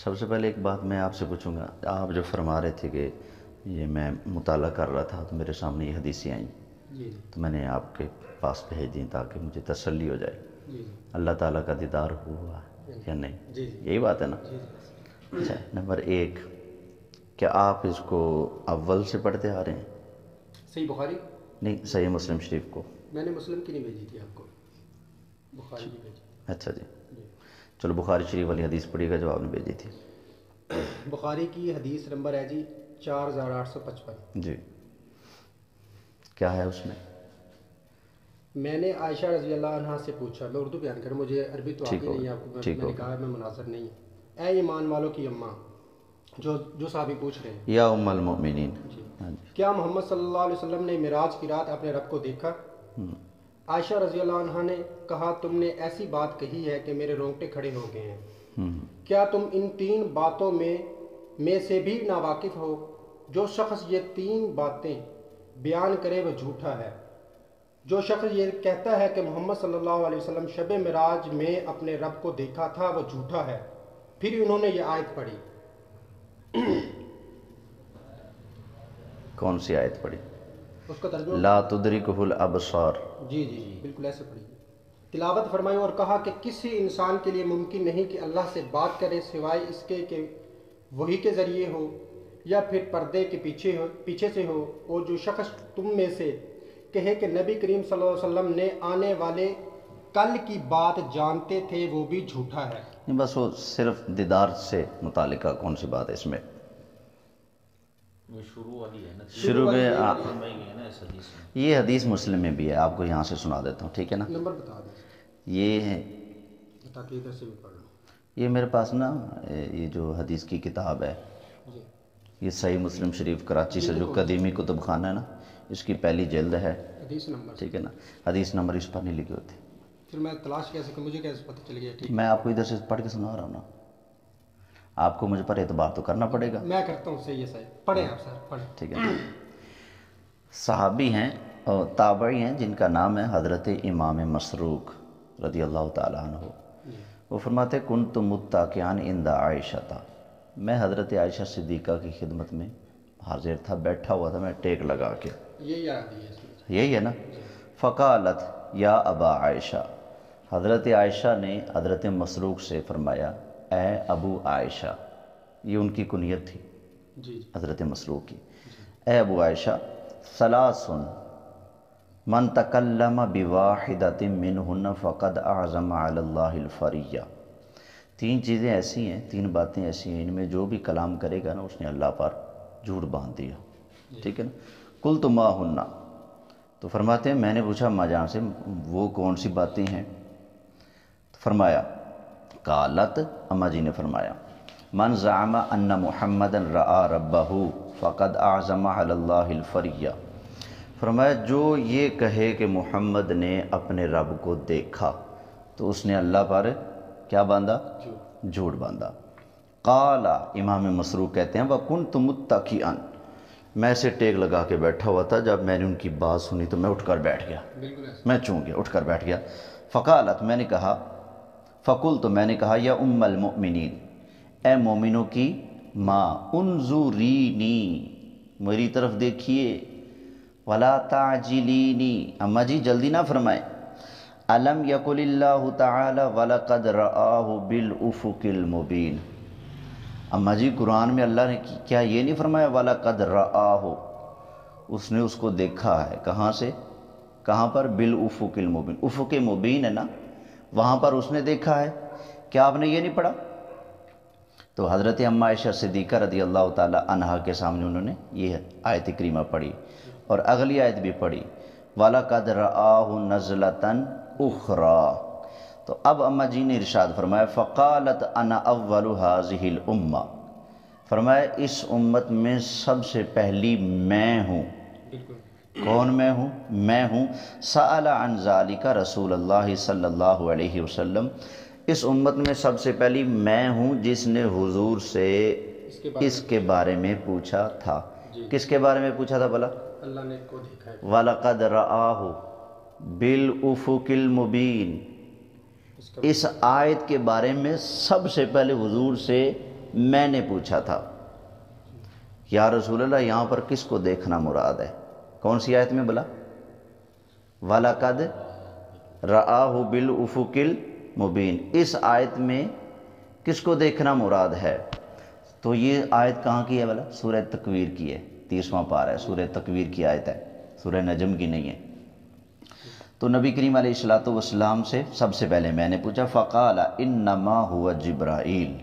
सबसे पहले एक बात मैं आपसे पूछूँगा। आप जो फरमा रहे थे कि ये मैं मुताल कर रहा था तो मेरे सामने ये हदीसी आई। तो मैंने आपके पास भेज दी ताकि मुझे तसल्ली हो जाए। अल्लाह ताला का दीदार हुआ या नहीं? यही बात है ना? अच्छा नंबर एक क्या आप इसको अव्वल से पढ़ते आ रहे हैं? सही बुखारी? नहीं सही मुस्लिम शरीफ को। मैंने मुस्लिम की नहीं भेजी थी आपको। बुखारी की भेजी अच्छा जी। चलो बुखारी शरीफ वाली हदीस पढ़िएगा जो आपने भेजी थी। बुखारी की हदीस नंबर है जी चार हज़ार आठ सौ पचपन। जी। क्या है उसमें? मैंने आयशा रज़ी अल्लाह से पूछा मैं उर्दू बयान कर मुझे अरबी तो आती नहीं आपको मैं- मैंने कहा मैं मुनाजर नहीं ए ईमान वालों की अम्मा जो जो साहबी पूछ रहे हैं। या उम्मल मोमिनीन। हाँ क्या मोहम्मद सल्लल्लाहु अलैहि वसल्लम ने मिराज की रात अपने रब को देखा? हम्म, आयशा रज़ी अल्लाह ने कहा तुमने ऐसी बात कही है कि मेरे रोंगटे खड़े हो गए हैं। हम्म, क्या तुम इन तीन बातों में में से भी नावाकिफ हो? जो शख्स ये तीन बातें बयान करे वह झूठा है। जो शख्स ये कहता है कि मोहम्मद सल्लल्लाहु अलैहि वसल्लम शब मिराज में अपने रब को देखा था वह झूठा है। फिर उन्होंने ये आयत पढ़ी। कौन सी आयत पढ़ी? उसका ला अबसार। जी जी जी बिल्कुल ऐसे पढ़ी तिलावत फरमाई और कहा कि किसी इंसान के लिए मुमकिन नहीं कि अल्लाह से बात करे सिवाय इसके कि वही के ज़रिए हो या फिर पर्दे के पीछे हो पीछे से हो और जो शख्स तुम में से कहे कि नबी करीम सल्लल्लाहु अलैहि वसल्लम ने आने वाले कल की बात जानते थे वो भी झूठा है। बस वो सिर्फ़ दीदार से मुतालिका कौन सी बात है इसमें? शुरू वाली है ना शुरू में आ, ये हदीस मुस्लिम में भी है आपको यहाँ से सुना देता हूँ ठीक है ना? नंबर बता दें ये है ताकि इधर से भी पढ़ लो। ये मेरे पास ना ये जो हदीस की किताब है ये सही मुस्लिम शरीफ कराची से जो कदीमी कुतुब खाना है ना इसकी पहली जल्द है। हदीस नंबर। ठीक है ना? हदीस नंबर इस पर नहीं लिखे होते। फिर मैं तलाश कैसे करूँ? मुझे कैसे पता चल गया? मैं आपको इधर से पढ़ के सुना रहा हूँ ना। आपको मुझ पर एतबार तो करना पड़ेगा। मैं करता हूँ सही है सही पढ़े आप सर पढ़े। ठीक है सहाबी हैं और ताबड़ी हैं जिनका नाम है हज़रत इमाम मसरूक रदी अल्लाह अन्हु। वो फरमाते कुन तो मुत्ताकियान इन द आयशा था मैं हज़रत आयशा सिद्दीक़ा की खिदमत में हाजिर था बैठा हुआ था मैं टेक लगा के। है यही है ना? फ़कालत या अबा आयशा। हज़रत आयशा ने हज़रत मसरूक से फरमाया ए अबू आयशा। ये उनकी कुनियत थी हज़रत मसरूक की। ए अबू आयशा सलासुन मन तकल्लम बिवाहिदतिन मिनहुन फ़क़द आज़म अल्लाहिल तीन चीज़ें ऐसी हैं तीन बातें ऐसी हैं इनमें जो भी कलाम करेगा ना उसने अल्लाह पर झूठ बाँध दिया। ठीक है ना? कुल तो माँ हुन्ना तो फरमाते हैं मैंने पूछा अम्मा जान से वो कौन सी बातें हैं? तो फरमाया कालत अम्मा जी ने फरमाया मन ज़ामा अन्ना मुहम्मदन रआ रब्बहू फ़क़द आज़मा फरमाया जो ये कहे कि मोहम्मद ने अपने रब को देखा तो उसने अल्लाह पर क्या बांधा? झूठ बांधा। काला इमाम मसरू कहते हैं वह कुन तुम मुत्तकियान मैं से टेक लगा के बैठा हुआ था जब मैंने उनकी बात सुनी तो मैं उठकर बैठ गया। मैं चूँ गया उठकर बैठ गया। फ़कालत मैंने कहा फ़कुल तो मैंने कहा, या उम्मल मोमिनीन ए मोमिनों की माँ, उनजुरीनी, मेरी तरफ़ देखिए, वला ताजिलीनी। अम्मा जी, जल्दी ना फरमाए। अलम यकुल्लाहु ताला वलक़द रआहु बिल उफ़ुकिल मुबीन। अम्मा जी, कुरान में अल्लाह ने क्या ये नहीं फरमाया वाला कद रआहु उसने उसको देखा है, कहाँ से? कहाँ पर? बिल उफ़ुकिल मुबीन। उफ़ुक मुबीन है ना? वहाँ पर उसने देखा है। क्या आपने ये नहीं पढ़ा? तो हज़रत अम्मा आयशा सिद्दीक़ा रदी अल्लाह अनहा के सामने उन्होंने ये आयत करीमा पढ़ी और अगली आयत भी पढ़ी। वाला कद रआहु नज़लतन उखरा। तो अब अम्मा जी ने इरशाद फरमाया, फ़कालत अना अव्वल हाजिहिल उम्मा। फरमाया, इस उम्मत में सबसे पहली मैं हूँ। कौन मैं हूँ? मैं हूँ। साला अनजाली का रसूल अल्लाह सल्लल्लाहु अलैहि वसल्लम। इस उम्मत में सबसे पहली मैं हूँ जिसने हुजूर से इसके बाद इसके बारे में पूछा था। किसके बारे में पूछा था भला? अल्लाह ने को देखा वलक़द बिल उफुकिल मुबीन। इस आयत के बारे में सबसे पहले हुजूर से मैंने पूछा था। या रसूल अल्लाह यहाँ पर किसको देखना मुराद है? कौन सी आयत में बोला? वाला कद राह बिल उफुकिल मुबीन। इस आयत में किसको देखना मुराद है? तो ये आयत कहाँ की है वाला? सूर्य तकवीर की है। तीसवां पार है। सूर्य तकवीर की आयत है। सूर्य नजम की नहीं है। तो नबी करीम वसलाम से सबसे पहले मैंने पूछा, फ़काला इन नमा हुआ जब्राइल।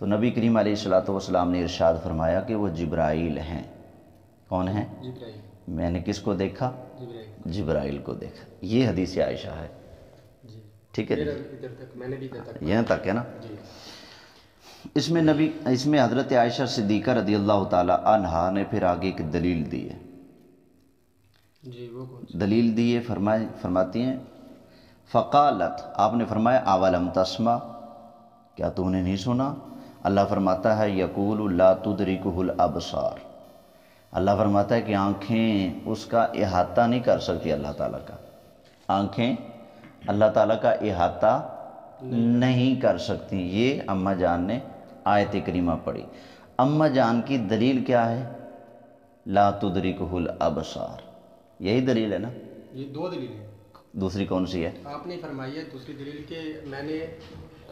तो नबी करीम वसलाम ने इरशाद फरमाया कि वो जब्राइल हैं। कौन है? मैंने किसको देखा? जिब्राइल। को देखा। ये हदीस आयशा है। ठीक है इधर तक मैंने भी यहाँ तक है ना? इसमें नबी इसमें हज़रत आयशा सिद्दीक़ा रदी अल्लाह अनहा ने फिर आगे एक दलील दी है। जी वो दलील दी है फरमाए फरमाती हैं फ़कालत आपने फरमाया आवलम तस्मा क्या तूने नहीं सुना? अल्लाह फरमाता है यकूल ला तुदरिकुल अबसार। अल्लाह फरमाता है कि आँखें उसका इहाता नहीं कर सकती अल्लाह ताला का। आँखें अल्लाह ताला का इहाता नहीं कर सकती। ये अम्मा जान ने आयत करीमा पढ़ी। अम्मा जान की दलील क्या है? ला तुदरिकुल अबसार। यही दलील है ना? ये दो दलील हैं। दूसरी कौन सी है? आपने फरमाई है दूसरी दलील के मैंने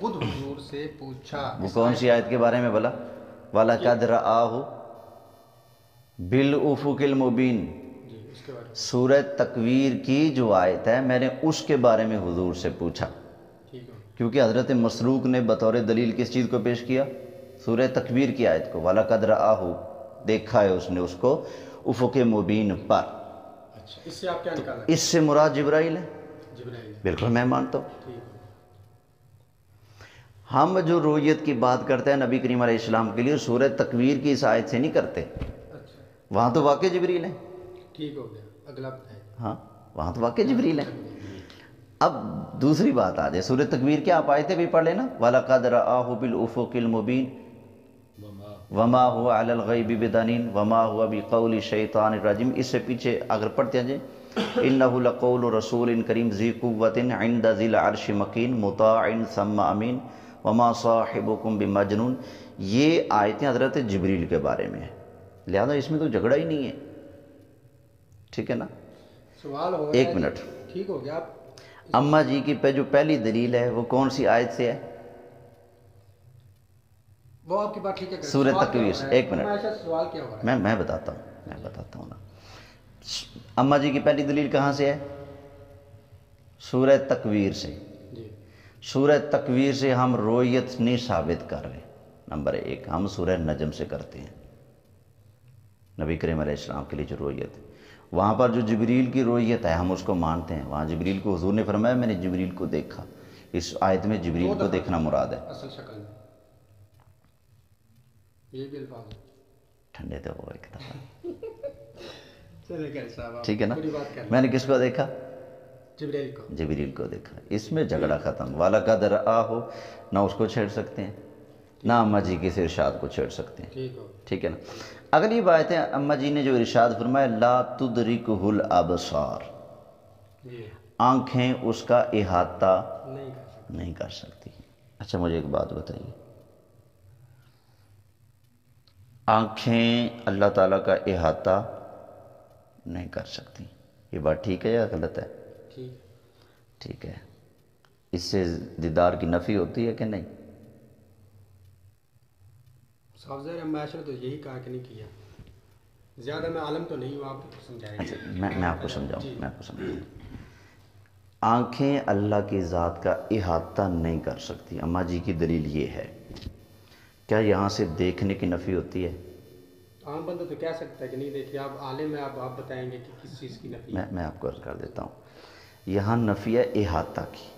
खुद हुजूर से पूछा। वो कौन सी आयत के बारे में बोला? वाला कद आहो बिल उफुकिल मुबीन। सूरह तकवीर की जो आयत है मैंने उसके बारे में हुजूर से पूछा। क्योंकि हज़रत मसरूक ने बतौर दलील किस चीज़ को पेश किया? सूरह तकवीर की आयत को। वाला कदर आहू देखा है उसने उसको उफुक मुबीन पर। अच्छा इससे आप क्या निकाला? इससे मुराद जिब्राइल है। बिल्कुल मैं मानता हूँ। हम जो रोयत की बात करते हैं नबी करीम इस्लाम के लिए सूरह तकवीर की इस आयत से नहीं करते। वहाँ तो वाकई जबरील है। ठीक हो गया अगला हाँ वहाँ तो वाकई जबरील है। अब दूसरी बात आ जाए सूर्य तकबीर क्या आप आयतें भी पढ़ लेना। वाला कदर आहुबिल उफुकिल मुबीन। वमा हुआ। अलल गैबी बिदानीन। वमा हुआ भी कौल शैतान रजीम। इससे पीछे अगर पढ़ते जाए इन्नहु लकौल रसूल इन करीम जी कुव्वतिन इंद जिल अर्श मकीन। मुताइन सम्मा अमीन। वमा साहिबुकुम बिमजनून। ये आयतें हज़रत जबरील के बारे में है। लिहाजा इसमें तो झगड़ा ही नहीं है। ठीक है ना? सवाल हो एक मिनट। ठीक हो गया। आप अम्मा जी की पे जो पहली दलील है वो कौन सी आयत से है? वो आपकी बात ठीक है क्या तकवीर से, एक मिनट। सवाल क्या हो रहा है? मैं मैं बताता हूँ मैं बताता हूँ ना। अम्मा जी की पहली दलील कहाँ से है? सूरह तकवीर से। जी। सूरह तकवीर से हम रोयत नहीं साबित कर रहे। नंबर एक हम सूरह नजम से करते हैं। नबी करीम अलैहिस्सलाम के लिए जो रोयत है। वहाँ पर जो जबरील की रोयत है हम उसको मानते हैं। वहाँ जबरील को हुजूर ने फरमाया मैंने जबरील को देखा। इस आयत में जबरील को देखना मुराद है। ठंडे तो वो एक दफ़ा। ठीक है ना? मैंने किसको देखा? जिब्राइल को। जबरील को देखा। इसमें झगड़ा ख़त्म। वाला का दर आ हो ना उसको छेड़ सकते हैं। ना अम्मा जी के से इरशाद को छेड़ सकते हैं। ठीक है। ना? अगली बात है अम्मा जी ने जो इरशाद फरमाया ला तुदरिकुल अबसार। जी आँखें उसका इहाता नहीं कर नहीं कर सकती। अच्छा मुझे एक बात बताइए। आँखें अल्लाह ताला का इहाता नहीं कर सकती। ये बात ठीक है या गलत है? ठीक। ठीक है। इससे दीदार की नफ़ी होती है कि नहीं? आयशा ने तो यही कहा कि नहीं किया। ज़्यादा मैं आलम तो नहीं हूँ आप समझाएँगे। अच्छा मैं मैं आपको समझाऊँ मैं आपको समझाऊँ। आँखें अल्लाह की ज़ात का इहाता नहीं कर सकती। अम्मा जी की दलील ये है। क्या यहाँ से देखने की नफ़ी होती है? आम बंदा तो कह सकता है कि नहीं देखिए आप आलिम है आप आप बताएँगे कि किस चीज़ की नफी मैं मैं आपको अर्ज़ कर देता हूँ। यहाँ नफ़ी है इहाता की।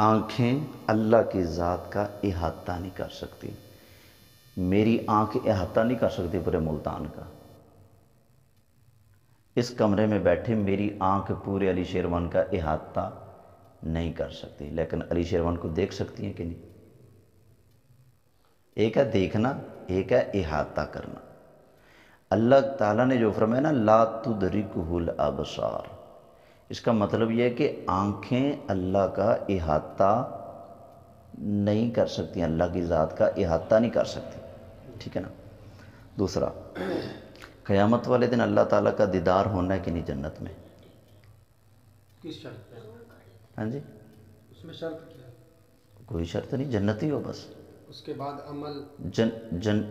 आँखें अल्लाह की ज़ात का इहाता नहीं कर सकती। मेरी आँख इहाता नहीं कर सकती पूरे मुल्तान का। इस कमरे में बैठे मेरी आँख पूरे अली शेरवन का इहाता नहीं कर सकती। लेकिन अली शेरवन को देख सकती हैं कि नहीं? एक है देखना, एक है इहाता करना। अल्लाह ताला ने जो फरमाया ना, ला तुदरिकुल अबसार। इसका मतलब यह है कि आँखें अल्लाह का इहाता नहीं कर सकती, अल्लाह की ज़ात का अहाता नहीं कर सकती। ठीक है ना? दूसरा क़यामत वाले दिन अल्लाह ताला का दीदार होना है कि नहीं जन्नत में? किस शर्त हाँ जी। उसमें शर्त क्या कोई शर्त नहीं जन्नत ही हो बस। उसके बाद अमल? जन जन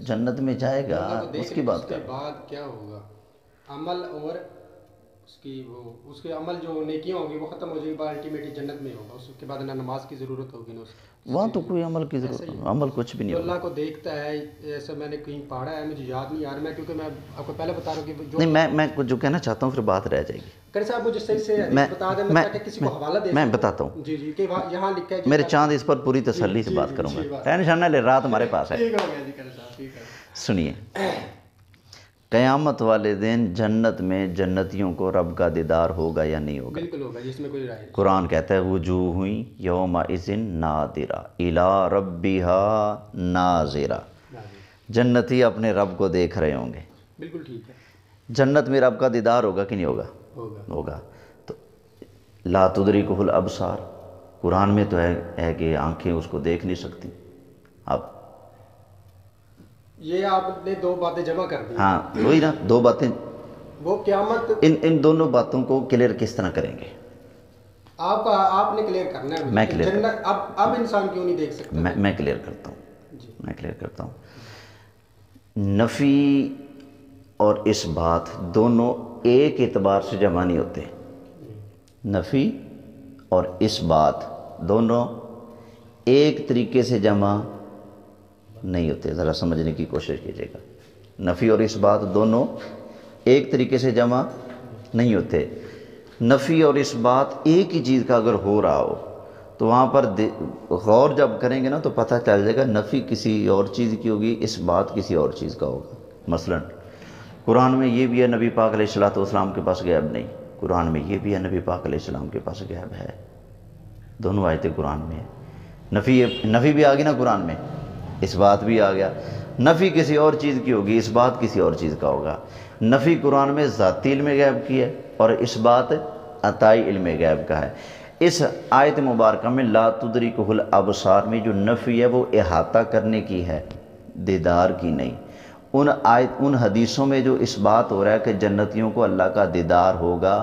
जन्नत में जाएगा देख उसकी बात उसके बाद क्या होगा? अमल और उसकी वो उसके अमल जो नेकियाँ होंगी वो खत्म हो जाएगी अल्टीमेटली जन्नत में होगा। उसके बाद ना नमाज़ की ज़रूरत होगी ना वहाँ तो कोई अमल की ज़रूरत अमल कुछ भी नहीं अल्लाह को देखता है ऐसा मैंने कहीं पढ़ा है मुझे याद नहीं आ रहा मैं क्योंकि मैं आपको पहले बता रहा हूँ कि जो नहीं मैं मैं कुछ जो कहना चाहता हूँ फिर बात रह जाएगी। करे साहब मुझे सही से मैं- बता दें मैं- किसी को हवाला दे मैं बताता हूँ। जी जी कि यहाँ लिखा है मेरे चाँद इस पर पूरी तसल्ली से बात करूँगा। टेंशन न ले रात हमारे पास है। सुनिए। क़यामत वाले दिन जन्नत में जन्नतियों को रब का दीदार होगा या नहीं होगा? बिल्कुल होगा जिसमें कोई राय कुरान कहता है वज़ू हुई योम इज़िन नादिरा इला रब्बिहा नाजिरा। जन्नती अपने रब को देख रहे होंगे। बिल्कुल ठीक है। जन्नत में रब का दीदार होगा कि नहीं होगा? होगा। होगा। तो ला तुदरी कुल अबसार कुरान में तो है, है कि आँखें उसको देख नहीं सकती। अब ये आपने दो बातें जमा कर दी। हाँ वही ना दो बातें। वो क्यामत इन इन दोनों बातों को क्लियर किस तरह करेंगे? आप आपने क्लियर करना है। मैं जन्नत अब अब इंसान क्यों नहीं देख सकता? मैं मैं क्लियर करता हूँ। मैं क्लियर करता हूँ। नफ़ी और इस बात दोनों एक एतबार से जमा नहीं होते। नफ़ी और इस बात दोनों एक तरीके से जमा नहीं होते। ज़रा समझने की कोशिश कीजिएगा। नफ़ी और इस बात दोनों एक तरीके से जमा नहीं होते। नफ़ी और इस बात एक ही चीज़ का अगर हो रहा हो तो वहाँ पर गौर जब करेंगे ना तो पता चल जाएगा नफ़ी किसी और चीज़ की होगी, इस बात किसी और चीज़ का होगा। मसलन, कुरान में ये भी है, नबी पाक अलैहिस्सलाम के पास गैब नहीं। कुरान में ये भी है, नबी पाक अलैहिस्सलाम के पास गैब है। दोनों आयतें कुरान में है। नफ़ी नफ़ी भी आ गई ना कुरान में। इस बात भी आ गया। नफ़ी किसी और चीज़ की होगी, इस बात किसी और चीज़ का होगा। नफ़ी कुरान में ज़ाती इल्म गैब की है और इस बात अताई इल्म गैब का है। इस आयत मुबारक में ला तुदरी कुल अबसार में जो नफ़ी है वो अहाता करने की है, दीदार की नहीं। उन आयत, उन हदीसों में जो इस बात हो रहा है कि जन्नतियों को अल्लाह का दीदार होगा,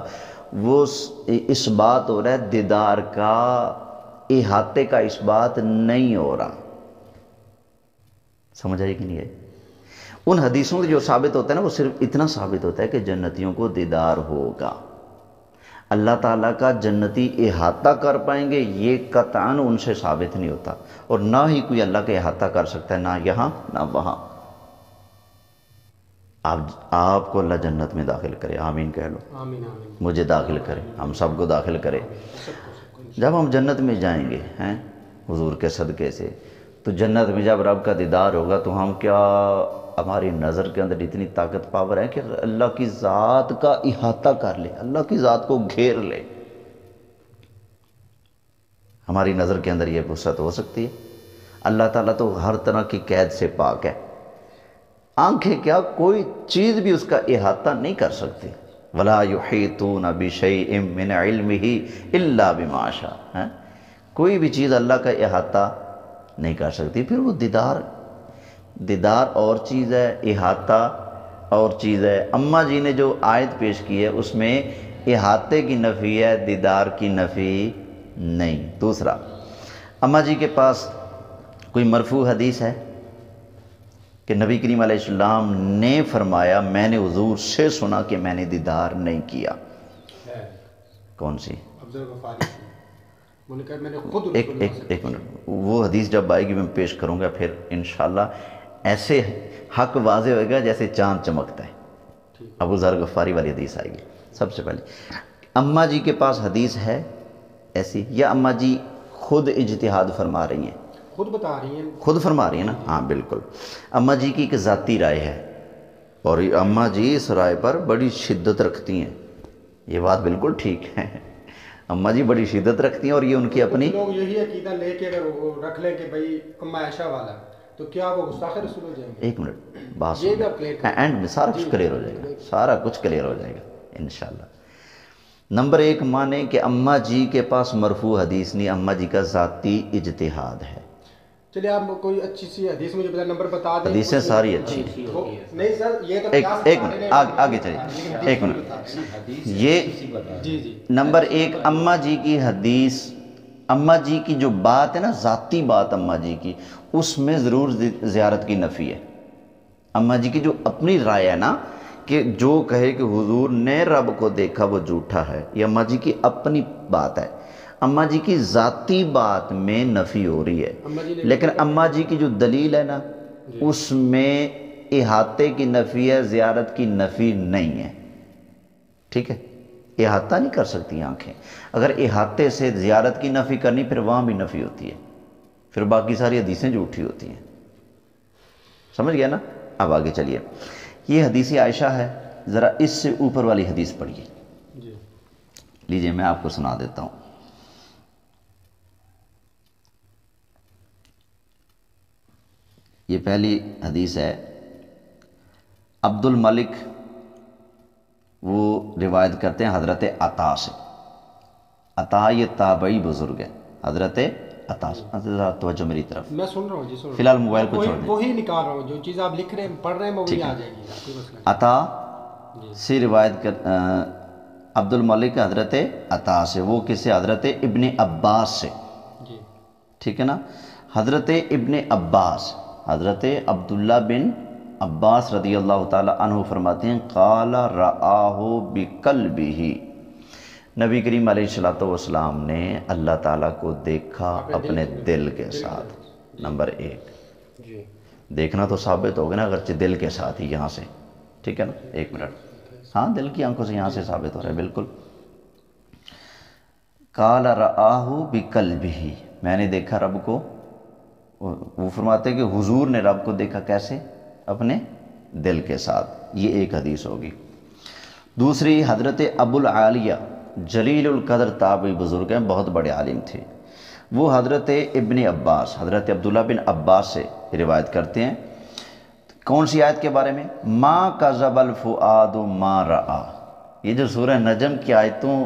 वो इस बात हो रहा है दीदार का, इहाते का इस बात नहीं हो रहा। समझ आई कि नहीं है उन हदीसों से जो साबित होता है ना वो सिर्फ़ इतना साबित होता है कि जन्नतियों को दीदार होगा। अल्लाह ताला का जन्नती इहाता कर पाएँगे ये कतान उनसे साबित नहीं होता। और ना ही कोई अल्लाह का इहाता कर सकता है ना यहाँ ना वहाँ। आप आपको अल्लाह जन्नत में दाखिल करे। आमीन कह लो। आमीन आमीन। मुझे दाखिल करे। हम सबको दाखिल करे। सबको जब हम जन्नत में जाएँगे हैं हुजूर के सदक़े से तो जन्नत में जब रब का दीदार होगा तो हम क्या हमारी नज़र के अंदर इतनी ताकत पावर है कि अल्लाह की ज़ात का इहाता कर ले, अल्लाह की ज़ात को घेर ले। हमारी नज़र के अंदर यह वसत हो सकती है। अल्लाह ताला तो हर तरह की कैद से पाक है। आँखें क्या कोई चीज़ भी उसका इहाता नहीं कर सकती। वला युहीतून बिशैइन मिन इल्मिही इल्ला बिमाशा है? कोई भी चीज़ अल्लाह का इहाता नहीं कर सकती। फिर वो दीदार दीदार और चीज़ है इहाता और चीज़ है। अम्मा जी ने जो आयत पेश की है उसमें इहाते की नफ़ी है दीदार की नफ़ी नहीं। दूसरा अम्मा जी के पास कोई मरफू हदीस है? कि नबी करीम अलैहिस्सलाम ने फरमाया मैंने हुजूर से सुना कि मैंने दीदार नहीं किया। कौन सी? मैंने खुद एक एक एक मिनट। वो हदीस जब आएगी मैं पेश करूँगा फिर इन ऐसे हक वाजे होएगा जैसे चाँद चमकता है। अबू ज़र गफ़ारी वाली हदीस आएगी सबसे पहले। अम्मा जी के पास हदीस है ऐसी या अम्मा जी खुद इजतहाद फरमा रही हैं? खुद बता रही हैं। खुद फरमा रही है ना? हाँ बिल्कुल। अम्मा जी की एक ज़ाती राय है और अम्मा जी इस राय पर बड़ी शिद्दत रखती हैं। ये बात बिल्कुल ठीक है। अम्मा जी बड़ी शिद्दत रखती हैं और ये उनकी अपनी कुछ लोग यही अकीदा लेके अगर वो रख लें कि भाई अम्मा ऐशा वाला तो क्या वो गुस्ताख रसूल हो जाएँगे? एक मिनट बात ये भी सुन एंड में सारा कुछ क्लियर हो जाएगा सारा कुछ क्लियर हो जाएगा इन नंबर एक माने कि अम्मा जी के पास मरफू हदीस नहीं अम्मा जी का ज़ाती इजतिहाद है। चलिए आप कोई अच्छी सी हदीस मुझे बता नंबर बता दें हदीसें सारी अच्छी हैं। नहीं सर ये तो एक एक मिनट आगे आगे चलिए। एक मिनट। ये नंबर एक अम्मा जी की हदीस। अम्मा जी की जो बात है ना ज़ाती बात अम्मा जी की उसमें ज़रूर ज़्यारत की नफ़ी है। अम्मा जी की जो अपनी राय है ना कि जो कहे कि हुजूर ने रब को देखा वो झूठा है। ये अम्मा जी की अपनी बात है। अम्मा जी की ज़ाती बात में नफ़ी हो रही है। ने- लेकिन अम्मा जी की जो दलील है ना उसमें इहाते की नफ़ी है ज़ियारत की नफ़ी नहीं है। ठीक है? इहाता नहीं कर सकती आँखें। अगर इहाते से ज़ियारत की नफ़ी करनी फिर वहाँ भी नफ़ी होती है। फिर बाकी सारी हदीसें झूठी होती हैं। समझ गया ना? अब आगे चलिए। ये हदीस आयशा है ज़रा इससे ऊपर वाली हदीस पढ़िए। लीजिए मैं आपको सुना देता हूँ। ये पहली हदीस है। अब्दुल मलिक वो रिवायत करते हैं हज़रत अता से। अता ये ताबई बुज़ुर्ग है हज़रत अता तवज्जो मेरी तरफ़। मैं सुन रहा हूँ जी सुन फ़िलहाल मोबाइल को छोड़ वही निकाल रहा हूँ जो चीज़ आप लिख रहे हैं पढ़ रहे हैं वो वही आ जाएगी अता से रिवायत कर अब्दुल मलिक हज़रत अता से वो किसे हज़रत इब्ने अब्बास से। ठीक है ना? हज़रत इब्ने अब्बास। हज़रत अब्दुल्ला बिन अब्बास रदी अल्लाह अन्हु फरमाते हैं काला रआहो बिकल बिही नबी करीम वसलाम ने अल्लाह ताला को देखा अपने दिल के साथ। नंबर एक। देखना तो साबित हो गया ना अगरचे दिल के साथ ही यहाँ से। ठीक है ना? एक मिनट। हाँ दिल की आँखों से यहाँ से साबित हो रहा है बिल्कुल। काल राहू बिकल भी मैंने देखा रब को वो फरमाते हैं कि हुजूर ने रब को देखा कैसे? अपने दिल के साथ। ये एक हदीस होगी। दूसरी, हज़रत अबुल आलिया जलील कदर ताबी बुज़ुर्ग हैं, बहुत बड़े आलिम थे। वो हज़रत इब्न अब्बास, हज़रत अब्दुल्ला बिन अब्बास से रिवायत करते हैं। कौन सी आयत के बारे में? माँ का जबल फ़ुआद माँ रआ। ये जो सूरह नजम की आयतों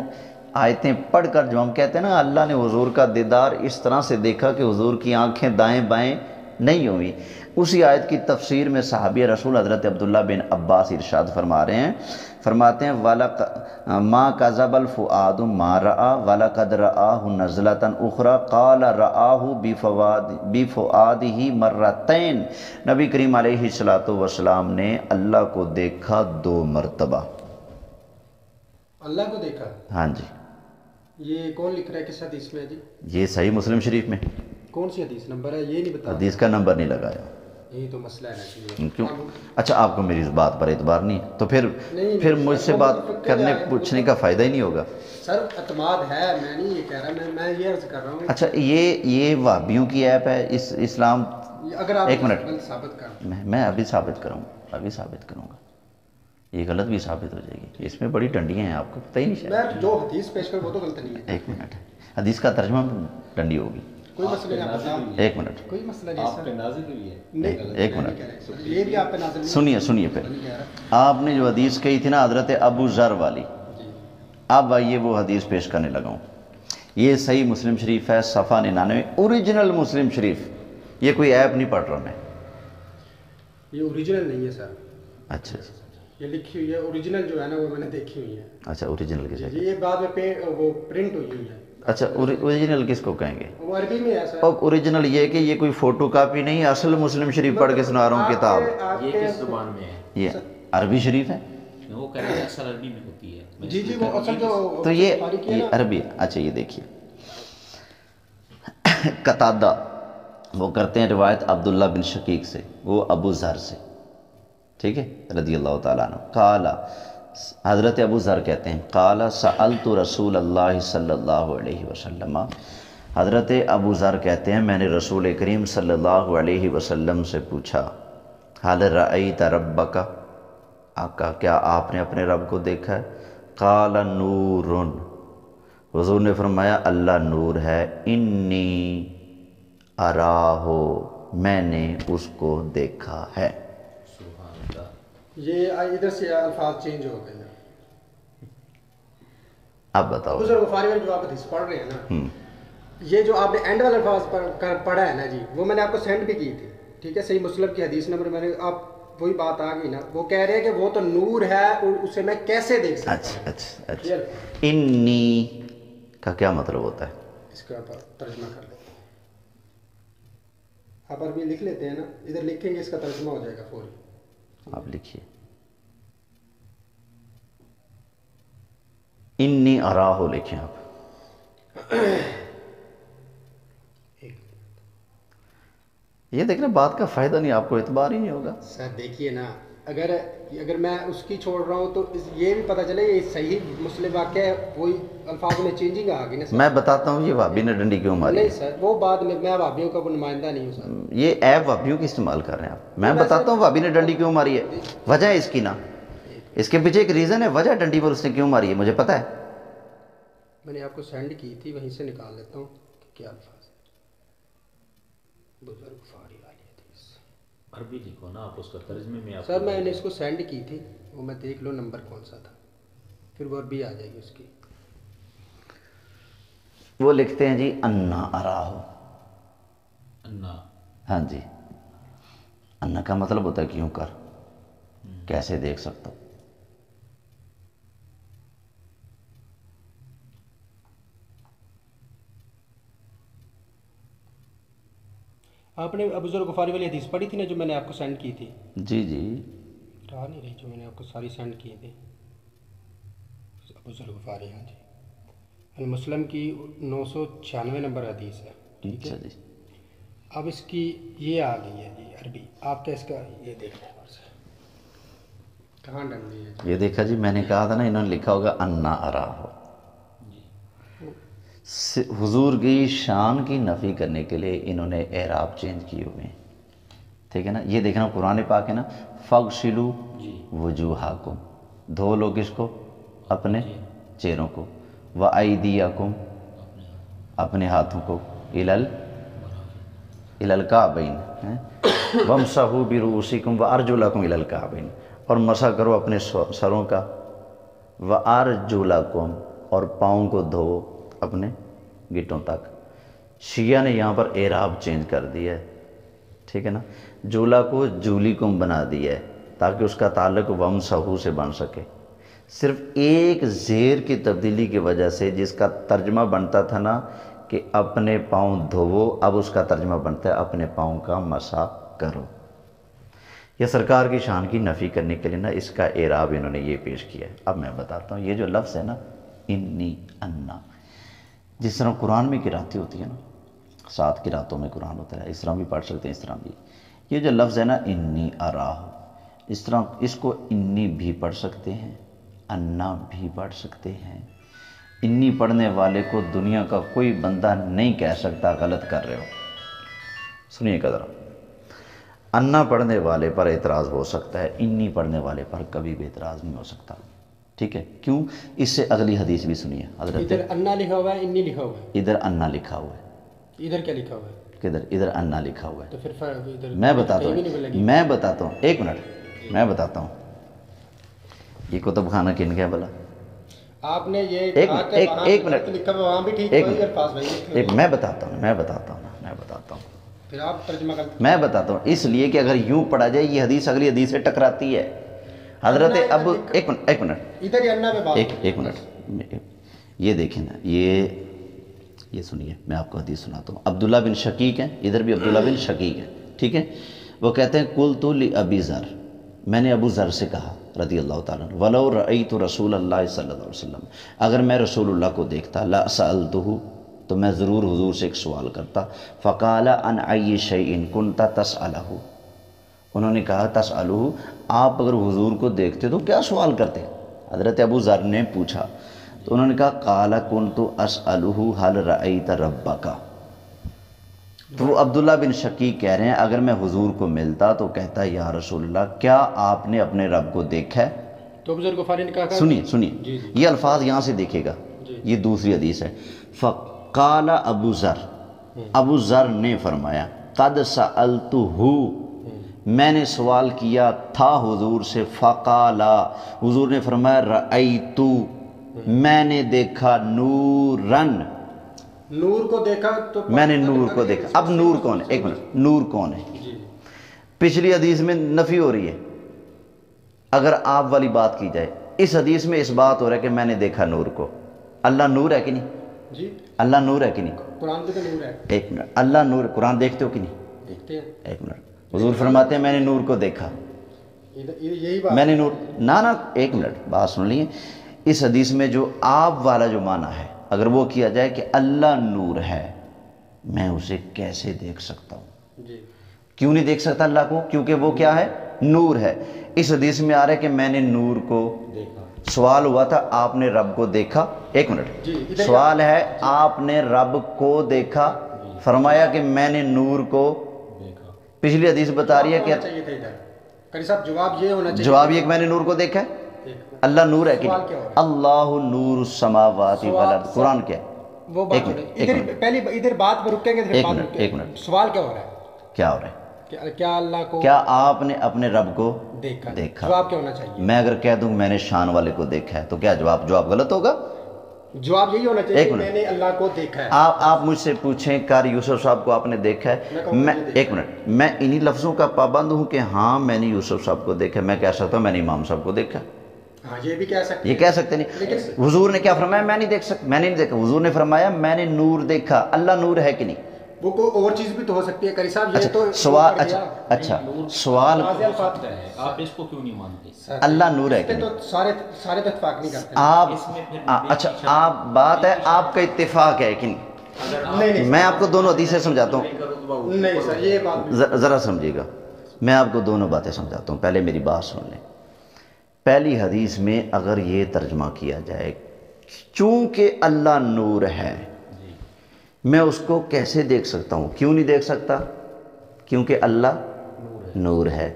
आयतें पढ़कर जो हम कहते हैं ना अल्लाह ने हुजूर का दीदार इस तरह से देखा कि हुजूर की आँखें दाएँ बाएँ नहीं हुई। उसी आयत की तफसीर में सहाबी रसूल हज़रत अब्दुल्ला बिन अब्बास इरशाद फरमा रहे हैं। फरमाते हैं वाला माँ का जबल फ़ुआद माँ रआ वाला कद रआहु नज़लतन उखरा काल रआहु बिफवाद बिफुआद ही मर्रतैन। नबी करीम वसलाम ने अल्लाह को देखा दो मरतबा। अल्लाह को देखा? हाँ जी। ये कौन लिख रहा है किस हदीस में जी? ये सही मुस्लिम शरीफ में। कौन सी हदीस? नंबर है ये नहीं बता हदीस का नंबर नहीं लगाया। यही तो मसला है ना क्यों? अच्छा आपको मेरी इस बात पर एतबार नहीं तो फिर नहीं, फिर मुझसे बात करने पूछने का फ़ायदा ही नहीं होगा। सर अतमाद है मैं नहीं ये कह रहा मैं मैं ये अर्ज़ कर रहा हूँ। अच्छा ये ये वाबियों की ऐप है इस इस्लाम अगर आप एक मिनट। साबित कर मैं मैं अभी साबित करूँगा अभी साबित करूँगा। ये गलत भी साबित हो जाएगी। इसमें बड़ी डंडियाँ हैं आपको पता ही नहीं शायद जो हदीस पेश कर वो तो गलत नहीं है। एक मिनट। हदीस का तर्जमा डंडी होगी। कोई मसला नहीं एक मिनट। कोई मसला नहीं है है। एक मिनट। सुनिए। सुनिए फिर। आपने जो हदीस कही थी ना हज़रत अबू ज़र वाली। अब आइए वो हदीस पेश करने लगा हूँ ये सही मुस्लिम शरीफ है सफ़ा निन्यानवे ओरिजिनल मुस्लिम शरीफ। ये कोई ऐप नहीं पढ़ रहा मैं। ये ओरिजिनल नहीं है सर। अच्छा। ये लिखी हुई है ओरिजिनल जो है ना वो मैंने देखी हुई है। अच्छा ओरिजिनल किसे ये बाद में पे वो प्रिंट हुई हुई है। अच्छा ओरिजिनल किसको कहेंगे? वो अरबी में है सर। अब ओरिजिनल ये कि ये कोई फ़ोटो कापी नहीं असल मुस्लिम शरीफ पढ़ के सुना रहा हूँ किताब। ये किस ज़ुबान में है? ये अरबी शरीफ है? वो कह रहे हैं असल अरबी में होती है। जी जी वो असल जो तो ये ये अरबी अच्छा ये देखिए। कतादा वो करते हैं रिवायत अब्दुल्ला बिन शकीक से वो अबू ज़र से। ठीक है? रदी अल्लाह ताला हज़रत अबू ज़र कहते हैं, काला सअल तो रसूल अल्लाह सल्लल्लाहु अलैहि वसल्लम। हज़रत अबू ज़र कहते हैं, मैंने रसूल करीम अलैहि वसल्लम से पूछा, हल रई तरब का आका, क्या आपने अपने रब को देखा है? काला नूर हुजूर ने फरमाया, अल्लाह नूर है, इन्नी अराहो, मैंने उसको देखा है। ये इधर से अल्फाज चेंज हो गए आप बताओ। बुज़ुर्ग गफारी वाली जो आप हदीस पढ़ रहे हैं ना हम्म, ये जो आपने एंड वाला अल्फाज पढ़ा है ना जी वो मैंने आपको सेंड भी की थी। ठीक है सही मुस्लिम की हदीस नंबर मैंने आप वही बात आ गई ना। वो कह रहे हैं कि वो तो नूर है और उसे मैं कैसे देख सकता अच्छा अच्छा अच्छा। इन्नी का क्या मतलब होता है? इसका आप तर्जमा कर लेते हैं आप अरबी लिख लेते हैं ना इधर लिखेंगे इसका तर्जमा हो जाएगा फौरी। आप लिखिए। इन्नी अरा हो लिखें आप। ये ये देखना बात का फ़ायदा नहीं, आपको इतबार ही नहीं होगा। सर, देखिए ना अगर अगर मैं उसकी छोड़ रहा हूँ तो इस ये भी पता चले ये सही मुस्लिम वाक्य है वही अल्फाज में चेंजिंग आ गई ना मैं बताता हूँ ये भाभी ने डंडी क्यों मारी? नहीं सर वो बाद में मैं भाभीियों का नुमाइंदा नहीं हूँ सर। ये ऐप भाभियों की इस्तेमाल कर रहे हैं आप। मैं बताता हूँ भाभी ने डंडी क्यों मारी है? वजह है इसकी ना। इसके पीछे एक रीज़न है वजह डंडी पर उसने क्यों मारी है मुझे पता है। मैंने आपको सेंड की थी वहीं से निकाल लेता हूँ क्या अल्फाज बुज़ुर्ग अरबी लिखो ना आप उसका तर्जमे में आप सर मैंने इसको सेंड की थी। वो मैं देख लो नंबर कौन सा था। फिर वो अरबी आ जाएगी उसकी। वो लिखते हैं जी अन्ना अराहो। अन्ना। हाँ जी। अन्ना का मतलब होता है क्यों कर। कैसे देख सकता हूँ? आपने बुज़ुर्ग गफारी वाली हदीस पढ़ी थी ना जो मैंने आपको सेंड की थी? जी जी। रहा नहीं रही जो मैंने आपको सारी सेंड की थी। बुज़ुर्ग गफारी हाँ जी। मुस्लिम की नौ सौ छियानवे नंबर हदीस है ठीक अच्छा है जी। अब इसकी ये आ गई है जी अरबी। आपका इसका ये देख लें कहाँ डन गई है ये देखा जी मैंने कहा था ना इन्होंने लिखा होगा अन्ना अराहो। से- हुजूर की शान की नफ़ी करने के लिए इन्होंने एराब चेंज किए हुए हैं। ठीक है ना? ये देखना कुरान पाक है ना? फग शिलू जी। वजूहाकुम। धो लो किसको? अपने चेहरों को। व आईदियाकुम अपने हाथों को। इलल इलल काबैन हैं? वमसहू बिरूसिकुम व अर्जुलकुम इलल काबैन। और मसा करो अपने सरों का। व अर्जुलकुम और पाँव को धो। अपने गिटों तक। शिया ने यहाँ पर एराब चेंज कर दिया है। ठीक है ना? जूला को जूली कुम बना दिया है, ताकि उसका ताल्लुक वम सहू से बन सके। सिर्फ़ एक ज़ेर की तब्दीली की वजह से जिसका तर्जमा बनता था ना, कि अपने पाँव धोवो, अब उसका तर्जमा बनता है, अपने पाँव का मसा करो। यह सरकार की शान की नफ़ी करने के लिए ना, इसका एराब इन्होंने ये पेश किया है। अब मैं बताता हूँ, ये जो लफ्ज़ है ना, इन्नी अन्ना। जिस तरह कुरान में किराती होती है ना, सात किरातों में कुरान होता है, इस तरह भी पढ़ सकते हैं, इस तरह भी। ये जो लफ्ज़ है ना, इन्नी अराह, इस तरह इसको इन्नी भी पढ़ सकते हैं, अन्ना भी पढ़ सकते हैं। इन्नी पढ़ने वाले को दुनिया का कोई बंदा नहीं कह सकता, गलत कर रहे हो। सुनिए कदर। अन्ना पढ़ने वाले पर एतराज़ हो सकता है, इन्नी पढ़ने वाले पर कभी भी एतराज़ नहीं हो सकता। ठीक है? क्यों? इससे अगली हदीस भी सुनिए हज़रत इधर अन्ना लिखा हुआ है इन्नी लिखा हुआ है। इधर अन्ना लिखा हुआ है। इधर क्या लिखा हुआ है? किधर? इधर अन्ना लिखा हुआ है। तो फिर इधर मैं बताता हूँ मैं बताता हूँ एक मिनट मैं बताता हूँ। ये कुतुब खाना किन गया बोला आपने ये एक कि एक- एक मिनट। लिखा हुआ वहाँ भी ठीक एक लिखे हुए एक मैं बताता हूँ मैं बताता हूँ मैं बताता हूँ। फिर आप तर्जमा मैं बताता हूँ इसलिए कि अगर यूँ पढ़ा जाए ये हदीस अगली हदीस से टकराती है। हज़रत अब एक मिनट एक मिनट। इधर ही अन्ना पे एक एक मिनट। ये देखें ना ये ये सुनिए मैं आपको हदीस सुनाता हूँ। अब्दुल्ला बिन शकीक है इधर भी अब्दुल्ला बिन शकीक है ठीक है? वो कहते हैं कुल तो ली अबी ज़र। मैंने अबू ज़र से कहा रदी अल्लाह ताला वलो रई तो रसूल अल्लाह सल्लल्लाहु अलैहि वसल्लम। अगर मैं रसूलुल्लाह को देखता ला सअलतुहु तो मैं ज़रूर हुजूर से एक सवाल करता फ़काला अन आई शैइन कुनता तस उन्होंने कहा तस आप अगर हुजूर को देखते तो क्या सवाल करते हज़रत अबू ज़र ने पूछा तो उन्होंने कहा काला कुन तो अस अलहू हल रई रब्बा का तो वो अब्दुल्ला बिन शकी कह रहे हैं अगर मैं हुजूर को मिलता तो कहता या रसूलुल्लाह क्या आपने अपने रब को देखा है? तो बुज़ुर्ग ने कहा सुनिए सुनिए। ये अल्फाज यहाँ से देखेगा। ये दूसरी हदीस है। फ़काला अबू ज़र। अबू ज़र ने फरमाया कद सअलतुहु मैंने सवाल किया था हुजूर से फ़काला। हुजूर ने फरमाया रअयतु। मैंने देखा नूरन। नूर को देखा तो मैंने नूर को देखा। अब नूर कौन है? एक मिनट नूर कौन है? पिछली हदीस में नफी हो रही है। अगर आप वाली बात की जाए इस हदीस में इस बात हो रहा है कि मैंने देखा नूर को। अल्लाह नूर है कि नहीं? जी। अल्लाह नूर है कि नहीं? कुरान तो नूर है। एक मिनट अल्लाह नूर कुरान देखते हो कि नहीं? देखते हैं। एक मिनट। हुजूर फरमाते हैं मैंने नूर को देखा। यही बात। मैंने नूर ना ना एक मिनट बात सुन लिए इस हदीस में जो आप वाला जो माना है अगर वो किया जाए कि अल्लाह नूर है मैं उसे कैसे देख सकता हूँ? क्यों नहीं देख सकता अल्लाह को? क्योंकि वो क्या है? नूर है। इस हदीस में आ रहा है कि मैंने नूर को देखा। सवाल हुआ था आपने रब को देखा? एक मिनट। सवाल है आपने रब को देखा? फरमाया कि मैंने नूर को पिछली हदीस बता रही है कि जवाब ये होना चाहिए। जवाब ये कि मैंने नूर को देखा है? अल्लाह नूर है कि अल्लाह नूर समावाती कुरान क्या है? वो बात एक मिनट, इधर। पहली इधर बात पर रुकेंगे एक मिनट, एक मिनट। सवाल क्या हो रहा है? क्या हो रहा है? क्या क्या अल्लाह को क्या आपने अपने रब को देखा? देखा? जवाब क्या होना चाहिए? मैं अगर कह दूँ मैंने शान वाले को देखा है तो क्या जवाब जवाब गलत होगा? जवाब यही होना चाहिए। मैंने अल्लाह को देखा है। आप आप मुझसे पूछें कार यूसुफ साहब को आपने देखा है। मैं देखा एक मिनट। मैं इन्हीं लफ्ज़ों का पाबंद हूँ कि हाँ मैंने यूसुफ साहब को देखा मैं कह सकता हूँ मैंने इमाम साहब को देखा हाँ। ये भी कह सकते ये कह सकते नहीं। हुजूर ने क्या फरमाया? मैं नहीं देख सकता मैंने नहीं देखा। हुजूर ने फरमाया मैंने नूर देखा। अल्लाह नूर है कि नहीं? वो कोई और चीज़ भी तो हो सकती है करी साहब ये अच्छा तो सवाल अच्छा अच्छा सवाल अल्फाज सकता है आप इसको क्यों नहीं मानते? अल्लाह नूर है कि तो सारे सारे तो इत्तेफाक नहीं करते। आप अच्छा आप बात है आपका इतफाक है कि नहीं मैं आपको दोनों हदीसें समझाता हूँ। नहीं सर ये बात ज़रा समझिएगा। मैं आपको दोनों बातें समझाता हूँ पहले मेरी बात सुन लें। पहली हदीस में अगर ये तर्जमा किया जाए चूँकि अल्लाह नूर है मैं उसको कैसे देख सकता हूँ? क्यों नहीं देख सकता? क्योंकि अल्लाह नूर है।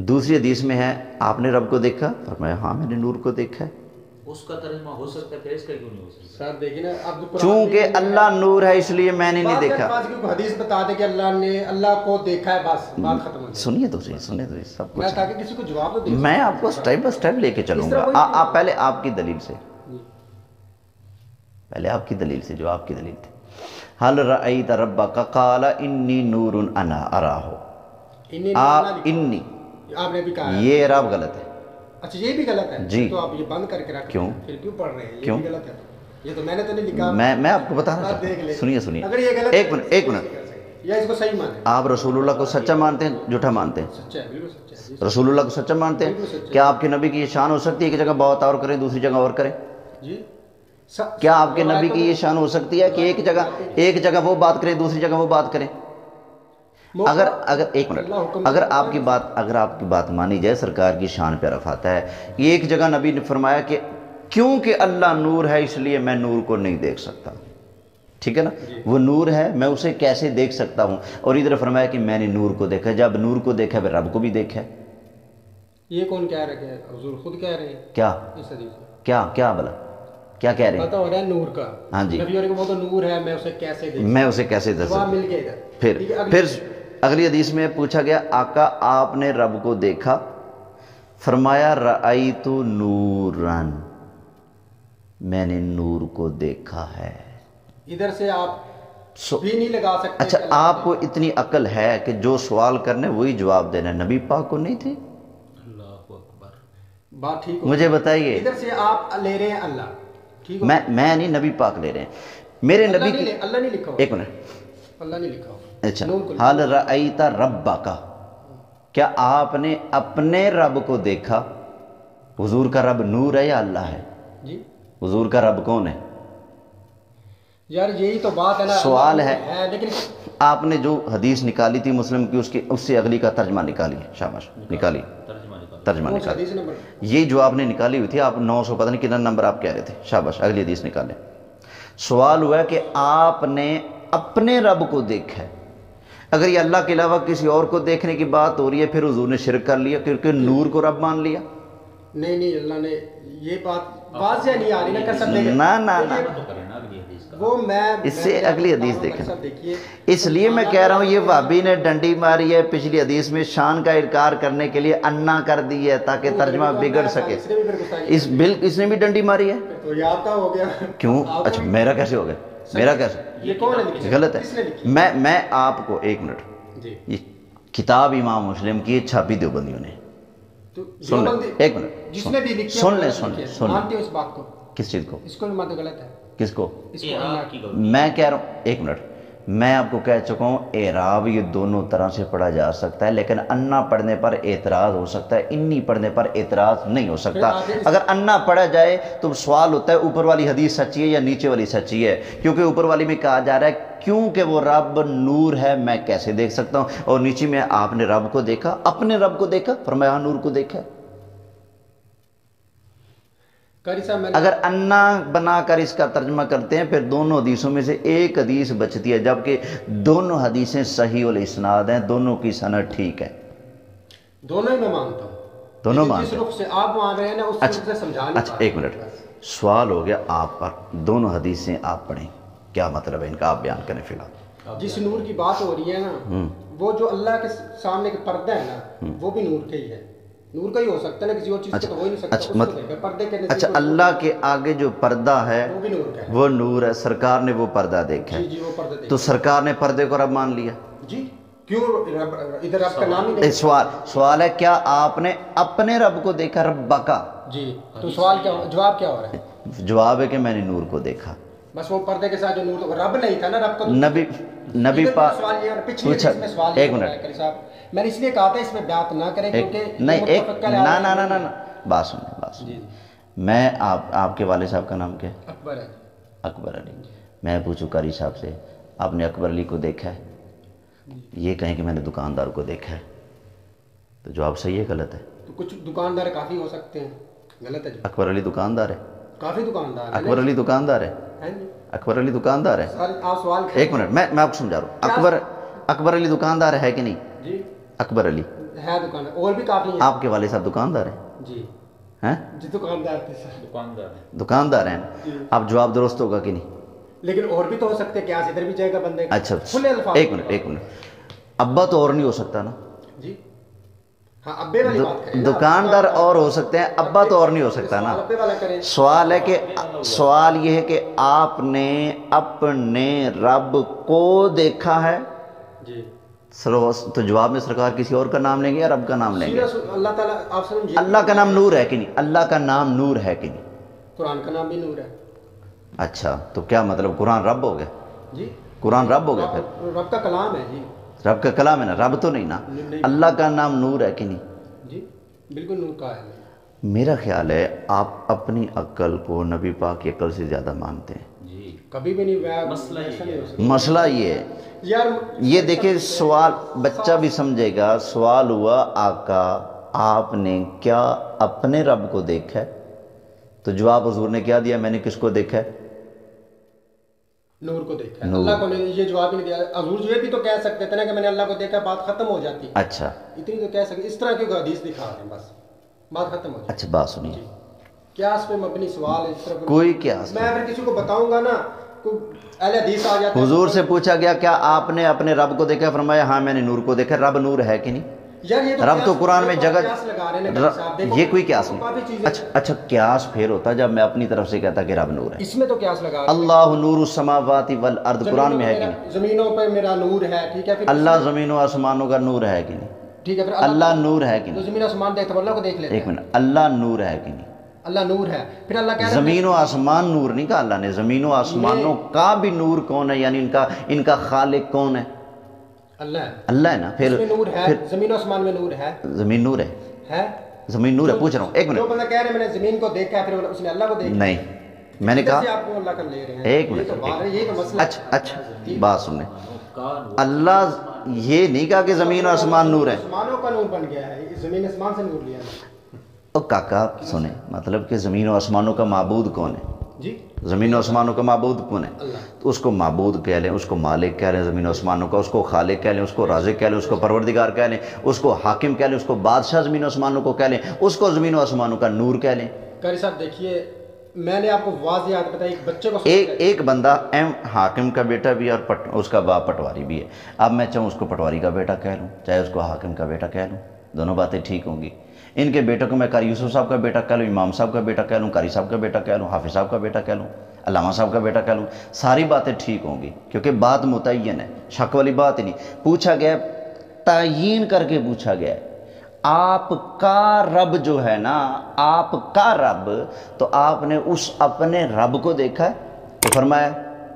दूसरी हदीस में है आपने रब को देखा? फरमाया हाँ मैंने नूर को देखा है। उसका तर्जमा हो सकता है फिर इसका क्यों नहीं हो सकता? सर देखिए ना अब चूँकि अल्लाह नूर है इसलिए मैंने नहीं देखा। हदीस बता दे कि अल्लाह ने अल्लाह को देखा है बस बात खत्म सुनिए तो सही सुनिए तो सही सब कुछ ताकि किसी को जवाब तो मैं आपको स्टेप बाय स्टेप लेके चलूँगा। आप पहले आपकी दलील से। पहले आपकी दलील से जो आपकी दलील थी। हल रई रब्बा का काला इन्नी नूर अना अरा हो आप इन्नी आपने भी कहा ये राब गलत है अच्छा ये भी गलत है जी। तो आप ये बंद करके रख क्यों? फिर क्यों पढ़ रहे हैं क्यों? गलत है ये तो मैंने तो नहीं लिखा मैं मैं आपको आप चाहता हूँ सुनिए सुनिए अगर ये गलत एक मिनट एक मिनट? या इसको सही माने आप रसूलुल्लाह को सच्चा मानते हैं झूठा मानते हैं सच्चा है बिल्कुल सच्चा है रसूलुल्लाह को सच्चा मानते हैं क्या आपके नबी की ये शान हो सकती है एक जगह बहुत और करें दूसरी जगह और करें जी क्या आपके नबी की ये शान हो सकती है कि एक जगह एक जगह वो बात करें दूसरी जगह वो बात करें? अगर अगर एक मिनट। अगर आपकी बात अगर आपकी बात मानी जाए सरकार की शान पे रफ आता है। एक जगह नबी ने फरमाया कि क्योंकि अल्लाह नूर है इसलिए मैं नूर को नहीं देख सकता। ठीक है ना? वो नूर है मैं उसे कैसे देख सकता हूँ? और इधर फरमाया कि मैंने नूर को देखा जब नूर को देखा फिर रब को भी देखा ये कौन कह रहा है? खुद कह रहे हैं। क्या? में। क्या क्या बोला? क्या कह रहे हैं? पता हो रहा है नूर का। हाँ जी। नबी और तो नूर है मैं उसे कैसे देख मैं उसे कैसे देख सकता मिल गया फिर अगली- फिर अगली हदीस में पूछा गया आका आपने रब को देखा? फरमाया रई तो नूरन मैंने नूर को देखा है। इधर से आप सो- भी नहीं लगा सकते अच्छा आपको इतनी अकल है कि जो सवाल करने वही जवाब देना। नबी पाक को नहीं थी? अल्लाह अकबर। बात ठीक मुझे बताइए। इधर से आप ले रहे हैं अल्लाह। मैं मैं नहीं नबी पाक ले रहे हैं। मेरे नबी की अल्लाह नहीं लिखा एक मिनट। अल्लाह नहीं लिखा अच्छा। हाल रईता रब्बा का क्या आपने अपने रब को देखा? हुजूर का रब नूर है या अल्लाह है? जी। हुजूर का रब कौन है? यार यही तो बात है ना। सवाल है। है लेकिन आपने जो हदीस निकाली थी मुस्लिम की उसकी उससे अगली का तर्जमा निकाली शाबाश। निकाली। तर्जमा निकालो। सा ये जो आपने निकाली हुई थी आप 900 पता नहीं कितना नंबर आप कह रहे थे। शाबाश अगली हदीस निकाले। सवाल हुआ कि आपने अपने रब को देखा है। अगर ये अल्लाह के अलावा किसी और को देखने की बात हो रही है फिर हुजूर ने शिरक कर लिया क्योंकि नूर को रब मान लिया। नहीं नहीं अल्लाह ने ये बात वाजिया नहीं आ रही ना कर सकते ना ना ना। ना वो मैं इससे मैं अगली हदीस देखें। इसलिए मैं कह रहा हूँ ये भाभी ने डंडी मारी है पिछली हदीस में शान का इनकार करने के लिए अन्ना कर दी है ताकि तर्जमा बिगड़ सके। इस बिल इसने भी डंडी मारी है? तो ये आपका हो गया। क्यों? अच्छा मेरा कैसे हो गया? मेरा कैसे? ये कौन है गलत है। मैं मैं आपको एक मिनट। ये किताब इमाम मुस्लिम की छापी देवबंदियों ने। तो सुन ले, एक मिनट, जिसने सुन। भी सुन वो ले, सुन ले, सुन ले। किस चीज़ को? इसको गलत है। किसको? मैं कह रहा हूँ एक मिनट। मैं आपको कह चुका हूँ एराब ये दोनों तरह से पढ़ा जा सकता है लेकिन अन्ना पढ़ने पर एतराज़ हो सकता है इन्नी पढ़ने पर एतराज़ नहीं हो सकता। अगर अन्ना पढ़ा जाए तो सवाल होता है ऊपर वाली हदीस सच्ची है या नीचे वाली सच्ची है? क्योंकि ऊपर वाली में कहा जा रहा है क्योंकि वो रब नूर है मैं कैसे देख सकता हूँ? और नीचे में आपने रब को देखा? अपने रब को देखा फरमाया नूर को देखा अगर अन्ना बनाकर इसका तर्जमा करते हैं फिर दोनों हदीसों में से एक हदीस बचती है जबकि दोनों हदीसें सही और इसनाद हैं दोनों की सनद ठीक है। दोनों ही मैं मानता हूँ। दोनों मानते से आप मान रहे हैं ना उस रुख से अच्छा एक मिनट। सवाल हो गया आप पर। दोनों हदीसें आप पढ़ें। क्या मतलब है इनका? आप बयान करें फ़िलहाल जिस नूर की बात हो रही है ना हम्म। वो जो अल्लाह के सामने के पर्दा है ना वो भी नूर का ही है। नूर का ही हो सकता है ना किसी और चीज़ का तो हो ही नहीं सकता अच्छा, मत- पर्दे के अच्छा अल्लाह के आगे जो पर्दा है वो भी नूर का है। वो नूर है सरकार ने वो पर्दा देखा जी है। जी वो पर्दे तो सरकार ने पर्दे को रब मान लिया। जी क्यों इधर आपका नाम ही सवाल सवाल है क्या आपने अपने रब को देखा रब्बा का? जी तो सवाल क्या जवाब क्या हो रहा है? जवाब है कि मैंने नूर को देखा। बस वो पर्दे के साथ जो नूर रब नहीं था ना रब का तो- नबी नबी पा पूछा एक मिनट। मैंने इसलिए कहा था इसमें बात ना करें क्योंकि नहीं एक ना ना ना ना बात सुनिए बात सुनिए मैं आप आपके वाले साहब का नाम क्या है? अकबर है अकबर अली। मैं पूछूँ कारी साहब से आपने अकबर अली को देखा है? ये कहें कि मैंने दुकानदार को देखा है। तो जवाब सही है गलत है? तो कुछ दुकानदार काफ़ी हो सकते हैं। गलत है अकबर अली दुकानदार है। काफ़ी दुकानदार अकबर अली दुकानदार है। हैं अकबर अली दुकानदार है। सवाल एक मिनट मैं मैं आपको समझा रहा हूँ। अकबर अकबर अली दुकानदार है कि नहीं? जी। अकबर अली। है दुकान और भी काफ़ी है। आपके वाले साहब दुकानदार हैं? जी। हैं? जी दुकानदार दुकानदार है। दुकानदार हैं। अब जवाब दुरुस्त होगा कि नहीं? लेकिन और भी तो हो सकते हैं क्या इधर भी जाएगा बंदे अच्छा एक मिनट एक मिनट। अब्बा तो और नहीं हो सकता ना। हाँ दु। दुकानदार और हो सकते हैं अब्बा तो और नहीं हो सकता ना। सवाल है कि सवाल ये है कि आपने अपने रब को देखा है? तो जवाब में सरकार किसी और का नाम लेंगे या रब का नाम लेंगे? अल्लाह ताला अल्लाह का नाम नूर है कि नहीं? अल्लाह का नाम नूर है कि नहीं? कुरान का नाम भी नूर है। अच्छा तो क्या मतलब कुरान रब हो गया? जी। कुरान रब हो गया फिर? रब रब का कलाम है जी। रब का कलाम है ना रब तो नहीं ना। अल्लाह का नाम नूर है कि नहीं? जी बिल्कुल नूर का है। मेरा ख्याल है आप अपनी अक्ल को नबी पाक की अक्ल से ज़्यादा मानते हैं। जी कभी भी नहीं मसला ये मसला ये है। यार ये देखिए सवाल बच्चा भी समझेगा सवाल हुआ आका आपने क्या अपने रब को देखा है? तो जवाब हजूर ने क्या दिया? मैंने किसको देखा है? नूर को देखा है। नूर। अल्लाह को ये जवाब ही नहीं दिया। हजूर ये भी तो कह सकते थे ना कि मैंने अल्लाह को देखा बात खत्म हो जाती। अच्छा। इतनी तो कह सकते इस तरह की कोई हदीस दिखा रहे हैं बस। बात खत्म हो जाती। अच्छा बात सुनिए। क्या इस पे मबनी सवाल है इस तरह कोई- क्या मैं अगर किसी को बताऊँगा ना कोई अहले हदीस आ जाता है हुजूर से पूछा गया क्या आपने अपने रब को देखा? फरमाया हाँ मैंने नूर को देखा। रब नूर है कि नहीं? यार ये तो रब तो कुरान में तो देखो, ये कोई क्यास नहीं अच्छा अच्छा क्यास फिर होता जब मैं अपनी तरफ़ से कहता कि रब नूर है। इसमें तो क्यास लगा अल्लाह नूर समावाति वल अर्द कुरान में है कि नहीं? जमीनों पे मेरा नूर है ठीक है अल्लाह ज़मीन आसमानों का नूर है कि नहीं? ठीक है अल्लाह नूर है कि तो नहीं? ज़मीन आसमान देखते अल्लाह को देख लेते एक मिनट अल्लाह नूर है कि नहीं? अल्लाह नूर है। फिर अल्लाह कह ज़मीन व आसमान नूर नहीं कहा अल्लाह ने ज़मीन व आसमानों का भी नूर कौन है? यानी इनका इनका खालिक कौन है? अल्लाह। अल्लाह है ना? फिर नूर है फिर ज़मीन आसमान में नूर है। ज़मीन नूर है। है? ज़मीन नूर है पूछ रहा हूँ एक मिनट। बंदा कह रहे मैंने ज़मीन को देखा फिर उसने अल्लाह को देखा नहीं मैंने कहा आपको अल्लाह का ले रहे हैं। एक मिनट तो तो मसला अच्छा अच्छा बात सुनने। अल्लाह ये नहीं कहा कि ज़मीन और आसमान नूर है। आसमानों का नूर बन गया है ज़मीन आसमान से नूर लिया ओ काका सुने मतलब कि ज़मीन और आसमानों का माबूद कौन है? जी। ज़मीन और आसमानों का मबूद कौन है? अल्लाह। तो उसको माबूद कह लें उसको मालिक कह लें ज़मीन और आसमानों का उसको खालिक कह लें उसको राजिक कह लें उसको परवरदिगार कह लें उसको हाकिम कह लें उसको बादशाह ज़मीन और आसमानों को कह लें उसको ज़मीन और आसमानों का नूर कह लें। कारी साहब देखिए मैंने आपको वाज याद बताई एक बच्चे को एक एक बंदा एम हाकिम का बेटा भी है और पट, उसका बाप पटवारी भी है। अब मैं चाहूँ उसको पटवारी का बेटा कह लूँ चाहे उसको हाकिम का बेटा कह लूँ दोनों बातें ठीक होंगी। इनके बेटों को मैं कारी यूसुफ साहब का बेटा कह लूँ इमाम साहब का बेटा कह लूँ कारी साहब का बेटा कह लूँ हाफिज साहब का बेटा कह लूँ। अलामा साहब का बेटा कह लूँ सारी बातें ठीक होंगी क्योंकि बात मुतयन है शक वाली बात ही नहीं। पूछा गया तयन करके पूछा गया आपका रब जो है ना आपका रब तो आपने उस अपने रब को देखा है? तो फरमाया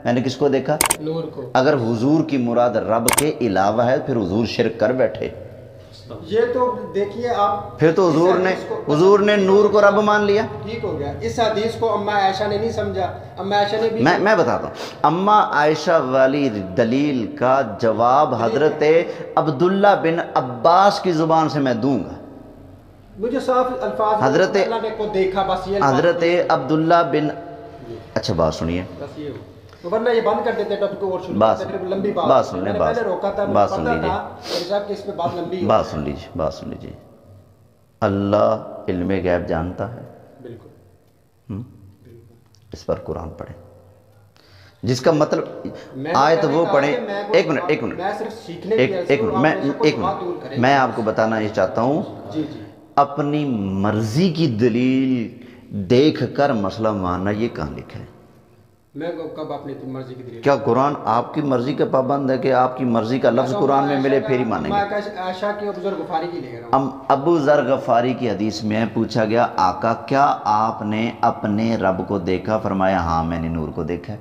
मैंने किसको देखा? नूर को। अगर हुजूर की मुराद रब के अलावा है फिर हुजूर शिरक कर बैठे। ये तो देखिए आप फिर तो हुजूर ने हुजूर ने नूर को रब मान लिया। ठीक हो गया। इस हदीस को अम्मा आयशा ने नहीं समझा। अम्मा आयशा ने भी मैं मैं बताता हूँ। अम्मा आयशा वाली दलील का जवाब हज़रत अब्दुल्ला बिन अब्बास की ज़ुबान से मैं दूँगा। मुझे साफ़ अल्फाज हजरत- को देखा बस ये हज़रत अब्दुल्ला बिन अच्छा बात सुनिए। बस ये तो वरना ये बंद कर देते टॉपिक और शुरू बात- लंबी बात। बात सुन लें, बात- रोका था बात सुन लीजिए। बात लंबी बात सुन लीजिए बात सुन लीजिए। अल्लाह इल्म गैब जानता है। बिल्कुल। इस पर कुरान पढ़े। जिसका मतलब आयत पहले वो पढ़े। एक मिनट एक मिनट। एक एक मिनट मैं एक मिनट। मैं आपको बताना ये चाहता हूँ अपनी मर्ज़ी की दलील देख कर मसला मानना ये कहाँ लिखा है। मैं कब अपनी मर्ज़ी की क्या कुरान आपकी मर्ज़ी का पाबंद है कि आपकी मर्ज़ी का लफ्ज कुरान में मिले फिर ही मानेंगे? हम अबू जर गफारी की हदीस में पूछा गया आका क्या आपने अपने रब को देखा? फरमाया हाँ मैंने नूर को देखा है।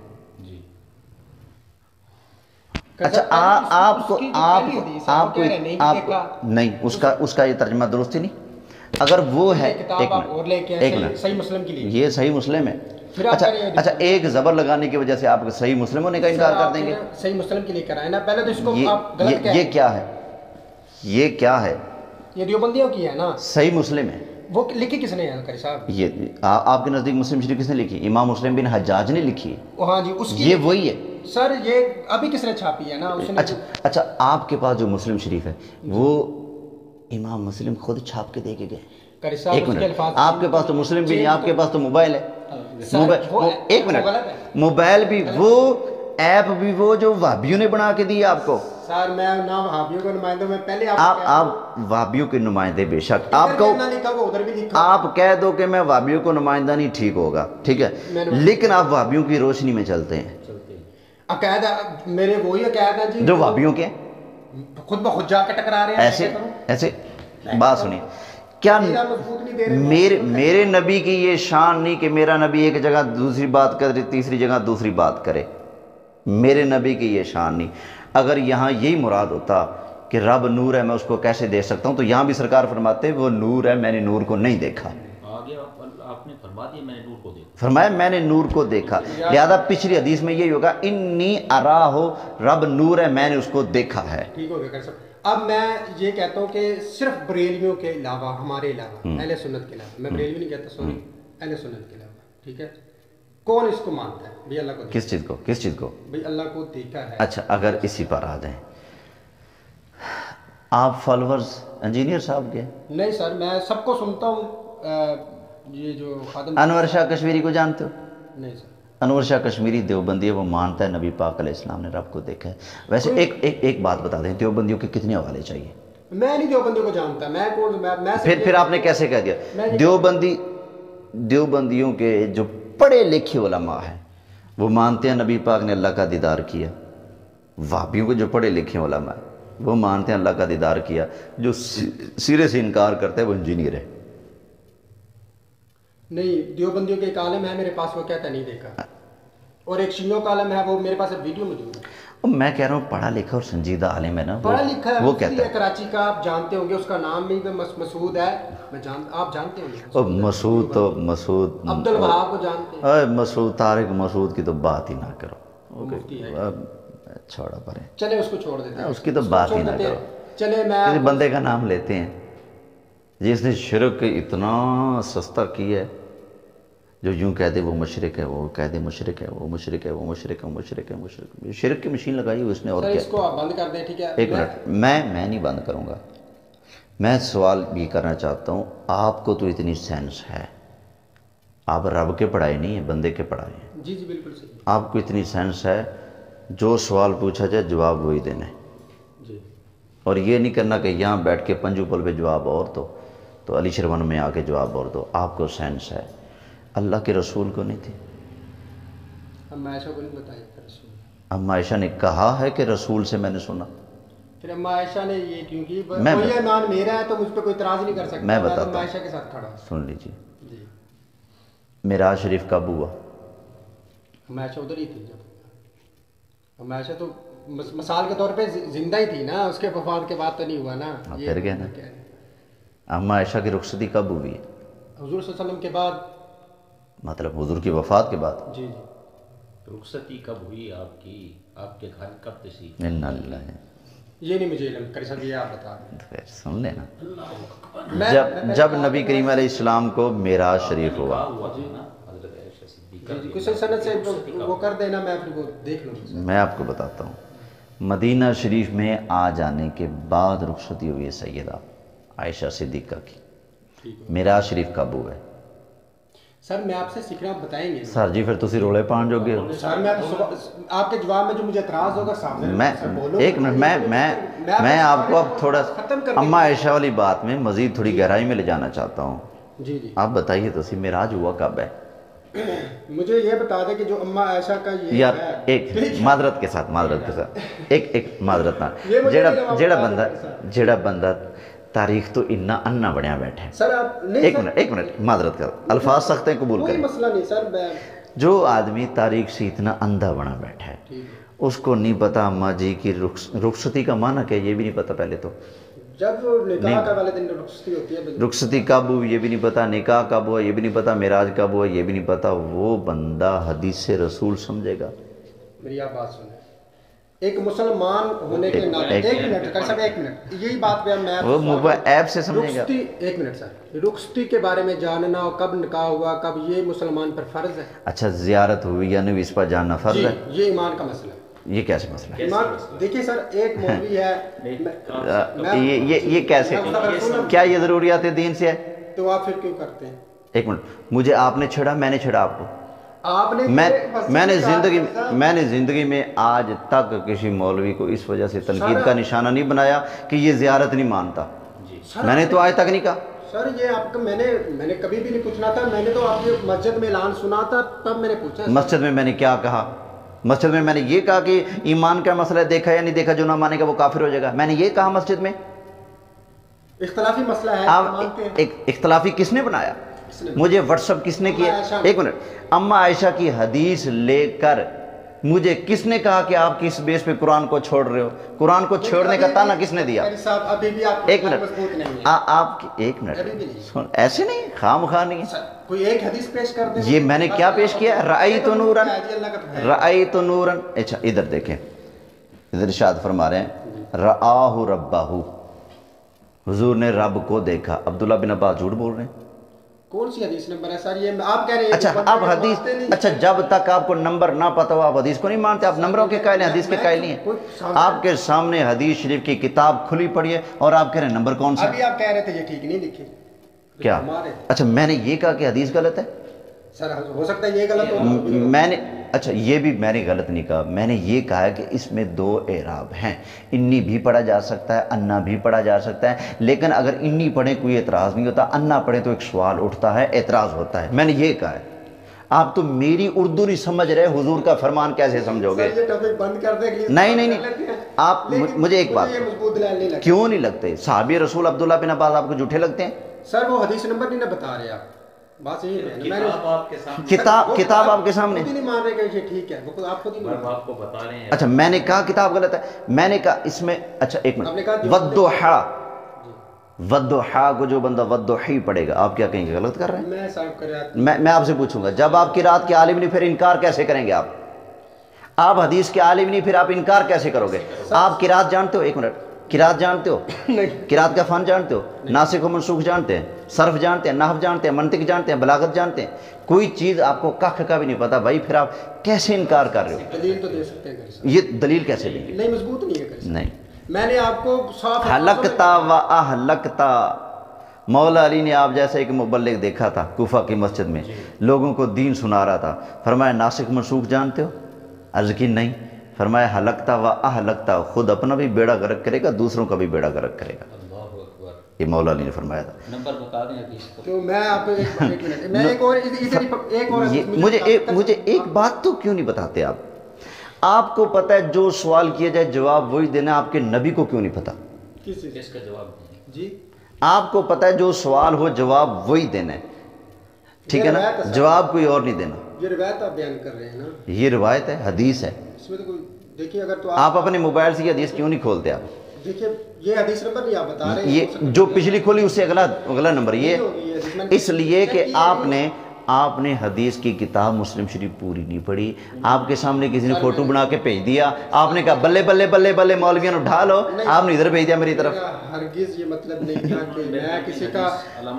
अच्छा आ, आपको आपको आपको आप आप नहीं उसका उसका ये तर्जमा दुरुस्त ही नहीं। अगर वो है एक आप मिनट एक मिनट। सही मुस्लिम की लीजिए। ये सही मुस्लिम है। फिर अच्छा अच्छा एक जबर लगाने की वजह से आप सही मुस्लिम होने का इनकार कर देंगे। सही मुस्लिम के लिए कराए ना। पहले तो इसको ये आप गलत ये, कह ये क्या है? ये क्या है? ये देवबंदियों की है ना। सही मुस्लिम है। वो लिखी किसने है साहब? ये आ, आपके नज़दीक मुस्लिम शरीफ किसने लिखी? इमाम मुस्लिम बिन हजाज ने लिखी। हाँ जी उसकी ये वही है। सर ये अभी किसने छापी है ना उसने अच्छा अच्छा आपके पास जो मुस्लिम शरीफ है वो इमाम मुस्लिम खुद छाप के दे के गए एक मिनट। आपके पास तो मुस्लिम भी नहीं आपके पास तो मोबाइल है। मोबाइल वो- वो- एक मिनट। मोबाइल भी वो ऐप भी वो जो वाबियों ने बना के दिया आपको। सर मैं ना का नुमाइंदा मैं पहले आप आपको आप वाबियों के नुमाइंदे बेशक। आपको उधर भी लिखा आप कह दो कि मैं वाबियों को नुमाइंदा नहीं ठीक होगा ठीक है? लेकिन आप वाबियों की रोशनी में चलते हैं। चलते अकायदा मेरे वही अकायदा जी। जो वाबियों के खुद ब खुद जाके टकरा रहे हैं ऐसे? ऐसे। बात सुनिए। क्या मेरा मज़बूत नहीं दे रहे मेरे मेरे नबी की ये शान नहीं कि मेरा नबी एक जगह दूसरी बात करे तीसरी जगह दूसरी बात करे। मेरे नबी की ये शान नहीं। अगर यहाँ यही मुराद होता कि रब नूर है मैं उसको कैसे देख सकता हूँ तो यहाँ भी सरकार फरमाते वो नूर है मैंने नूर को नहीं देखा। आगे आपने फरमा दिया मैंने नूर को देखा। फरमाया मैंने नूर को देखा। लिहाजा पिछली हदीस में यही होगा इन्नी अरा हो रब नूर है मैंने उसको देखा है। ठीक हो गया कर सकते अब मैं ये कहता हूँ कि सिर्फ़ बरेलियों के अलावा हमारे अलावा अहले सुन्नत के अलावा मैं बरेलवी नहीं कहता सॉरी अहले सुन्नत के अलावा ठीक है? कौन इसको मानता है? भाई अल्लाह को किस चीज़ को? किस चीज़ को? भाई अल्लाह को देखा है। अच्छा अगर इसी पर आ जाए। आप फॉलोअर्स इंजीनियर साहब के? नहीं सर मैं सबको सुनता हूँ ये जो अनवर शाह कश्मीरी को जानते हो? नहीं सर अनवर शाह कश्मीरी देवबंदी है वो मानता है नबी पाक इस्लाम ने रब को देखा है। वैसे एक एक एक बात बता दें देवबंदियों के कितने हवाले चाहिए? मैं नहीं देवबंदियों को जानता मैं कौन मैं, मैं फिर फिर आपने कैसे कह दिया? देवबंदी देवबंदियों के जो पढ़े लिखे उलमा हैं वो मानते हैं नबी पाक ने अल्लाह का दीदार किया। वाबियों के जो पढ़े लिखे उलमा हैं वो मानते हैं अल्लाह का दीदार किया। जो सिरे से इनकार करता है वो इंजीनियर है। नहीं देवबंदियों के एक आलम है मेरे पास वो कहता नहीं देखा। और एक शियों का आलम है वो मेरे पास वीडियो मौजूद है। और मैं कह रहा हूँ पढ़ा लिखा और संजीदा आलिम है ना पढ़ा लिखा है वो कहता है। है कराची का आप जानते होंगे उसका नाम भी मस, मसूद है मैं जान आप जानते होंगे मसूद तो मसूद अब्दुल वहाब को जानते हैं। मसूद तारिक मसूद की तो बात ही ना करो। छोड़ा परे। चले उसको छोड़ देते हैं। उसकी तो बात ही ना करो। चले मैं किसी बंदे का नाम लेते हैं जिसने शिरक इतना सस्ता किया है। जो यूँ कह दे वो मशरक है वो कह दे मशरक है वो मुशरक है वो मशरक है वो मुशरक है मुशरक शिरक की मशीन लगाई हुई उसने और क्या इसको आप बंद कर दें ठीक है? एक मिनट। मैं मैं नहीं बंद करूँगा। मैं सवाल भी करना चाहता हूँ आपको तो इतनी सेंस है। आप रब के पढ़ाए नहीं है बंदे के पढ़ाए हैं। जी जी बिल्कुल सही आपको इतनी सेंस है जो सवाल पूछा जाए जवाब वही देना। है जी। और ये नहीं करना कि यहाँ बैठ के पंजू पल पे जवाब और दो तो अली शरवन में आके जवाब और दो। आपको सेंस है। अल्लाह के रसूल को नहीं थी। अम्मा आयशा ने कहा है कि रसूल से मैंने सुना। फिर अम्मा आयशा ने ये क्योंकि मैं- ईमान मेरा है तो मुझ पर कोई इतराज नहीं कर सकता। मैं तो बताता अम्मा आयशा के साथ खड़ा सुन लीजिए। जी। मेराज शरीफ कब हुआ। अम्मा आयशा उधर ही थी जब। अम्मा आयशा तो मस- मिसाल के तौर पे ज़िंदा ही थी ना उसके वफात के बाद तो नहीं हुआ ना। हाँ, फिर क्या ना? अम्मा आयशा की रुखसती कब हुई? है हुजूर सल्लल्लाहु अलैहि वसल्लम के बाद मतलब हुजूर की वफात के बाद। जी जी। रुखसती कब हुई आपकी? आपके घर कब तशीफ है। ये नहीं मुझे इल्म कर सब आप बता दें। तो सुन लेना। जब मैं- जब नबी करीम इस्लाम को मेराज शरीफ हुआ। रुखसती वो कर देना मैं फिर वो देख लूँगा मैं आपको बताता हूँ। मदीना शरीफ में आ जाने के बाद रुखसती हुई है सैदा आयशा सिद्दीक़ा की ठीक है। मेराज शरीफ कब हुआ है सर मैं आपसे सीखना बताएँगे। सर जी फिर तुम रोले पान जोगे। हो सर मैं तो सुबह- आपके जवाब में जो मुझे एतराज़ होगा सामने मैं एक मिनट मैं मैं मैं आपको अब थोड़ा अम्मा आयशा वाली बात में मजीद थोड़ी गहराई में ले जाना चाहता हूँ। जी जी। आप बताइए तो सी मेराज हुआ कब है? मुझे ये बता दे कि जो अम्मा आयशा का ये यार एक मादरत के साथ मादरत के साथ। एक एक मादरत ना। जेड़ा जेड़ा बंदा जेड़ा बंदा तारीख तो इन्ना अन्ना बनया बैठा है। सर आप नहीं एक मिनट एक मिनट मादरत कर। अल्फाज सख्त हैं कबूल करें। मसला नहीं सर जो आदमी तारीख से इतना अंधा बना बैठा है उसको नहीं पता अम्मा जी की रुखसती का माना क्या ये भी नहीं पता पहले तो। जब निकाह का वाले दिन रुखसती होती है रुखसती कब हुई ये भी नहीं पता निकाह कब हुआ ये भी नहीं पता मेराज कब हुआ ये भी नहीं पता। वो बंदा हदीस से रसूल समझेगा। मेरी आप बात सुने। एक मुसलमान होने के नाते एक- मिनट कर सब एक मिनट। यही बात पे मैं वो मोबाइल ऐप से समझेगा। एक मिनट सर। रुखसती के बारे में जानना और कब निकाह हुआ कब ये मुसलमान पर फ़र्ज़ है? अच्छा जियारत हुई या नहीं इस पर जानना फ़र्ज़ है? ये ईमान का मसला है। ये कैसे मसला है? ईमान देखिए सर एक मौलवी है ये ये ये कैसे? क्या ये ज़रूरियात दीन से है? तो आप फिर क्यों करते हैं? एक मिनट मुझे आपने छेड़ा मैंने छेड़ा आपको। आपने मैं मैंने ज़िंदगी मैंने ज़िंदगी में आज तक किसी मौलवी को इस वजह से तनकीद का निशाना नहीं बनाया कि ये जियारत नहीं मानता। मैंने तो आज तक नहीं कहा। सर ये आपका मैंने मैंने कभी भी नहीं पूछना था। मैंने तो आपके मस्जिद में ऐलान सुना था तब मैंने पूछा। मस्जिद में मैंने क्या कहा? मस्जिद में मैंने ये कहा कि ईमान का मसला देखा या नहीं देखा जो ना मानेगा वो काफिर हो जाएगा। मैंने ये कहा मस्जिद में। इख्तलाफी मसला है आप इख्तलाफी किसने बनाया? मुझे व्हाट्सअप किसने किया? एक मिनट। अम्मा आयशा की हदीस लेकर मुझे किसने कहा कि आप किस बेस पे कुरान को छोड़ रहे हो? कुरान को छोड़ने का ताना किसने दिया? अभी भी आप एक मिनट। आप एक। मिनट। ऐसे नहीं खाम खा नहीं। कोई एक हदीस पेश कर दे। ये मैंने क्या पेश किया? राई तो नूरन। तो राई तो नूरन। अच्छा इधर देखें। इधर शाद फरमा रहे हैं। राहु रब्बाहू। हुजूर ने रब को देखा। अब्दुल्ला बिन अब्बास झूठ बोल रहे हैं। कौन सी हदीस? नंबर है सर ये आप कह रहे हैं अच्छा आप हदीस। अच्छा जब तक आपको नंबर ना पता हो आप हदीस को नहीं मानते आप नंबरों के कायल हैं हदीस के कायल नहीं है। आपके सामने हदीस शरीफ की किताब खुली पड़ी है और आप कह रहे हैं नंबर कौन सा अभी आप कह रहे थे ये ठीक नहीं लिखी क्या? अच्छा मैंने ये कहा कि हदीस गलत है? सर हो सकता है ये गलत हो। मैंने अच्छा ये भी मैंने गलत नहीं कहा। मैंने ये कहा कि इसमें दो एराब हैं। इन्नी भी पढ़ा जा सकता है अन्ना भी पढ़ा जा सकता है। लेकिन अगर इन्नी पढ़े कोई एतराज़ नहीं होता अन्ना पढ़े तो एक सवाल उठता है एतराज़ होता है। मैंने ये कहा है। आप तो मेरी उर्दू नहीं समझ रहे हुजूर का फरमान कैसे समझोगे? बंद कर दे नहीं, नहीं, नहीं। आप मुझे एक बात- क्यों नहीं लगते? साहबी रसूल अब्दुल्ला बिन अब्बास आपको झूठे लगते हैं? सर वो हदीस नंबर नहीं ना बता रहे आप। बात यही है किताब आपके सामने किताब वो किताब आपके सामने। नहीं मान रहे कि ये ठीक है वो आप खुद ही आपको बता रहे हैं। अच्छा मैंने कहा किताब गलत है। मैंने कहा इसमें अच्छा एक मिनट। वद्दोहा वद्दोहा को जो बंदा वद्दोही पढ़ेगा आप क्या कहेंगे गलत कर रहे हैं? मैं साहब कर रहा मैं मैं आपसे पूछूँगा जब आपकी रात के आलिम नहीं फिर इनकार कैसे करेंगे आप? आप हदीस के आलिम नहीं फिर आप इनकार कैसे करोगे? आप किरात जानते हो एक मिनट। किरात जानते हो? नहीं। किरात का फन जानते हो? नासिक मनसूख जानते हैं सर्फ जानते हैं नाहव जानते हैं मंतिक जानते हैं बलागत जानते हैं। कोई चीज़ आपको कख का भी नहीं पता भाई फिर आप कैसे इनकार कर रहे हो? दलील तो दे सकते हैं ये दलील कैसे देंगे नहीं मज़बूत नहीं है नहीं। मैंने आपको साफ़ हलकता व अहलकता। मौला अली ने आप जैसे एक मुबल्लिक देखा था कोफा की मस्जिद में। लोगों को दीन सुना रहा था। फरमाया नासिक मनसूख जानते हो? अर्ज़ की नहीं। फरमाया हलकता व अहलकता खुद अपना भी बेड़ा गर्क करेगा दूसरों का भी बेड़ा गर्क करेगा। ये मौला अली ने फरमाया था। नंबर बता दें तो मैं आपको एक, मिनट मैं एक और इधर एक और ये मुझे एक मुझे एक बात तो क्यों नहीं बताते आप? आपको पता है जो सवाल किया जाए जवाब वही देना आपके नबी को क्यों नहीं पता? किस चीज़? इसका जवाब जी। आपको पता है जो सवाल हो जवाब वही देना है। ठीक है ना? जवाब कोई और नहीं देना। ये रिवायत आप बयान कर रहे हैं ना। ये रिवायत है हदीस है। इसमें तो कोई देखिए अगर तो आप अपने मोबाइल से ये हदीस क्यों नहीं खोलते आप? देखिए ये हदीस नंबर नहीं आप बता रहे ये जो पिछली खोली उससे अगला अगला नंबर ये। इसलिए कि आपने आपने हदीस की किताब मुस्लिम शरीफ पूरी नहीं पढ़ी। आपके सामने किसी ने फ़ोटो बना के भेज दिया। आपने कहा बल्ले बल्ले बल्ले बल्ले मौलवियों उठा लो। आपने इधर भेज दिया मेरी तरफ़। हरगिज ये मतलब नहीं था कि मैं किसी का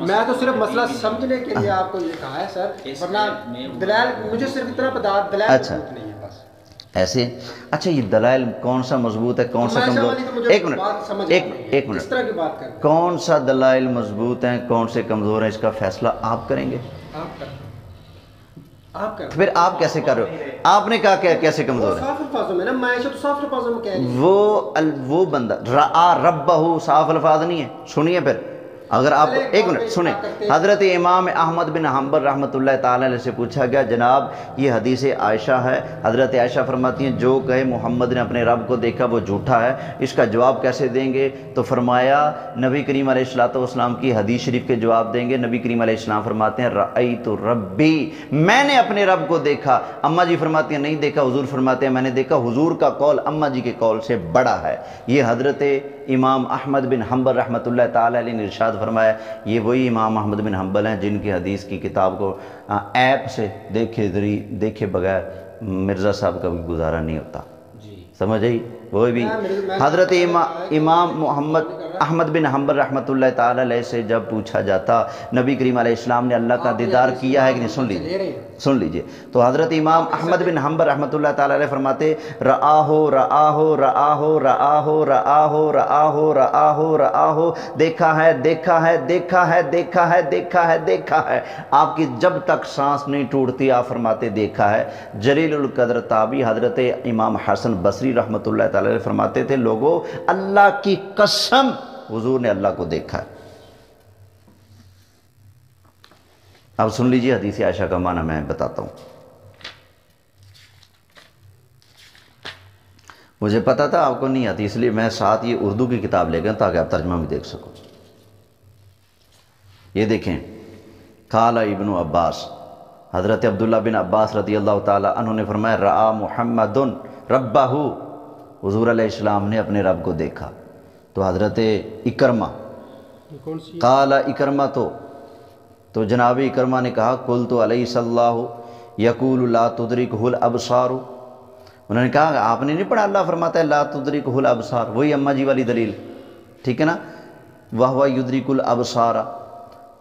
मैं तो सिर्फ़ मसला समझने के लिए आपको ये कहा है सर। वरना दलाल मुझे सिर्फ़ इतना बता दलाल अच्छा। मज़बूत नहीं है बस ऐसे। अच्छा ये दलाइल कौन सा मज़बूत है कौन सा तो वाली तो कमज़ोर एक मिनट एक एक मिनट। कौन सा दलाइल मज़बूत हैं कौन से कमज़ोर हैं इसका फैसला आप करेंगे। आप कर आप कर फिर आप कैसे कर रहे हो? आपने कहा क्या कैसे कमज़ोर है? साफ़ अल्फाजों में ना मैं ऐसे तो साफ़ अल्फाजों में कह रही वो वो बंदा रआ रब्बहू साफ़ अल्फाज नहीं है। सुनिए फिर। अगर आप एक मिनट सुने। हज़रत इमाम अहमद बिन हम्बर रहमत ताला से पूछा गया, जनाब, ये हदीस आयशा है। हज़रत आयशा फरमाती हैं, जो कहे मोहम्मद ने अपने रब को देखा, वो झूठा है। इसका जवाब कैसे देंगे? तो फरमाया, नबी करीम अलैहिस्सलाम की हदीस शरीफ के जवाब देंगे। नबी करीम अलैहिस्सलाम फरमाते हैं रई तो रबी मैंने अपने रब को देखा। अम्मा जी फरमाती हैं, नहीं देखा। हजूर फरमाते हैं, मैंने देखा, हजूर का कौल अम्मा जी के कौल से बड़ा है। ये हज़रत इमाम अहमद बिन हम्बल रहमत ने इरशाद फरमाया ये वही इमाम अहमद बिन हम्बल हैं जिनकी हदीस की किताब को ऐप से देखे जरी देखे बगैर मिर्ज़ा साहब का भी गुजारा नहीं होता। समझ आई? वो भी हज़रत इमा, इमाम मोहम्मद अहमद बिन हम्बर रहमत से जब पूछा जाता नबी करीम अलैहिस्सलाम ने अल्लाह का दीदार किया है कि नहीं? सुन रहे लीजिए। सुन लीजिए। तो हज़रत इमाम अहमद बिन हम्बर रहमतुल्लाह ताला फरमाते, रआहो रआहो रआहो रआहो रआहो रआहो रआहो रआहो, देखा है देखा है देखा है देखा है देखा है देखा है। आपकी जब तक सांस नहीं टूटती, आप फरमाते, देखा है। जलील कदर ताबी हज़रत इमाम हसन बसरी रहमतुल्लाह ताला फरमाते थे, लोगों, अल्लाह की कसम, हजूर ने अल्लाह को देखा है। अब सुन लीजिए हदीस आयशा का माना मैं बताता हूँ। मुझे पता था आपको नहीं आती इसलिए मैं साथ ये उर्दू की किताब ले गया ताकि आप तर्जमा भी देख सको। ये देखें काला इब्न अब्बास हज़रत अब्दुल्ला बिन अब्बास रदी अल्लाह ताला उन्होंने फरमाया रा मोहम्मद रब्बाहू। हुजूर अलैहिस्सलाम ने अपने रब को देखा। तो हज़रत इकरमा काला इकरमा तो तो जनाब इकरमा ने कहा, कुल तो अलई सल्लाह, यकूल ला तुदरिक हुल अबसार। उन्होंने कहा, आपने नहीं पढ़ा? अल्लाह फरमाता है, ला तुदरिक हुल अबसार। वही अम्मा जी वाली दलील। ठीक है ना? वाह वाह युद्रिकुल अबसारा।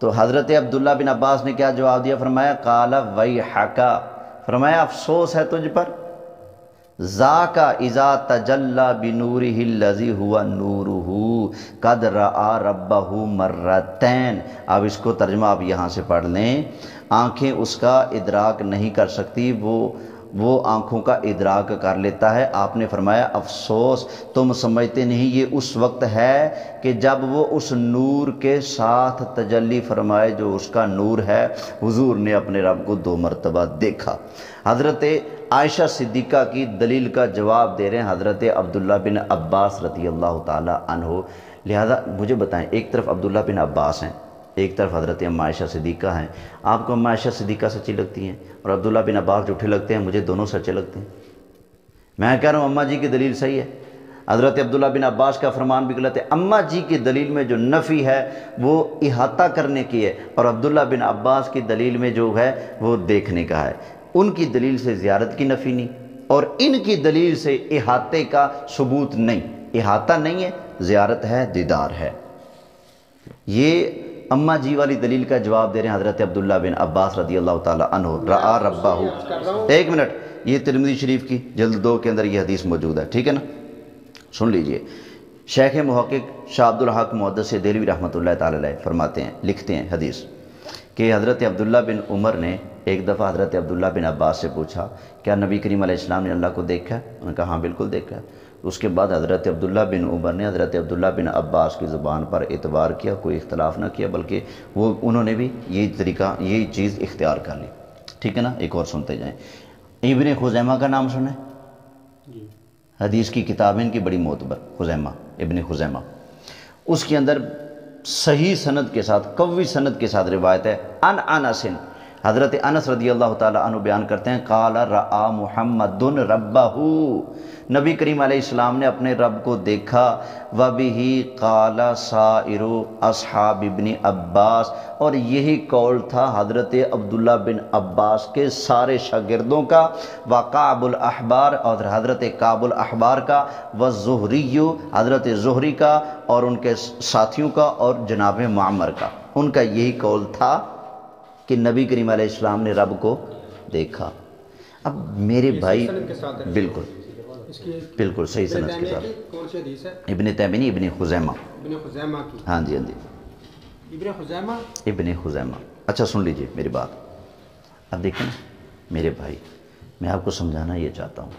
तो हज़रत अब्दुल्ला बिन अब्बास ने क्या जवाब दिया? फरमाया, काला वही हका फरमाया, अफसोस है तुझ पर। जाका इज़ा तजल्ला बिनूर लजी हुआ नूर नूरुहू, कद रा रब्बहू मर्रतैन। अब इसको तर्जमा आप यहाँ से पढ़ लें। आँखें उसका इदराक नहीं कर सकती, वो वो आँखों का इदराक कर लेता है। आपने फरमाया, अफसोस, तुम समझते नहीं, ये उस वक्त है कि जब वो उस नूर के साथ तजल्ली फरमाए, जो उसका नूर है, हुजूर ने अपने रब को दो मरतबा देखा। हज़रत आयशा सिद्दीक़ा की दलील का जवाब दे रहे हैं हज़रत अब्दुल्ला बिन अब्बास रती अल्लाह अनहो। लिहाजा मुझे बताएँ, एक तरफ़ अब्दुल्ला बिन अब्बास हैं, एक तरफ़ हज़रत अम्मा आयशा सिद्दीक़ा हैं। आपको अम्मा आयशा सिद्दीक़ा सच्ची लगती हैं और अब्दुल्ला बिन अब्बास झूठे लगते हैं, मुझे दोनों सच्चे लगते हैं। मैं कह रहा हूँ, अम्मा जी की दलील सही है। हज़रत अब्दुल्ला बिन अब्बास का फरमान भी गलत है। अम्मा जी की दलील में जो नफ़ी है, वो इहाता करने की है और अब्दुल्ला बिन अब्बास की दलील में जो है, वो देखने का है। उनकी दलील से ज़्यारत की नफ़ी नहीं और इनकी दलील से इहाते का सबूत नहीं। इहाता नहीं है ज़्यारत है दीदार है। ये अम्मा जी वाली दलील का जवाब दे रहे हैं हज़रत अब्दुल्ला बिन अब्बास रदी अल्लाह अन्हो। रा रब्बाहू। एक मिनट ये तिरमिदी शरीफ की जल्द दो के अंदर ये हदीस मौजूद है ठीक है ना? सुन लीजिए। शेख महक़ शाह अब्दुल हक मुहदस दिलवी रहमत ताली फरमाते हैं लिखते हैं हदीस। कि हज़रत अब्दुल्ला बिन उमर ने एक दफ़ा हज़रत अब्दुल्ला बिन अब्बास से पूछा क्या नबी करीम इस्लाम ने अल्लाह को देखा है? उन्होंने कहा हाँ बिल्कुल देखा है। उसके बाद हज़रत अब्दुल्ला बिन उमर ने हज़रत अब्दुल्ला बिन अब्बास की ज़ुबान पर एतबार किया कोई इख्तलाफ ना किया बल्कि वो उन्होंने भी यही तरीका यही चीज़ इख्तियार कर ली। ठीक है ना? एक और सुनते जाएँ। इबन खुजैमा का नाम सुने हदीस की किताबें इनकी बड़ी मोतबर खुजैमा इबन खुजैमा। उसके अंदर सही सनद के साथ कवी सनद के साथ रिवायत है। अन अनसिन हज़रत अनस रदी अल्लाह तु बयान करते हैं, काला रा मोहम्मद रब्बाहू। नबी करीम इस्लाम ने अपने रब को देखा वबी काला साइरो असहाब इबन अब्बास। और यही कौल था हज़रत अब्दुल्ला बिन अब्बास के सारे शागिर्दों का, व काबुल अहबार। और हज़रत काबुल अहबार का, व जहरी हज़रत जहरी का और उनके साथियों का और जनाब मामर का। उनका यही कौल था कि नबी करीम इस्लाम ने रब को देखा। अब मेरे भाई बिल्कुल। बिल्कुल सही सनद के साथ। इबन तैमिनी इबन खुजैमा। हाँ जी हाँ जी। इबन खुजैमा? अच्छा सुन लीजिए मेरी बात। अब देखें ना मेरे भाई मैं आपको समझाना ये चाहता हूँ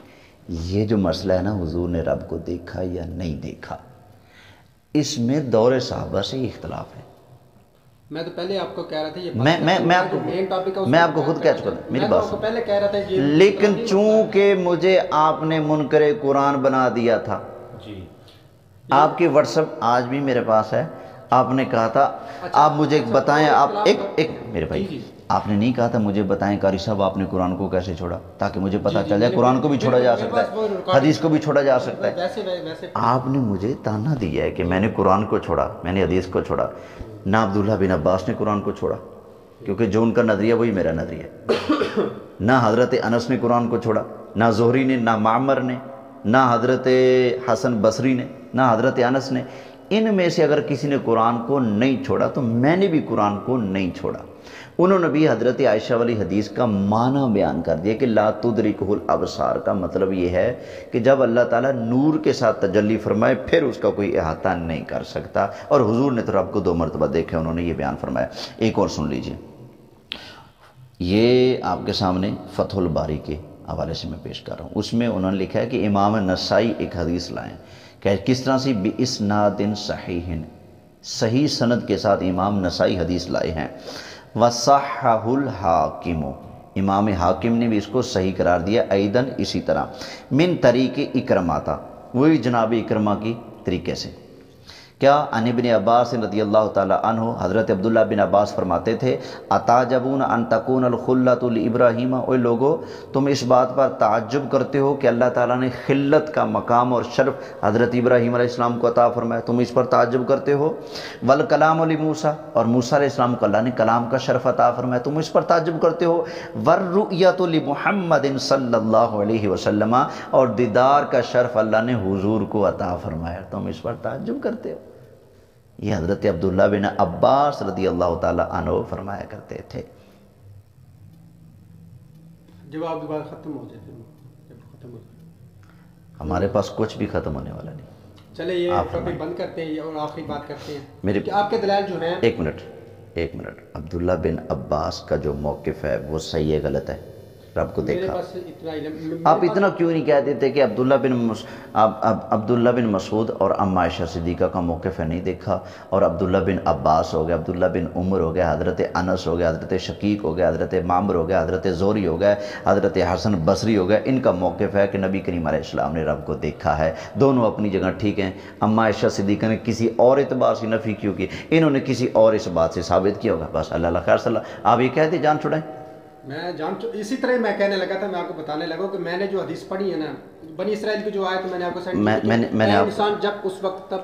ये जो मसला है ना हुजूर ने रब को देखा या नहीं देखा इसमें दौरे साहबा से ही इख्तलाफ है। मैं तो पहले आपको कह रहा था ये मैं मैं मैं आपको मेन टॉपिक मैं आपको खुद कह चुका था मेरी बात तो पहले कह रहा था ये लेकिन चूँकि मुझे आपने मुनकर कुरान बना दिया था। जी। आपकी व्हाट्सएप आज भी मेरे पास है। आपने कहा था अच्छा, आप मुझे अच्छा, बताएँ तो आप एक एक मेरे भाई आपने नहीं कहा था मुझे बताएँ कारी साहब आपने कुरान को कैसे छोड़ा? ताकि मुझे पता चल जाए कुरान को भी छोड़ा जा सकता है। हदीस को भी छोड़ा जा सकता है। आपने मुझे ताना दिया है कि मैंने कुरान को छोड़ा मैंने हदीस को छोड़ा। ना अब्दुल्ला बिन अब्बास ने कुरान को छोड़ा, क्योंकि जो उनका नज़रिया वही मेरा नज़रिया ना हज़रत अनस ने कुरान को छोड़ा, ना जोहरी ने, ना मामर ने, ना हज़रत हसन बसरी ने, ना हज़रत अनस ने इन में से अगर किसी ने कुरान को नहीं छोड़ा तो मैंने भी कुरान को नहीं छोड़ा। उन्होंने भी हज़रत आयशा वाली हदीस का माना बयान कर दिया कि लातुदरिकुल अबसार का मतलब ये है कि जब अल्लाह ताला नूर के साथ तजल्ली फरमाए, फिर उसका कोई अहाता नहीं कर सकता। और हुजूर ने तो रब को दो मरतबा देखे, उन्होंने ये बयान फरमाया। एक और सुन लीजिए। ये आपके सामने फ़तहुल बारी के हवाले से मैं पेश कर रहा हूँ। उसमें उन्होंने लिखा है कि इमाम नसाई एक हदीस लाएँ। कह, किस तरह से बे इस सही सही सनद के साथ इमाम नसाई हदीस लाए हैं। वसाहुल हाकिम। इमाम हाकिम ने भी इसको सही करार दिया, ऐदन इसी तरह। मिन तरीके इक्रमा था। वही जनाब इक्रमा की तरीके से। क्या अनिबिन अब्बास रदी अल्लाह तहो हज़रत अब्दुल्ला बिन अब्बास फरमाते थे, अताजबून अन तकून इब्राहिम? ओ लोगो, तुम इस बात पर ताज्जुब करते हो कि अल्लाह ताला ने खिल्लत का मकाम और शर्फ हज़रत इब्राहिम इस्लाम को अता फरमाया। तुम इस पर ताज्जुब करते हो? वल कलाम मूसा, और मूसा इस्लाम को अल्लाह ने कलाम का शर्फ अता फरमाया। तुम इस पर ताज्जुब करते हो? सल्लल्लाहु अलैहि वसल्लम, और दीदार का शर्फ अल्लाह ने हुजूर को अता फरमाया। तुम इस पर ताज्जुब करते हो? ये हज़रत अब्दुल्ला बिन अब्बास रदी अल्लाह तनो फरमाया करते थे। हो हमारे पास कुछ भी ख़त्म होने वाला नहीं। चले ये टॉपिक बंद करते हैं और आखिरी बात करते हैं। मेरे आपके दलाल जो हैं एक मिनट एक मिनट। अब्दुल्ला बिन अब्बास का जो मौक़ है वो सही है गलत है? रब को देखा। आप इतना क्यों नहीं कह देते कि अब्दुल्ला बिन अब, अब, अब्दुल्ला बिन मसूद और अम्मा आयशा सिद्दीक़ा का मौक़ है नहीं देखा? और अब्दुल्ला बिन अब्बास हो गया अब्दुल्ला बिन उमर हो गया हज़रत अनस हो गया हज़रत शकीक हो गया हज़रत मामर हो गया हज़रत जोरी हो गया हज़रत हसन बसरी हो गया इनका मौक़ है कि नबी करीम इस्लाम ने रब को देखा है। दोनों अपनी जगह ठीक हैं। अम्मा आयशा सिद्दीक़ा ने किसी और एतबार से नफ़ी क्यों की? इन्होंने किसी और इस बात से साबित किया होगा। बस अल्लाह खैर सल्ला। आप ये कहते जान छुड़ाएँ? मैं जान इसी तरह मैं कहने लगा था मैं आपको बताने लगा कि मैंने जो हदीस पढ़ी है ना बनी इसराइल की जो आयत तो मैंने आपको सेंड मैं, मैंने मैंने आप... इंसान जब उस वक्त तक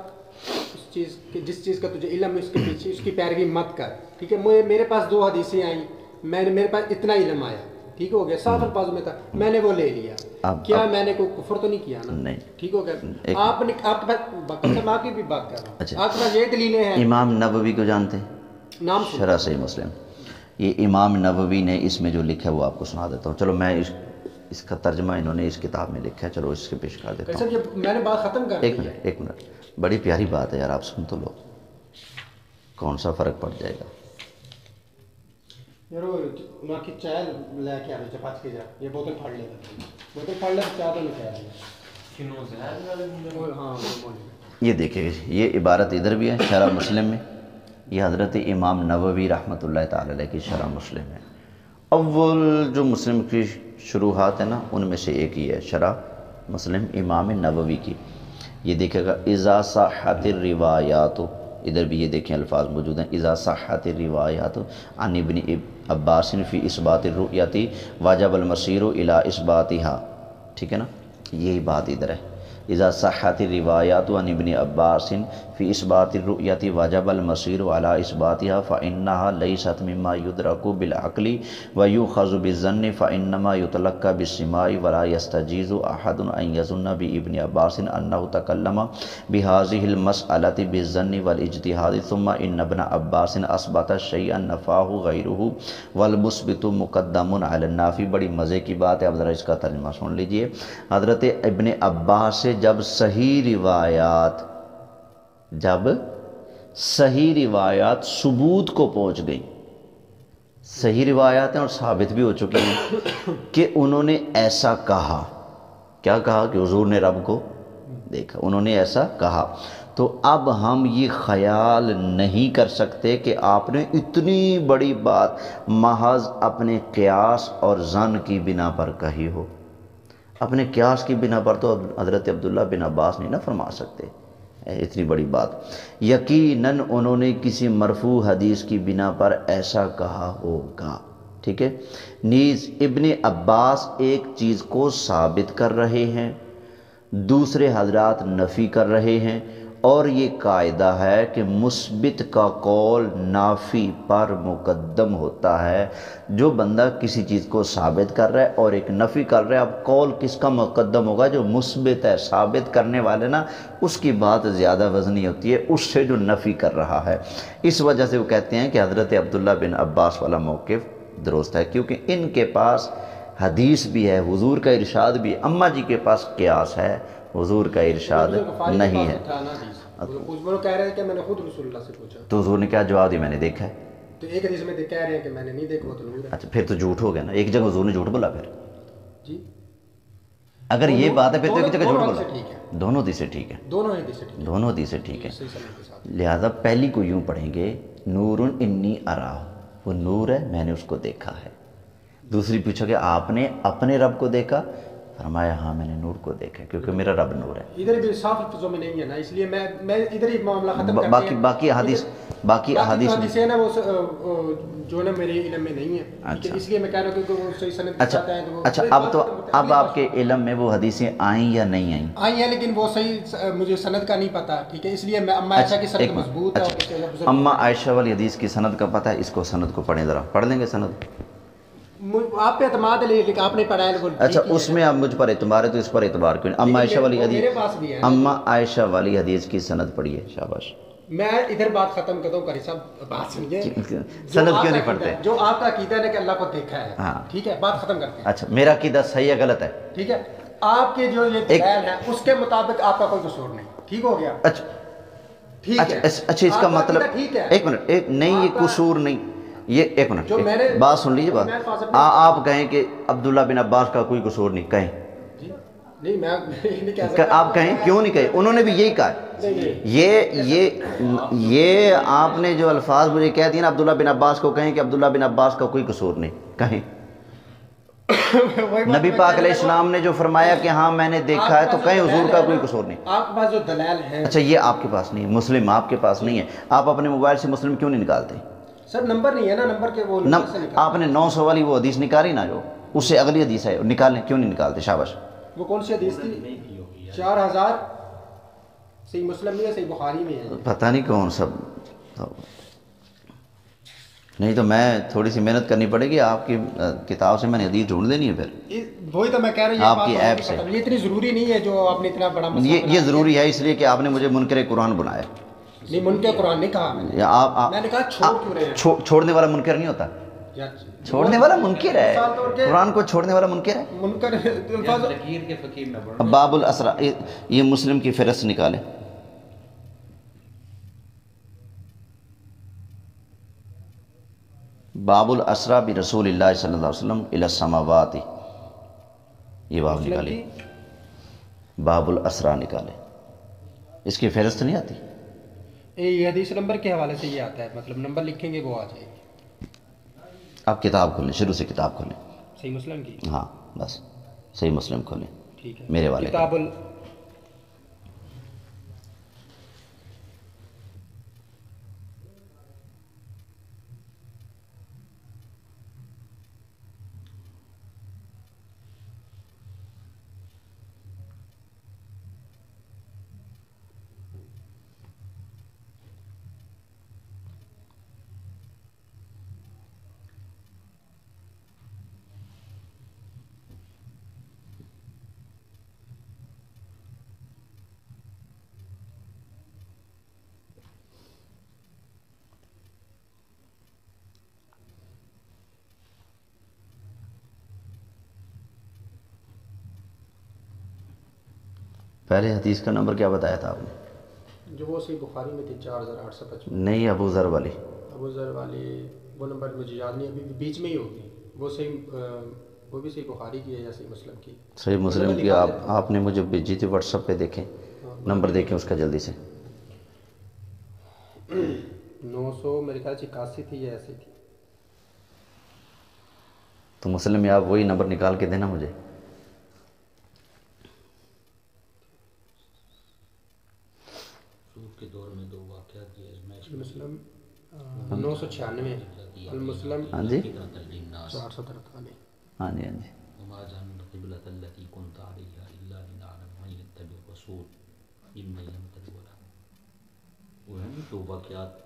उस चीज़ की जिस चीज़ का तुझे इलम है उसके पीछे उसकी पैरवी मत कर ठीक है? मुझे मेरे पास दो हदीसें आई मैंने मेरे पास इतना इलम आया ठीक हो गया? साफ़ अल्फाजों में था मैंने वो ले लिया। अब, क्या अब, मैंने कोई कुफर तो नहीं किया ना? नहीं। ठीक हो गया? आपने आपके पास आपकी भी बात कर रहा हूँ। अच्छा। आपके पास ये दलीलें हैं। इमाम नबवी को जानते नाम शरा सही मुस्लिम। ये इमाम नबवी ने इसमें जो लिखा है वो आपको सुना देता हूँ। चलो मैं इस इसका तर्जमा इन्होंने इस किताब में लिखा है। चलो इसके पेश कर देता हूँ। मैंने बात खत्म कर एक मिनट एक मिनट। बड़ी प्यारी बात है यार आप सुन तो लो। कौन सा फ़र्क पड़ जाएगा? यार वो उन्हें की चाय लेके आ रही चपाच के जा ये बोतल फाड़ ले बोतल फाड़ ले तो चाय तो नहीं कह हाँ। ये देखिए ये इबारत इधर भी है शरा मुस्लिम में। ये हज़रत इमाम नववी रहमतुल्लाह ताला की शरा मुस्लिम है। अव्वल जो मुस्लिम की शुरुआत है ना, उनमें से एक ही है शरा मुस्लिम इमाम नववी की। ये देखेगा इज़ा साहतिर रिवायात। इधर भी ये देखें, अल्फाज मौजूद हैं। इज़ा साहत रिवायात। अन इबन अब्बासिन फ़ी इसबात रुयाती वाजब अलमसीर इला इसबातिहा। ठीक है ना? यही बात इधर है। इज़ा सहात रिवायात अनबन अब्बासिन फ़ी इसबातरुयति वजबलमसर वाला इसबातिहा फ़ाइन्ना लई सतमिमा युद्रकु बिलअकली व यू खज़ुबिज़न फ़ाइन्नमा युतलक्का बिस्माई वला अहदन यजुन्न बि इबन अब्बासिन अन्नहु तकल्लम बिहाज़िहिल मसअलति बिज़न वल इज्तिहाद थुम्मा इन्नबन अब्बासिन असबत शैअन नफ़ाहु गैरुहु वल मुस्बितु मुक़द्दमुन अला बड़ी मज़े की बात है। अब ज़रा इसका तर्जमा सुन लीजिए। हज़रत इबन अब्बास जब सही रिवायात, जब सही रिवायात सबूत को पहुँच गई। सही रिवायात हैं और साबित भी हो चुकी हैं कि उन्होंने ऐसा कहा। क्या कहा कि हजूर ने रब को? देखा, उन्होंने ऐसा कहा। तो अब हम ये ख्याल नहीं कर सकते कि आपने इतनी बड़ी बात महज अपने क्यास और जन की बिना पर कही हो। अपने क्यास की बिना पर तो हज़रत अब्दुल्ला बिन अब्बास नहीं ना फरमा सकते। इतनी बड़ी बात। यकीनन उन्होंने किसी मरफू हदीस की बिना पर ऐसा कहा होगा। ठीक है? नीज इबन अब्बास एक चीज़ को साबित कर रहे हैं, दूसरे हजरात नफ़ी कर रहे हैं और ये कायदा है कि मुस्बित का कौल नाफी पर मुकदम होता है। जो बंदा किसी चीज़ को साबित कर रहा है और एक नफ़ी कर रहा है, अब कौल किसका मुकदम होगा? जो मुस्बित है, साबित करने वाले ना, उसकी बात ज़्यादा वजनी होती है, उससे जो नफ़ी कर रहा है। इस वजह से वो कहते हैं कि हज़रत अब्दुल्ला बिन अब्बास वाला मौक़ दुरुस्त है, क्योंकि इनके पास हदीस भी है, हुजूर का इरशाद भी, अम्मा जी के पास क्यास है। हुजूर का इरशाद नहीं है। कह रहे हैं कि मैंने खुद रसूलुल्लाह से तो हुजूर ने क्या जवाब दिया? मैंने देखा है। तो एक हदीस में कह रहे हैं कि मैंने नहीं देखा तो नूर अच्छा फिर तो झूठ हो गया ना। एक जगह हुजूर ने झूठ बोला फिर? जी। अगर ये बात है फिर तो एक जगह झूठ बोला। है। दोनों हदीसें ठीक है। दोनों हदीसें ठीक है। है। के लिहाजा पहली को यूँ पढ़ेंगे नूरुन इन्नी अरा। वो नूर है मैंने उसको देखा है। दूसरी पूछोगे आपने अपने रब को देखा? फरमाया हाँ मैंने नूर को देखा क्योंकि मेरा रब नूर है। इधर भी साफ़ लफ्जों में नहीं है ना इसलिए मैं मैं इधर ही मामला खत्म बा- बाकी हैं। बाकी हदीस बाकी हदीस हदीसें ना वो जो ना मेरे इल्म में नहीं है। अच्छा। इसलिए मैं कह रहा हूँ क्योंकि वो सही सनद अच्छा हैं तो अच्छा अब तो हैं। अब आपके इलम में वो हदीसें आई या नहीं आई? आई है लेकिन वो सही मुझे सनद का नहीं पता ठीक है? इसलिए मैं अम्मा आयशा की अच्छा, सनद मज़बूत है अच्छा, अम्मा आयशा वाली हदीस की सनद का पता है इसको सनद को पढ़ें ज़रा। पढ़ लेंगे सनद। आप पे एतमाद है लेकिन आपने पढ़ा है अच्छा उसमें आप मुझ पर एतबार है तो इस पर एतबार क्यों? नहीं? अम्मा आयशा वाली हदीस पास भी है। अम्मा आयशा वाली हदीस की सनद पढ़िए शाबाश। मैं इधर बात खत्म कर दूँ करी साहब बात सुनिए। सनद क्यों नहीं पढ़ते? है, जो आपका अकीदा है कि अल्लाह को देखा है। हाँ। ठीक है बात खत्म करते हैं। अच्छा मेरा कीदा सही है गलत है? ठीक है आपके जो ये एक- है उसके मुताबिक आपका कोई कसूर नहीं। ठीक हो गया? अच्छा। ठीक अच्छा है। अच्छा अच्छा, इसका मतलब ठीक है। एक मिनट एक नहीं ये कसूर नहीं। ये एक मिनट बात सुन लीजिए बात। आ, आप कहें कि अब्दुल्ला बिन अब्बास का कोई कसूर नहीं कहें। नहीं मैं नहीं कह सकता। आप कहें क्यों नहीं कहे? उन्होंने भी यही कहा। ये ये ये आपने जो अल्फाज मुझे कह दिए ना अब्दुल्ला बिन अब्बास को कहें कि अब्दुल्ला बिन अब्बास का कोई कसूर नहीं कहें। नबी पाक इस्लाम ने जो फरमाया कि हाँ मैंने देखा है तो कहें हुजूर का कोई कसूर नहीं। आपके पास जो दलाल है। अच्छा ये आपके पास नहीं है मुस्लिम आपके पास नहीं है। आप अपने मोबाइल से मुस्लिम क्यों नहीं निकालते? सर नंबर नहीं है ना नंबर के वो नम, नंबर आपने नौ सौ वाली वो हदीस निकाली ना जो उससे अगली हदीस है निकालने क्यों नहीं निकालते शाबाश। वो कौन सी हदीस थी? चार हज़ार सही मुस्लिम में है सही बुखारी में है? पता नहीं कौन सब। नहीं तो मैं थोड़ी सी मेहनत करनी पड़ेगी आपकी किताब से मैंने हदीस ढूंढ देनी है फिर। वही तो मैं कह रहा हूँ आपकी ऐप से। ये इतनी ज़रूरी नहीं है जो आपने इतना बड़ा ये ये ज़रूरी है इसलिए कि आपने मुझे मुनकर कुरान बनाया नहीं मुनकर कुरान कहा मैंने। कहा छोड़ क्यों रहे हैं? छो, छोड़ने वाला मुनकर नहीं होता? छोड़ने वाला मुनकर है। कुरान को छोड़ने वाला मुनकर है? मुनकर बाबुल असरा ये मुस्लिम की फहरस्त निकाले। बाबुल असरा भी रसूल सल्लम इलासमावात ये बाब निकाले। बाबुल असरा निकाले। इसकी फहरस्त नहीं आती? ये हदीस नंबर के हवाले से ये आता है मतलब नंबर लिखेंगे वो आ जाएगी। आप किताब खोलें शुरू से किताब खोलें। सही मुस्लिम की? हाँ बस सही मुस्लिम खोलें। ठीक है। मेरे वाले। किताबुल पहले हदीस का नंबर क्या बताया था आपने? जो वो सही बुखारी में थी चार हज़ार आठ सौ पचपन। नहीं अबू ज़र वाली। अबू ज़र वाली वो नंबर मुझे याद नहीं अभी बीच में ही होगी। वो सही वो भी सही बुखारी की है या सही मुस्लिम की? सही मुस्लिम की आप आपने मुझे भेजी थी व्हाट्सअप पे देखें। नंबर देखें उसका जल्दी से। नौ सौ मेरे ख्याल से इक्यासी थी या ऐसी थी। तो मुस्लिम में आप वही नंबर निकाल के देना मुझे सूद के दौर में दो वाक़ दिए इसमें मुस्लिम नौ सौ छियानवे अल मुस्लिम हाँ जी। चार सौ तरतालीस। हाँ जी हाँ जी।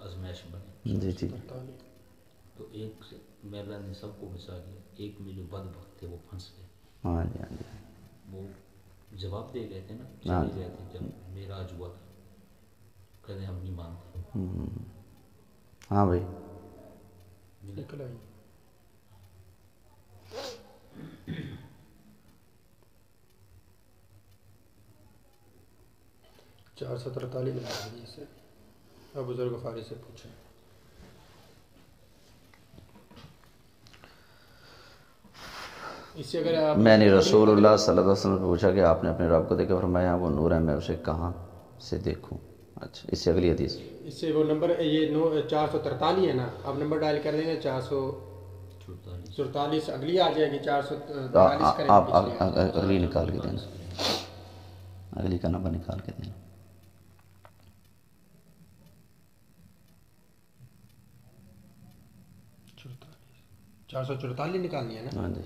आजमाइश बने जी। जी तो एक से मेरा ने सबको मिसाल दिया एक में जो बदबख्त थे वो फंस गए। हाँ जी हाँ जी। वो जवाब दे गए थे ना हाँ। चले गए थे जब मेराज हुआ था। कहते हम नहीं मानते। हम्म। हाँ भाई। निकल आई चार सौ तरतालीस गई इसे। अब बुज़ुर्ग फारी से पूछे। इससे अगर आप मैंने रसूलुल्लाह सल्लल्लाहु अलैहि वसल्लम से पूछा कि आपने अपने रब को देखा फरमाया वो नूर है मैं उसे कहाँ से देखूँ? अच्छा इससे अगली हदीस। इससे वो नंबर ये नो चार सौ तरतालीस है ना? अब नंबर डायल कर देंगे चार सौ चौतालीस। चौतालीस अगली आ जाएगी चार सौ आप अगली निकाल के देना। अगली का नंबर निकाल के देना। चार सौ चौतालीस निकालनी है ना? हाँ जी।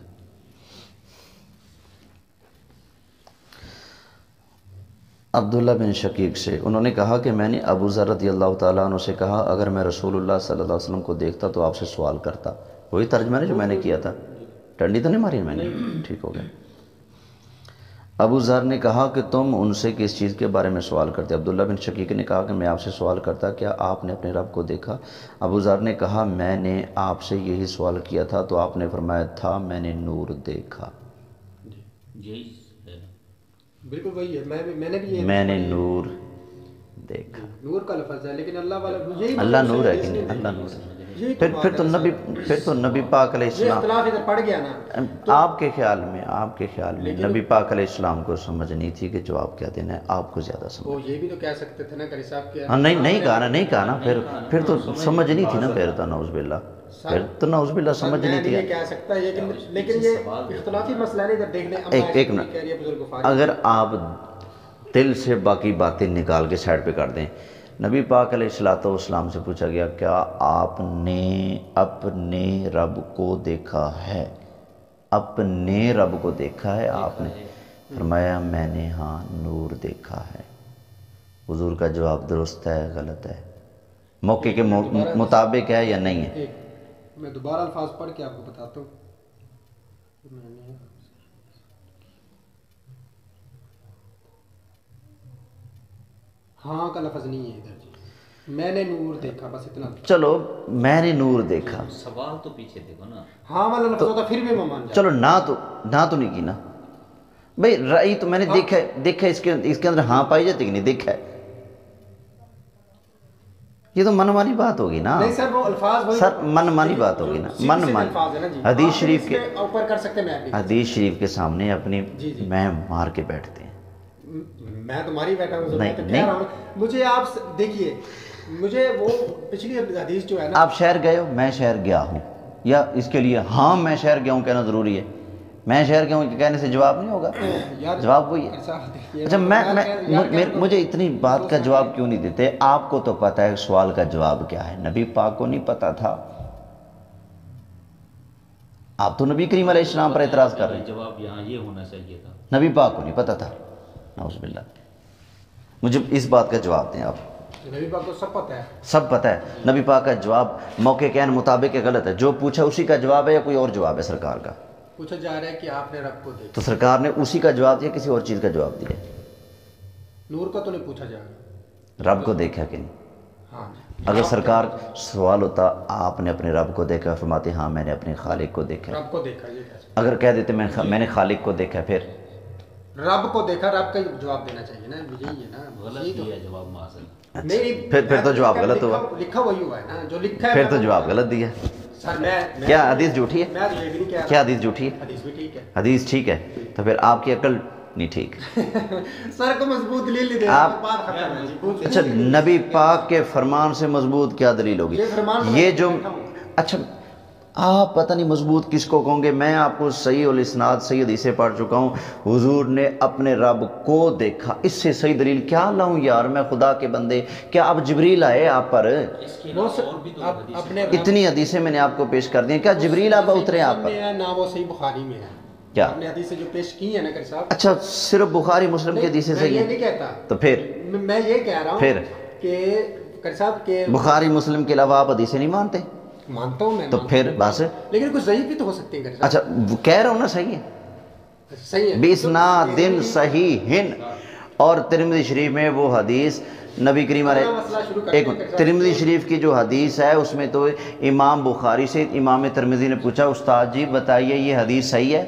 अब्दुल्ला बिन शकीक से। उन्होंने कहा कि मैंने अबू ज़र रदी अल्लाह अन्हु से कहा, अगर मैं रसूलुल्लाह सल्लल्लाहु अलैहि वसल्लम को देखता तो आपसे सवाल करता। वही तर्जमा जो मैंने किया था। टंडी तो नहीं मारी मैंने? ठीक हो गया। अबू ज़र ने कहा कि तुम उनसे किस चीज़ के बारे में सवाल करते? अब्दुल्ला बिन शकीक ने कहा कि मैं आपसे सवाल करता, क्या आपने अपने रब को देखा? अबू ज़र ने कहा, मैंने आपसे यही सवाल किया था तो आपने फरमाया, था, मैंने नूर देखा यही बिल्कुल वही है। मैं भी मैंने भी ये मैंने नूर देखा। नूर का लफज है लेकिन अल्लाह वाला यही अल्लाह मतलब नूर है कि नहीं? अल्लाह नूर है। फिर फिर तो नबी फिर तो नबी पाक इस्लाम पड़ गया ना। आपके ख्याल में आपके ख्याल में नबी पाक इस्लाम को समझ नहीं थी कि जवाब क्या देना है आपको ज़्यादा समझ वो ये भी तो कह सकते थे ना करी साहब के हाँ नहीं नहीं कहा ना नहीं कहा ना। फिर फिर तो समझ नहीं थी ना फिर तो नौजबिल्ला फिर तो नौजबिल्ला समझ नहीं ये थी कह सकता है लेकिन लेकिन ये इख्तलाफी मसला इधर एक एक मिनट। है बुज़ुर्ग फारिग। अगर आप दिल से बाकी बातें निकाल के साइड पे कर दें। नबी पाक इस्लाम से पूछा गया क्या आपने अपने रब को देखा है? अपने रब को देखा है आपने? फरमाया मैंने हाँ नूर देखा है। हुजूर का जवाब दुरुस्त है गलत है। मौके के मुताबिक है या नहीं है? एक मैं दोबारा अल्फाज पढ़ के आपको बताता हूँ। मैंने हाँ का लफज नहीं है इधर जी। मैंने नूर देखा बस इतना। चलो मैंने नूर देखा। सवाल तो पीछे देखो ना। हाँ वाला लफज होता फिर भी मैं मान चलो ना तो ना तो नहीं की ना भाई राई तो मैंने हाँ? देखा है देखा है इसके इसके अंदर हाँ पाई जाती कि नहीं? देखा है। ये तो मनमानी बात होगी ना। नहीं सर वो अल्फाज सर मनमानी बात होगी ना। सीधे मनमानी अल्फाज है। हदीस शरीफ के ऊपर कर सकते हैं मैं हदीस शरीफ के सामने अपनी। मैं मार के बैठते हैं। म- तुम्हारी बैठा हूँ नहीं, तो नहीं। हूँ? मुझे आप देखिए मुझे वो पिछली हदीस जो है ना आप शहर गए हो मैं शहर गया हूँ। या इसके लिए हाँ मैं शहर गया हूँ कहना ज़रूरी है। मैं शहर गया हूँ कहने से जवाब नहीं होगा। जवाब वही है। अच्छा मैं मैं। मुझे इतनी बात का जवाब क्यों नहीं देते? आपको तो पता है सवाल का जवाब क्या है? नबी पाक को नहीं पता था। आप तो नबी करीम अलैहिस्सलाम पर एतराज़ कर रहे हैं। जवाब यहाँ ये होना चाहिए था। नबी पाक को नहीं पता था। नाउज़ुबिल्लाह। मुझे इस बात का जवाब दें आप। नबी पाक को सब पता है। सब पता है। नबी पाक का जवाब मौके के मुताबिक गलत है। जो पूछा उसी का जवाब है या कोई और जवाब है सरकार का? पूछा जा रहा है कि आपने रब को देखा। तो सरकार ने उसी का जवाब दिया किसी और चीज़ का जवाब दिया? नूर का तो नहीं पूछा जा रहा। रब को देखा कि नहीं? हाँ अगर सरकार सवाल होता आपने अपने रब को देखा फरमाते हाँ मैंने अपने खालिक को देखा। रब को देखा ये कैसे? अगर कह देते मैं मैंने खालिक को देखा फिर? रब को देखा रब का जवाब देना चाहिए ना यही है ना गलत यही तो दिया जवाब मासल नहीं नहीं, फिर- फिर तो जवाब गलत हुआ। लिखा- वही हुआ है ना जो लिखा है फिर तो जवाब गलत दिया। क्या हदीस झूठी है? मैं तो क्या हदीस झूठी है? हदीस ठीक है। है तो फिर आपकी अकल नहीं ठीक। सर को मज़बूत दलील नहीं दे आप- है। अच्छा नबी पाक के फरमान से मज़बूत क्या दलील होगी? ये फरमान ये मैं जो अच्छा आप पता नहीं मज़बूत किसको कहोगे मैं आपको सही और इसनाद सही हदीसें पढ़ चुका हूँ। हुजूर ने अपने रब को देखा। इससे सही दलील क्या लाऊं यार? मैं खुदा के बंदे क्या आप जबरील आए आप पर? आप इतनी हदीसें मैंने आपको पेश कर दी क्या जबरील सही उतरे आप पर? है ना वो सही बुखारी में है। क्या? आपने जो पेश की है ना साहब। अच्छा सिर्फ़ बुखारी मुस्लिम की हदीसें मैं सही ये नहीं कहता। तो फिर? मैं- ये कह रहा हूँ फिर? कि कर साहब के बुखारी मुस्लिम के अलावा आप हदीसें नहीं मानते? मानता हूँ मैं तो फिर हूँ। बस लेकिन कुछ सही भी तो हो सकती है अच्छा कह रहा हूँ ना सही है? सही है। बिसना दिन सही हिन। और तिरमिदी शरीफ में वो हदीस नबी करीम एक तिरमिदी शरीफ की जो हदीस है उसमें तो इमाम बुखारी से इमाम तिरमिदी ने पूछा उस्ताद जी बताइए ये हदीस सही है?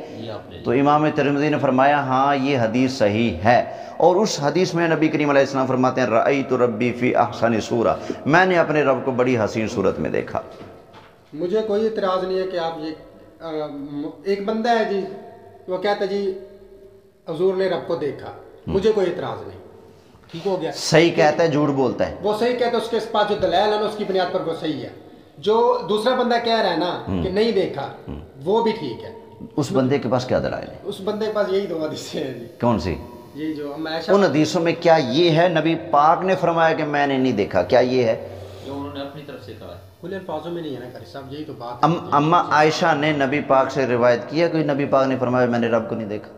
तो इमाम तिरमिदी ने फरमाया हाँ ये हदीस सही है। और उस हदीस में नबी करीम अलैहिस्सलाम फरमाते हैं रई तो रब्बी फ़ी अहसन सूरा। मैंने अपने रब को बड़ी हसीन सूरत में देखा। मुझे कोई इतराज़ नहीं है कि आप ये एक बंदा है जी वो कहता है जी हजूर ने रब को देखा। मुझे कोई इतराज़ नहीं। ठीक हो गया। सही कहता है झूठ बोलता है। वो सही कहता है उसके पास जो दलाल है ना उसकी बुनियाद पर वो सही है। जो दूसरा बंदा कह रहा है ना कि नहीं देखा वो भी ठीक है। उस बंदे के पास क्या दलाल है? उस बंदे के पास यही दो हदीसें हैं जी। कौन सी? ये जो उन हदीसों में क्या ये है? नबी पाक ने फरमाया कि मैंने नहीं देखा। क्या ये है? जो उन्होंने अपनी तरफ़ से कहा है। खुले अल्फाजों में नहीं है ना करी साहब यही तो बात अम, अम्मा आयशा ने नबी पाक से रिवायत किया कोई नबी पाक ने फरमाया मैंने रब को नहीं देखा।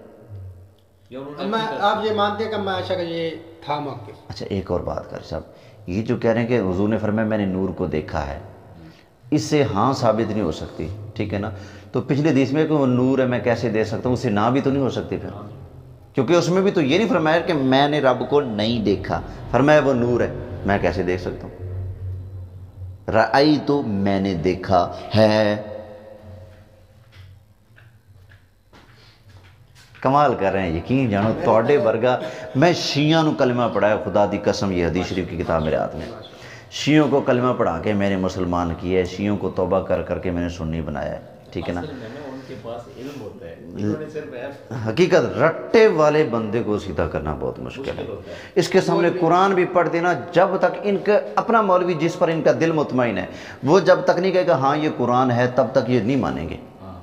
अम्मा आप ये मानते हैं कि अम्मा आयशा का ये था मौके? अच्छा एक और बात कर साहब ये जो कह रहे हैं कि हुजूर ने फरमाया मैंने नूर को देखा है इससे हाँ साबित नहीं हो सकती ठीक है ना? तो पिछले हदीस में कि वो नूर है मैं कैसे दे सकता हूँ? उससे ना भी तो नहीं हो सकती फिर। क्योंकि उसमें भी तो ये नहीं फरमाया कि मैंने रब को नहीं देखा। फरमाया वो नूर है मैं कैसे देख सकता हूँ? रई तो मैंने देखा है। कमाल कर रहे हैं, यकीन जानो, तोड़े वर्गा। मैं शिया कलमा पढ़ाया, खुदा दी कसम, ये हदीस शरीफ की किताब मेरे हाथ में। शियों को कलमा पढ़ा के मैंने मुसलमान किया है, शियों को तौबा कर करके मैंने सुन्नी बनाया ठीक है ना? है हकीकत रट्टे वाले बंदे को सीधा करना बहुत मुश्किल है। इसके सामने कुरान भी पढ़ देना जब तक इनका अपना मौलवी जिस पर इनका दिल मुतमिन है वो जब तक नहीं कहेगा हाँ ये कुरान है तब तक ये नहीं मानेंगे। हाँ।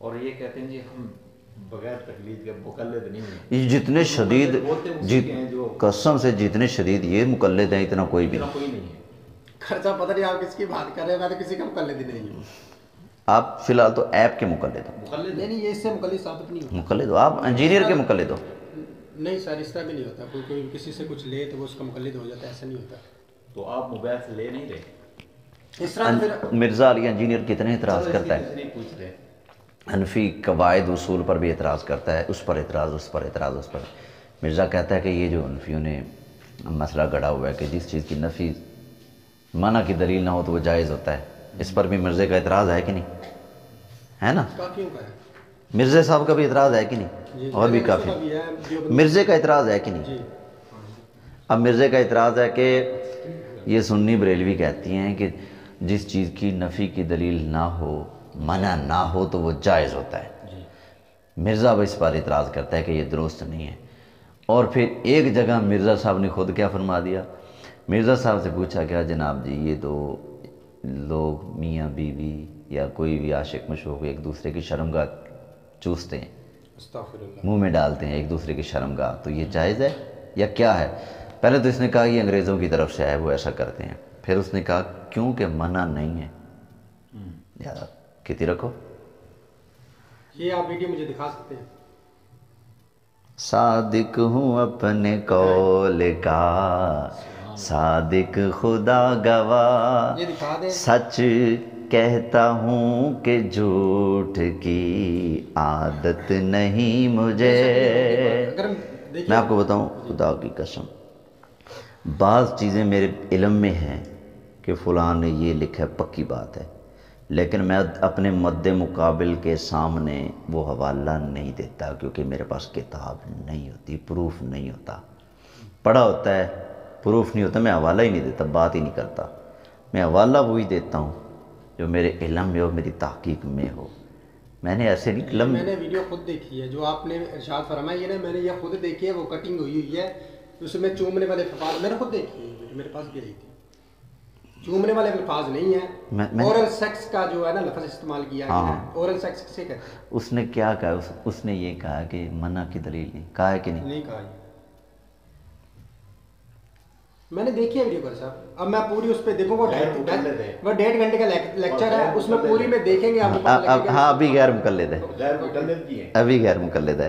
और ये कहते हैं जी हम बगैर तकलीद के मुकल्लद नहीं हुए ये जितने शदीद जित हैं कसम से जितने शदीद ये मुकल्लद हैं इतना कोई भी नहीं है। खर्चा पता नहीं आप किसकी बात कर रहे हैं मैं तो किसी का मुकल्लिद ही नहीं हूँ। आप फ़िलहाल तो ऐप के मुकल्लद हो मुकल्लद नहीं नहीं ये इससे मुकल्लिद साबित नहीं होता। मुकल्लद हो आप इंजीनियर के मुकल्लद हो नहीं सर इस तरह भी नहीं होता। कोई कोई किसी से कुछ ले तो वो उसका मुकल्लिद हो जाता है ऐसा नहीं होता। तो आप मोबाइल से ले नहीं रहे? इस तरह मिर्ज़ा अली इंजीनियर कितने इतराज़ करता है? हनफी कवायद उसूल पर भी एतराज़ करता है। उस पर एतराज़ उस पर एतराज़ उस पर। मिर्ज़ा कहता है कि ये जो हनफियों ने मसला गढ़ा हुआ है कि जिस चीज़ की नफ़ी मना की दलील ना हो तो वो जायज़ होता है। इस पर भी मिर्ज़े का एतराज़ है कि नहीं? है ना? मिर्ज़े साहब का भी इतराज़ है कि नहीं? और भी काफ़ी। भी मिर्ज़े का एतराज़ है कि नहीं? अब मिर्ज़े का एतराज़ है कि ये सुन्नी बरेलवी कहती हैं कि जिस चीज़ की नफ़ी की दलील ना हो मना ना हो तो वो जायज़ होता है। मिर्ज़ा अब इस पर इतराज़ करता है कि ये दुरुस्त नहीं है। और फिर एक जगह मिर्ज़ा साहब ने खुद क्या फरमा दिया? मिर्ज़ा साहब से पूछा गया जनाब जी ये तो लोग मियाँ बीवी या कोई भी आशिक मशूक एक दूसरे की शर्मगाह चूसते हैं। मुँह में डालते हैं एक दूसरे की शर्मगाह। तो ये जायज़ है या क्या है? पहले तो इसने कहा कि अंग्रेज़ों की तरफ़ से है वो ऐसा करते हैं। फिर उसने कहा क्योंकि मना नहीं है। यार कितनी रखो। ये आप वीडियो मुझे दिखा सकते हैं। सादिक हूँ अपने कौल का। सादिक खुदा दें। सच कहता हूँ कि झूठ की आदत नहीं मुझे। मैं आपको बताऊँ खुदा की कसम। बाज़ चीज़ें मेरे इलम में हैं कि फ़लाँ ने ये लिखा है पक्की बात है। लेकिन मैं अपने मद्द मुकाबिल के सामने वो हवाला नहीं देता क्योंकि मेरे पास किताब नहीं होती प्रूफ नहीं होता। पढ़ा होता है प्रूफ नहीं होता मैं हवाला ही नहीं देता बात ही नहीं करता। मैं हवाला वही देता हूँ जो मेरे इल्म में हो मेरी तहकीक में हो। मैंने ऐसे नहीं ये लम मैंने वीडियो खुद देखी है जो आपने इरशाद फरमाई है ना मैंने ये खुद देखी है वो कटिंग हुई हुई है उसमें चूमने वाले अल्फाज मैंने खुद देखी है मेरे पास आई थी। चूमने वाले अल्फाज नहीं है। ओरल सेक्स का जो है ना लफ्ज इस्तेमाल किया हाँ। ओरल सेक्स किसे कहते उसने क्या कहा? उस, उसने ये कहा कि मना की दलील नहीं कहा है कि नहीं? नहीं कहा मैंने देखी है वीडियो पर साहब। अब मैं पूरी उस पर देखूँगा। वो डेढ़ घंटे का लेक्चर है उसमें पूरी में देखेंगे अब हाँ अभी गैर मुकल्लद है। गैर मुकल्लद अभी गैर मुकल्लद है।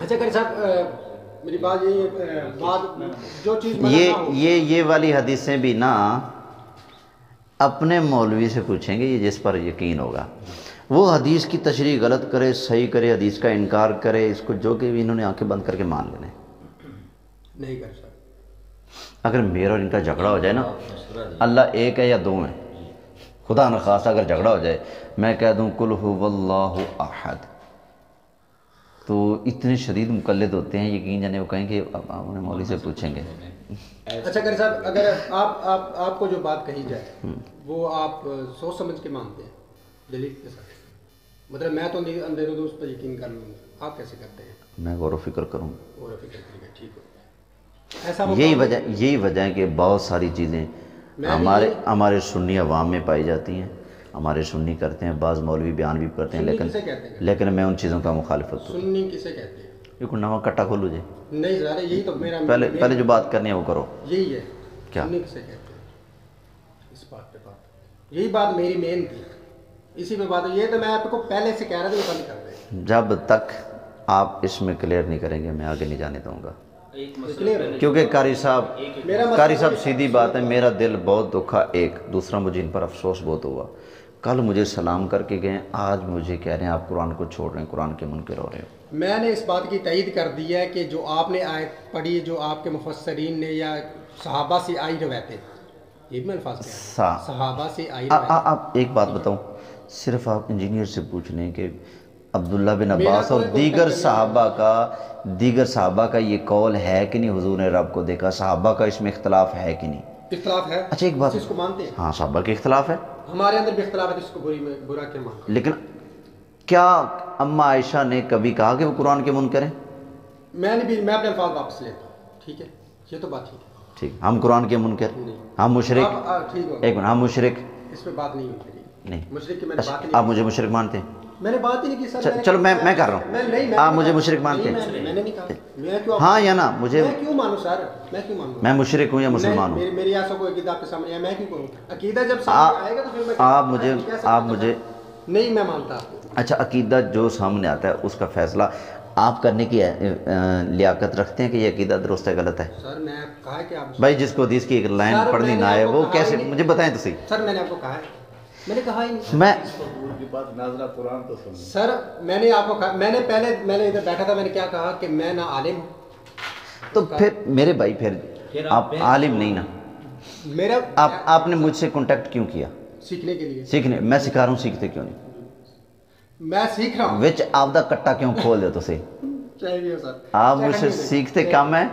अच्छा करी साहब मेरी बात ये बात जो चीज़ ये ये ये वाली हदीसें भी ना अपने मौलवी से पूछेंगे ये जिस पर यकीन होगा। वो हदीस की तशरी गलत करे सही करे हदीस का इनकार करे इसको जो कि भी इन्होंने आँखें बंद करके मान लेने। नहीं कर अगर मेरा और इनका झगड़ा हो जाए ना अल्लाह एक है या दो हैं? खुदा न खासा अगर झगड़ा हो जाए मैं कह दूँ कुल अहद. तो इतने शदीद मुकलद होते हैं यकीन जाने वो कहेंगे अपने मौलवी से पूछेंगे। अच्छा करी साहब अगर आप आप आपको जो बात कही जाए वो आप सोच समझ के मानते हैं दलील के साथ? मतलब मैं तो अंधे- अंधेरों उस पर यकीन कर लूँगा। आप कैसे करते हैं? मैं गौर फ़िक्र करूँ। और फ़िक्र करेंगे ठीक हो। यही वजह यही वजह है कि बहुत सारी चीज़ें हमारे हमारे सुन्नी अवाम में पाई जाती हैं। हमारे सुन्नी करते हैं बाज़ मौलवी बयान भी करते हैं लेकिन लेकिन मैं उन चीज़ों का मुखालिफत हूँ। सुन्नी किसे कहते हैं? ये नवा कट्टा खोलू जी। नहीं सर यही तो मेरा पहले मेरा- पहले जो बात करनी है वो करो। यही है। क्या? सुन्नी किसे कहते हैं? इस बात पे बात। यही बात मेरी मेन थी। इसी पे बात ये तो मैं आपको पहले से कह रहा था कर दे। जब तक आप इसमें क्लियर नहीं करेंगे मैं आगे नहीं जाने दूँगा। क्योंकि कारी साहब कारी साहब सीधी बात है मेरा दिल बहुत दुखा एक दूसरा मुझे इन पर अफसोस बहुत हुआ। कल मुझे सलाम करके गए आज मुझे कह रहे हैं आप कुरान को छोड़ रहे हैं कुरान के मुनकर हो रहे हो। मैंने इस बात की तईद कर दी है कि जो आपने आयत पढ़ी जो आपके मुफसरीन ने या सहाबा से आई रवायतें। सहाबा से आई आप एक बात बताऊँ सिर्फ़ आप इंजीनियर से पूछ लें कि अब्दुल्ला बिन अब्बास और दीगर। साहबा का दीगर साहबा का ये कौल है कि नहीं हुजूर ने रब को देखा साहबा का इसमें इख्तलाफ है कि नहीं? इख्तलाफ है। अच्छा एक बात इसको मानते हैं? हाँ साहबा के इख्तलाफ है। हमारे अंदर भी इख्तलाफ है तो इसको बुरी में बुरा क्या मानते लेकिन क्या अम्मा आयशा ने कभी कहा कि वो कुरान के मुनकर हैं? हैं मैंने भी मैं अपने अल्फाज वापस लेता हूँ। ठीक है? ये तो बात ठीक है। ठीक हम कुरान के मुनकर नहीं। हम मुशरिक। ठीक हो। एक मिनट हम मुशरिक। इस पे बात नहीं नहीं। मुशरिक की मैंने बात अच्छा नहीं आप मुझे मुशरिक मानते हैं? मैंने बात ही नहीं की सर मैंने- चलो, मैं- मैं कर रहा हूँ। मैं नहीं मैं आप मुझे कहा। मुशरिक मानते हैं? मैंने मैंने नहीं कहा। मैं क्यों हाँ या ना मुझे मैं क्यों मानूं सर? मैं क्यों मानूं? मैं मुशरिक हूँ या मुसलमान हूँ? मेरी ऐसा कोई अकीदा आपके सामने मैं क्यों कहूँ अकीदा जब सामने आएगा तो फिर मैं आप मुझे- आप मुझे- नहीं मैं मानता अच्छा अकीदा जो सामने आता है उसका फैसला आप करने की लियाकत रखते हैं कि ये अकीदा दुरुस्त है गलत है? सर मैं कहा है कि आप भाई जिसको हदीस की एक लाइन पढ़नी ना आए वो कैसे मुझे बताएँ तो सही। सर मैंने आपको कहा है। मैंने कहा ही नहीं। मैं की बात नाजरा कुरान तो सुन सर मैंने आपको कहा मैंने पहले मैंने इधर बैठा था मैंने क्या कहा कि मैं ना आलिम हूँ? तो फिर मेरे भाई फिर फिर आप आलिम नहीं ना। मेरा आप आपने मुझसे कांटेक्ट क्यों किया? सीखने के लिए। सीखने मैं सिखा रहा हूँ सीखते क्यों नहीं? मैं सीख रहा हूँ। विच आपदा कट्टा क्यों खोल दे तुसे? चाहिए सर। आप मुझसे सीखते कम है।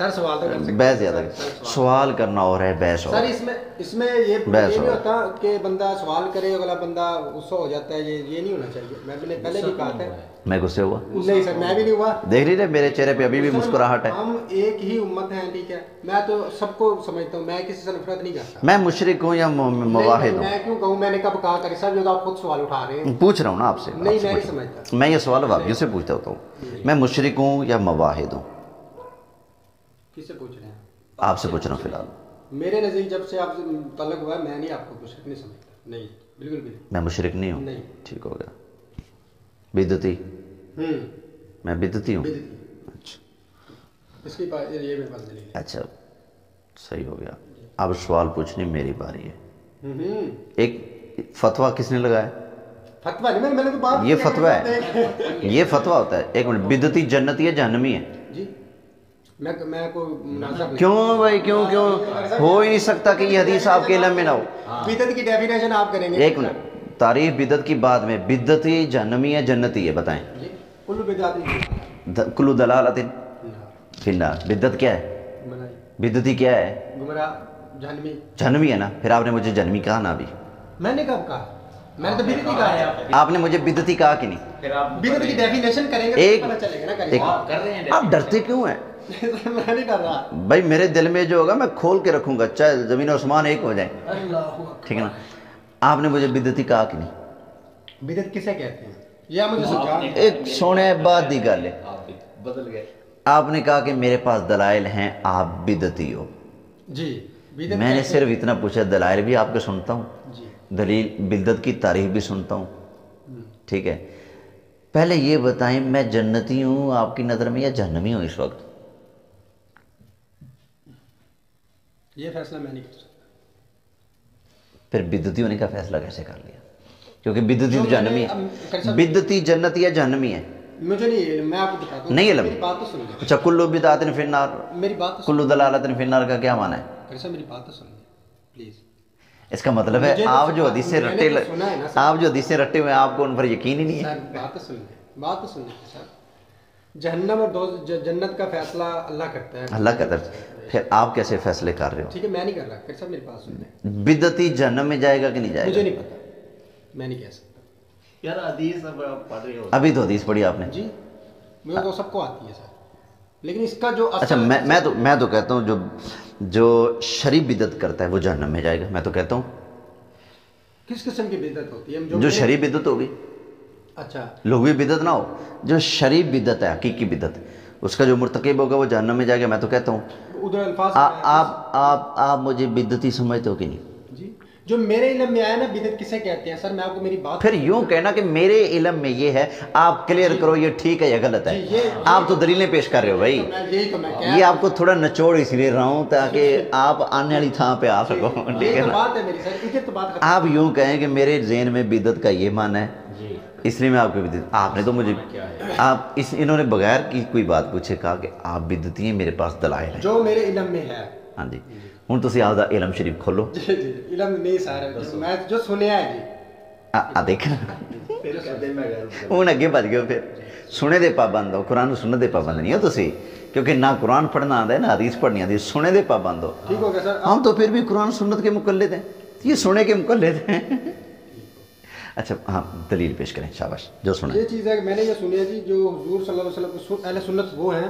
सर सवाल तो कर बहस ज़्यादा सवाल। सवाल करना और है बहस और। सर इसमें इसमें ये बहस नहीं होता कि बंदा सवाल करे अगला बंदा गुस्सा हो जाता है ये ये नहीं होना चाहिए। मैंने पहले भी कहा था मैं गुस्से हुआ? नहीं सर मैं भी नहीं हुआ। देख रही मेरे चेहरे पे अभी भी मुस्कुराहट है। हम एक ही उम्मत हैं ठीक है? मैं तो सबको समझता हूँ मैं किसी से नफरत नहीं करता। मैं मुशरक हूँ या मवाहिद हूँ? मैं क्यों कहूँ मैंने कब कहा करी सर जो तो आप खुद सवाल उठा रहे हैं। पूछ रहा हूँ ना आपसे। नहीं, मैं। समझता। मैं ये सवाल वापियों से पूछता होता हूँ। मैं मुशरक हूँ या मवाहिद हूँ? किससे पूछ रहे हैं? आपसे पूछ रहा हूँ फ़िलहाल। मेरे नज़दीक जब से आपसे तलक हुआ है मैं नहीं आपको कुछ नहीं समझता। नहीं बिल्कुल भी नहीं। मैं मुशरक नहीं हूँ? नहीं। ठीक हो गया। बिदती हम्म। मैं बिदती हूँ? अच्छा। इसकी ये मेरे पास दलील है। अच्छा सही हो गया। अब सवाल पूछनी मेरी बारी है। हम्म एक फतवा किसने लगाया? फतवा नहीं मैंने मैंने तो बात ये फतवा है। ये फतवा होता है। एक मिनट बिदती जन्नती है जहनमी है? जी। मैं मैं को मुनासब क्यों भाई क्यों क्यों? हो ही नहीं सकता कि ये हदीस आपके इलम में ना हो। बिदत की डेफिनेशन आप करेंगे। एक मिनट। तारीफ़ बिदत की बात में बिदती जहन्नमी है जन्नती है बताएँ। कुल्लू बिदाती द- दलालतिन फिन्नार बिदत क्या है? बिदती क्या है? गुमराह जहनमी है ना? फिर आपने मुझे जन्नमी कहा ना अभी। मैंने कब कहा? मैंने तो बिदत ही कहा है आपने। मुझे बिदती कहा कि नहीं? फिर आप बिदत की डेफिनेशन करेंगे एक तो पता चलेगा ना एक आप कर रहे हैं आप डरते क्यों हैं? मैं नहीं कर रहा। भाई मेरे दिल में जो होगा मैं खोल के रखूँगा चाहे ज़मीन और आसमान एक हो जाए। ठीक है ना? आपने मुझे बिदती कहा कि नहीं? बिदत किसे कहते हैं? ये मुझे समझा एक सोने बाद दी गल है। आप भी बदल गए। आपने कहा कि मेरे पास दलाइल हैं आप बिदती हो। जी बिदत मैंने सिर्फ़ इतना पूछा दलाइल भी आपके सुनता हूँ। दलील बिदत की तारीफ़ भी सुनता हूँ। हम्म। ठीक है? पहले ये बताएँ मैं जन्नती हूँ आपकी नज़र में या जहन्नमी हूँ इस वक्त? ये फैसला मैं नहीं कर सकता फिर बिदती होने का फैसला कैसे कर लिया? क्योंकि बिदती जो तो है। बिदती जन्नत या जहन्नमी है? मुझे नहीं मैं आपको बताता हूँ। नहीं। मेरी बात तो सुन अच्छा कुल्लू फिन्नार मेरी बात तो कुल्लू फिन्नार का क्या माना है? मेरी बात तो सुन प्लीज़ इसका मतलब है तो आप जो हदीसें रट्टे तो है। आप जो हदीसें रट्टे हुए हैं आपको उन पर यकीन ही नहीं है। बात तो सुन बात तो सुन जहन्नम और जन्नत का फैसला अल्लाह करता है। अल्लाह का दर फिर आप कैसे फैसले कर रहे हो? ठीक है मैं नहीं कर रहा कर सर मेरी ले बिदती जहन्नम में जाएगा कि नहीं जाएगा मुझे नहीं पता मैं नहीं कह सकता। यार हदीस अब पढ़ रहे हो। अभी तो हदीस पढ़ी आपने। जी मुझे तो सबको आती है सर। लेकिन इसका जो अच्छा मैं मैं तो मैं तो कहता हूँ जो जो शरीफ बिदत करता है वो जहन्नम में जाएगा। मैं तो कहता हूँ। किस किस्म की बिदत होती है? जो मेरे- शरीफ बिदत होगी। अच्छा। लघवी बिदत ना हो जो शरीफ बिदत है हकीकी बिदत उसका जो मुर्तकब होगा वो जहन्नम में जाएगा मैं तो कहता हूँ। उधर अल्फाज आ- आप आप आप मुझे बिदती समझते हो कि नहीं? जी। जो मेरे इलम में आया ना बिदत किसे कहते हैं? सर मैं आपको मेरी बात फिर यूँ कहना कि मेरे इलम में ये है आप क्लियर करो ये ठीक है या गलत है? जी, ये- आप तो दलीलें पेश कर रहे हो भाई। तो मैं यही तो मैं ये आपको थोड़ा नचोड़ इसलिए रहा हूँ ताकि आप आने वाली थां पे आ सको। ठीक है तो ना? तो। आप यूँ कहें कि मेरे जहन में बिदत का ये मान है इसलिए मैं आपको बिदत आपने तो मुझे क्या है? आप इस इन्होंने बगैर की कोई बात पूछे कहा कि आप बिदती हैं मेरे पास दलाइल है जो मेरे इल्म में है हाँ जी ਹੁਣ ਤੁਸੀਂ ਆਪਦਾ ਇਲਮ ਸ਼ਰੀਫ ਖੋਲੋ जी जी इल्म नहीं सर जो मैं जो सुनया है जी ਆ ਆ ਦੇਖ ਫਿਰ ਕਦੇ ਮੈਂ ਗੱਲ ਹੁਣ ਅੱਗੇ ਵੱਜ ਗਏ ਫਿਰ ਸੁਣੇ ਦੇ ਪਾਬੰਦ ਹੋ ਕੁਰਾਨ ਨੂੰ ਸੁਣਨ ਦੇ ਪਾਬੰਦ ਨਹੀਂ ਹੋ ਤੁਸੀਂ ਕਿਉਂਕਿ ਨਾ ਕੁਰਾਨ पढ़ना आता है ना हदीस पढ़नी आती है सुने दे पाबंद हो ठीक हो गया सर हम तो फिर भी कुरान सुन्नत के मुकल्लद हैं ये सुने के मुकल्लद हैं अच्छा हाँ दलील पेश करें शाबाश जो सुना ये चीज़ है कि मैंने ये सुनी है जी जो हुजूर सल्लल्लाहु अलैहि वसल्लम अहले सुन्नत वो हैं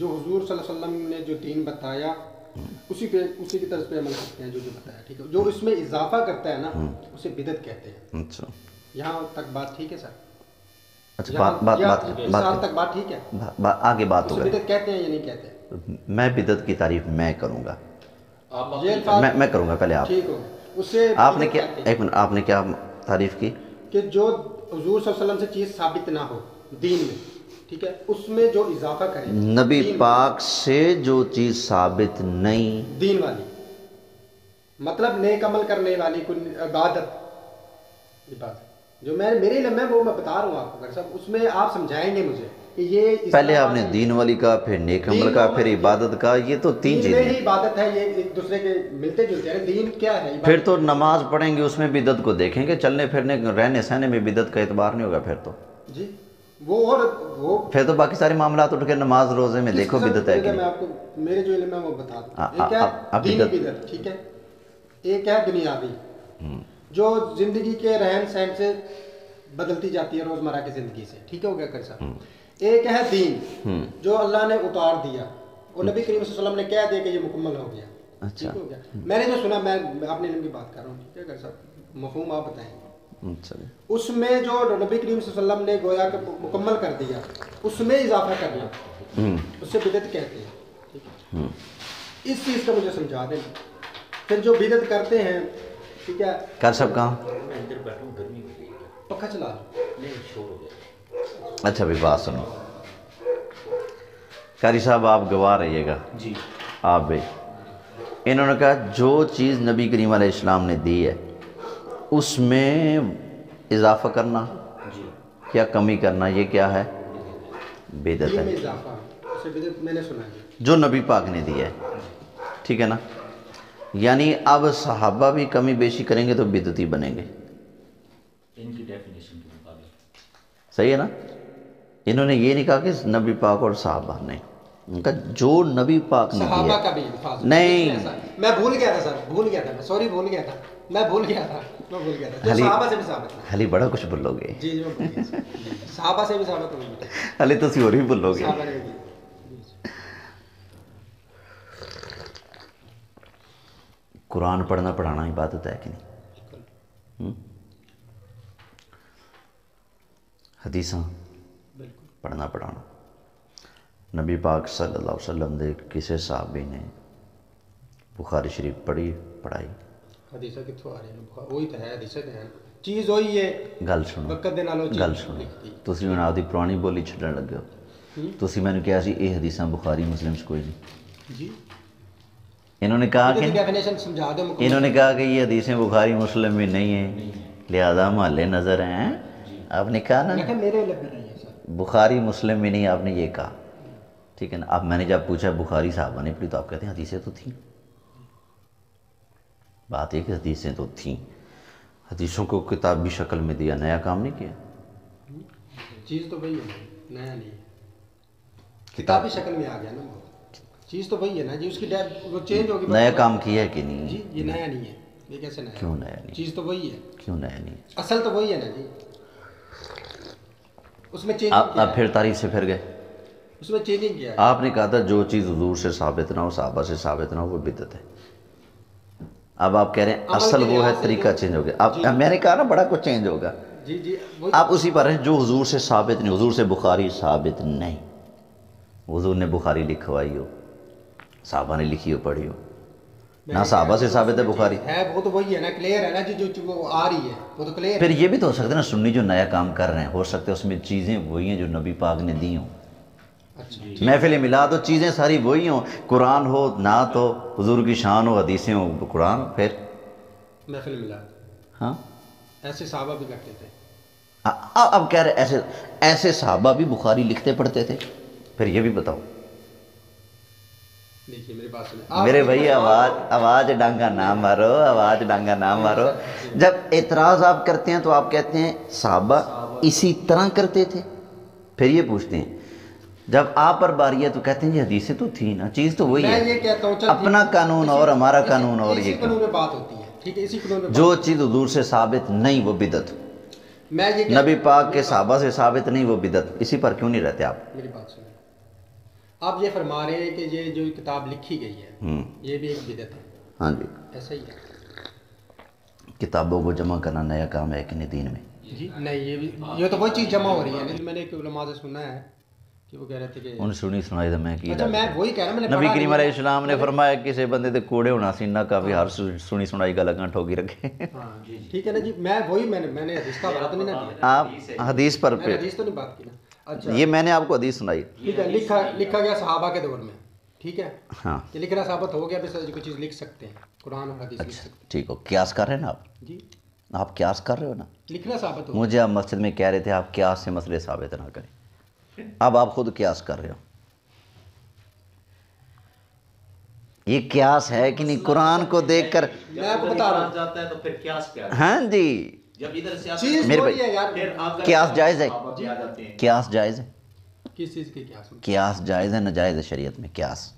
जो हुजूर सल्लल्लाहु अलैहि वसल्लम ने जो दीन बताया उसी पे उसी की तरफ़ पे अमल करते हैं जो जो बताया ठीक है? जो इसमें इजाफा करता है ना उसे बिदत कहते हैं। अच्छा। यहाँ तक बात ठीक है सर? अच्छा बात बात बात बात तक बात ठीक है? आगे बात हो गई बिदत कहते हैं या नहीं कहते मैं बिदत की तारीफ़ मैं करूँगा। मैं मैं करूँगा पहले आप। उसे आपने क्या एक मिनट आपने क्या तारीफ़ की। कि जो हजूर वसल्लम से चीज़ साबित ना हो दीन में ठीक है? उसमें जो इजाफा करे नबी पाक से जो चीज़ साबित नहीं। दीन वाली। मतलब नेक अमल करने वाली कोई इबादत। इबादत जो मैं मेरे लिए मैं वो मैं बता रहा हूँ आपको सब उसमें आप समझाएँगे मुझे। ये पहले आपने दीन वाली का फिर नेक अमल का फिर इबादत का ये तो तीन चीज़ें हैं। इबादत है ये एक दूसरे के मिलते जुलते हैं। दीन क्या है? फिर तो नमाज़ पढ़ेंगे उसमें बिदत को देखेंगे चलने फिरने रहने सहने में बिदत का एतबार नहीं होगा फिर तो। जी वो और वो फिर तो बाकी सारे मामला उठ के नमाज़ रोज़े में देखो बिदत है मैं आपको मेरे जो इल्म है वो बता दूँ। है बिदअत। बिदत। ठीक है? एक है दुनियावी हम्म। जो ज़िंदगी के रहन सहन से बदलती जाती है रोज़मर्रा की ज़िंदगी से। ठीक है हो गया कर साहब। एक है दीन हम्म। जो अल्लाह ने उतार दिया। और नबी करीम सल्लल्लाहु वसल्लम ने कह दिया कि ये मुकम्मल हो गया। अच्छा। हो गया। मैंने जो सुना मैं अपने इल्म की बात कर रहा हूँ। ठीक है कर साहब मफहूम आप बताएँगे अच्छा। उसमें जो नबी करीम सल्लल्लाहु वसल्लम ने गोया के मुकम्मल कर दिया उसमें इजाफा करना हम्म। उससे बिदत कहते हैं। ठीक है? हम्म। इस चीज़ का मुझे समझा दें। फिर जो बिदत करते हैं ठीक है? कर सब कहाँ मैं अंदर बैठा गर्मी गई है। पक्का चला नहीं शोर हो गया अच्छा भी बात सुनो। कारी साहब आप गवाह रहिएगा। जी। आप भी। इन्होंने कहा जो चीज़ नबी करीम इस्लाम ने दी है उसमें इजाफा करना जी। या कमी करना ये क्या है? बेदत है। इजाफा उससे बिदत मैंने सुना है। जो नबी पाक ने दिया है। ठीक है ना? यानी अब सहाबा भी कमी बेशी करेंगे तो बेदती बनेंगे। इनकी डेफिनेशन सही है ना? इन्होंने ये नहीं कहा कि नबी पाक और साहबा ने उनका जो नबी पाक ने सहाबा का भी नहीं। मैं भूल गया था सर। भूल गया था सॉरी भूल गया था। मैं भूल गया था। मैं भूल गया था। हली- से भी साबित हली बड़ा कुछ बोलोगे जी जी। सहाबा से भी साबित हो हली तो और भी। बोलोगे। कुरान पढ़ना पढ़ाना इबादत है कि नहीं? ਹਦੀਸਾਂ ਬਿਲਕੁਲ। ਪੜਨਾ ਪੜਾਉਣਾ ਨਬੀ ਪਾਕ ਸੱਲੱਲਾਹੁ ਅਲੈहि ਵਸੱਲਮ ਦੇ ਕਿਸੇ ਸਾਹਬੀ ਨੇ ਬੁਖਾਰੀ ਸ਼ਰੀਫ ਪੜ੍ਹੀ ਪੜਾਈ ਹਦੀਸਾਂ ਕਿੱਥੋਂ ਆ ਰਹੀਆਂ ਨੇ ਬੁਖਾਰੀ? ਉਹੀ ਤਾਂ ਹੈ ਹਦੀਸਾਂ ਤਾਂ ਹੈ। ਚੀਜ਼ ਉਹੀ ਹੈ। ਗੱਲ ਸੁਣੋ। ਵਕਤ ਦੇ ਨਾਲ ਉਹ ਗੱਲ ਸੁਣੋ। ਤੁਸੀਂ ਹੁਣ ਆਪਦੀ ਪੁਰਾਣੀ ਬੋਲੀ ਛੱਡਣ ਲੱਗੇ ਹੋ। ਤੁਸੀਂ ਮੈਨੂੰ ਕਿਹਾ ਸੀ ਇਹ ਹਦੀਸਾਂ ਬੁਖਾਰੀ ਮੁਸਲਿਮ 'ਚ ਕੋਈ ਨਹੀਂ। ਜੀ। ਇਹਨਾਂ ਨੇ ਕਹਾ ਕਿ ਡੈਫੀਨੇਸ਼ਨ ਸਮਝਾ ਦਿਓ ਇਹਨਾਂ ਨੇ ਕਹਾ ਕਿ ਇਹ ਹਦੀਸਾਂ ਬੁਖਾਰੀ ਮੁਸਲਿਮ ਵਿੱਚ ਨਹੀਂ ਹੈ। ਲਿਆਦਾ ਮਹੱਲੇ ਨਜ਼ਰ ਹੈ। आपने कहा ना? मेरे लग रही है सर। बुखारी मुस्लिम में नहीं आपने ये कहा। ठीक है ना? अब मैंने जब पूछा बुखारी साहबा ने पढ़ी तो आप कहते हैं हदीसें तो थी। बात ये कि हदीसें तो थीं। हदीसों को किताबी शक्ल में दिया नया काम नहीं किया। चीज़ तो वही है नया नहीं। है किताबी शक्ल में आ गया ना चीज़ तो वही है ना जी उसकी वो चेंज होगी नया काम किया है कि नहीं? जी ये नया नहीं है। ये कैसे नया क्यों नया नहीं? चीज़ तो वही है। क्यों नया नहीं? असल तो वही है ना जी। उसमें चेंज आप अब फिर तारीफ़ से फिर गए। उसमें चेंजिंग किया आपने कहा था जो चीज़ हजूर से साबित ना हो साहबा से साबित ना हो वो बिदत है। अब आप कह रहे हैं असल वो है तरीका चेंज हो गया। अब अब मैंने कहा ना बड़ा कुछ चेंज होगा। जी जी आप उसी पर हैं जो हुजूर से साबित नहीं हुजूर से बुखारी साबित नहीं। हुजूर ने बुखारी लिखवाई हो साहबा ने लिखी हो पढ़ी हो। ना साहबा से साबित है बुखारी। है वो तो वही है ना क्लियर है ना जी जो वो आ रही है वो तो क्लियर फिर ये भी तो हो सकता है ना सुन्नी जो नया काम कर रहे हैं हो सकता है उसमें चीज़ें वही हैं जो नबी पाक ने दी हों। अच्छा। महफिल मिला तो चीज़ें सारी वही हों। कुरान हो ना तो हुजूर की शान हो हदीसें हो कुरान फिर? महफिल मिला हाँ? ऐसे साहबा भी करते थे। अब कह रहे ऐसे ऐसे साहबा भी बुखारी लिखते पढ़ते थे। फिर ये भी बताओ। देखिए मेरी बात सुनिए। मेरे भाई आवाज़ आवाज़ डांगा ना मारो आवाज़ डांगा ना मारो। जब एतराज़ आप करते हैं तो आप कहते हैं साहबा इसी तरह करते थे। फिर ये पूछते हैं जब आप पर बारी है तो कहते हैं जी हदीसें तो थी ना चीज़ तो वही है। अपना कानून और हमारा कानून और ये बात होती है ठीक है इसी कानून जो चीज़ दूर से साबित नहीं वो बिदत। मैं ये नबी पाक के साहबा से साबित नहीं वो बिदत। इसी पर क्यों नहीं रहते आप? मेरी बात सुनिए। आप ये फरमा रहे हैं कि ये जो किताब लिखी गई है हम्म, ये भी एक बिदत है। हाँ जी। ऐसा ही है। किताबों को जमा करना नया काम है कि नहीं दीन में? जी नहीं ये भी ये तो वही चीज़ जमा हो रही है मैंने एक उलमा से सुना है कि वो कह रहे थे कि उन सुनी सुनाई तो मैं की अच्छा मैं वही कह रहा मैंने नबी करीम इस्लाम ने फरमाया किसी बंदे ते कूड़े होना सी ना काफ़ी हर सुनी सुनाई ठोकी रखे। हाँ ठीक है ना जी मैं वही मैंने मैंने हदीस का बात नहीं ना आप हदीस पर पे हदीस तो नहीं बात की ना। अच्छा। ये मैंने आपको हदीस सुनाई। ठीक है लिखा लिखा गया सहाबा के दौर में ठीक है? हाँ। ये लिखना साबित हो गया भी सर कोई चीज़ लिख सकते हैं कुरान और हदीस लिख अच्छा सकते ठीक हो क्यास कर रहे हैं ना आप? जी। आप क्यास कर रहे हो ना? लिखना साबित हो मुझे आप मस्जिद में कह रहे थे आप क्यास से मसले साबित ना करें। अब आप खुद क्यास कर रहे हो। ये क्यास है कि नहीं? कुरान को देखकर मैं आपको बता रहा हूँ तो फिर क्या क्या? हाँ जी। जब इधर से मेरे भाई, है क्यास जायज़ है? क्यास जायज़ है? किस चीज़ की क्या क्यास जायज़ है नाजायज़ है शरीयत में? क्यास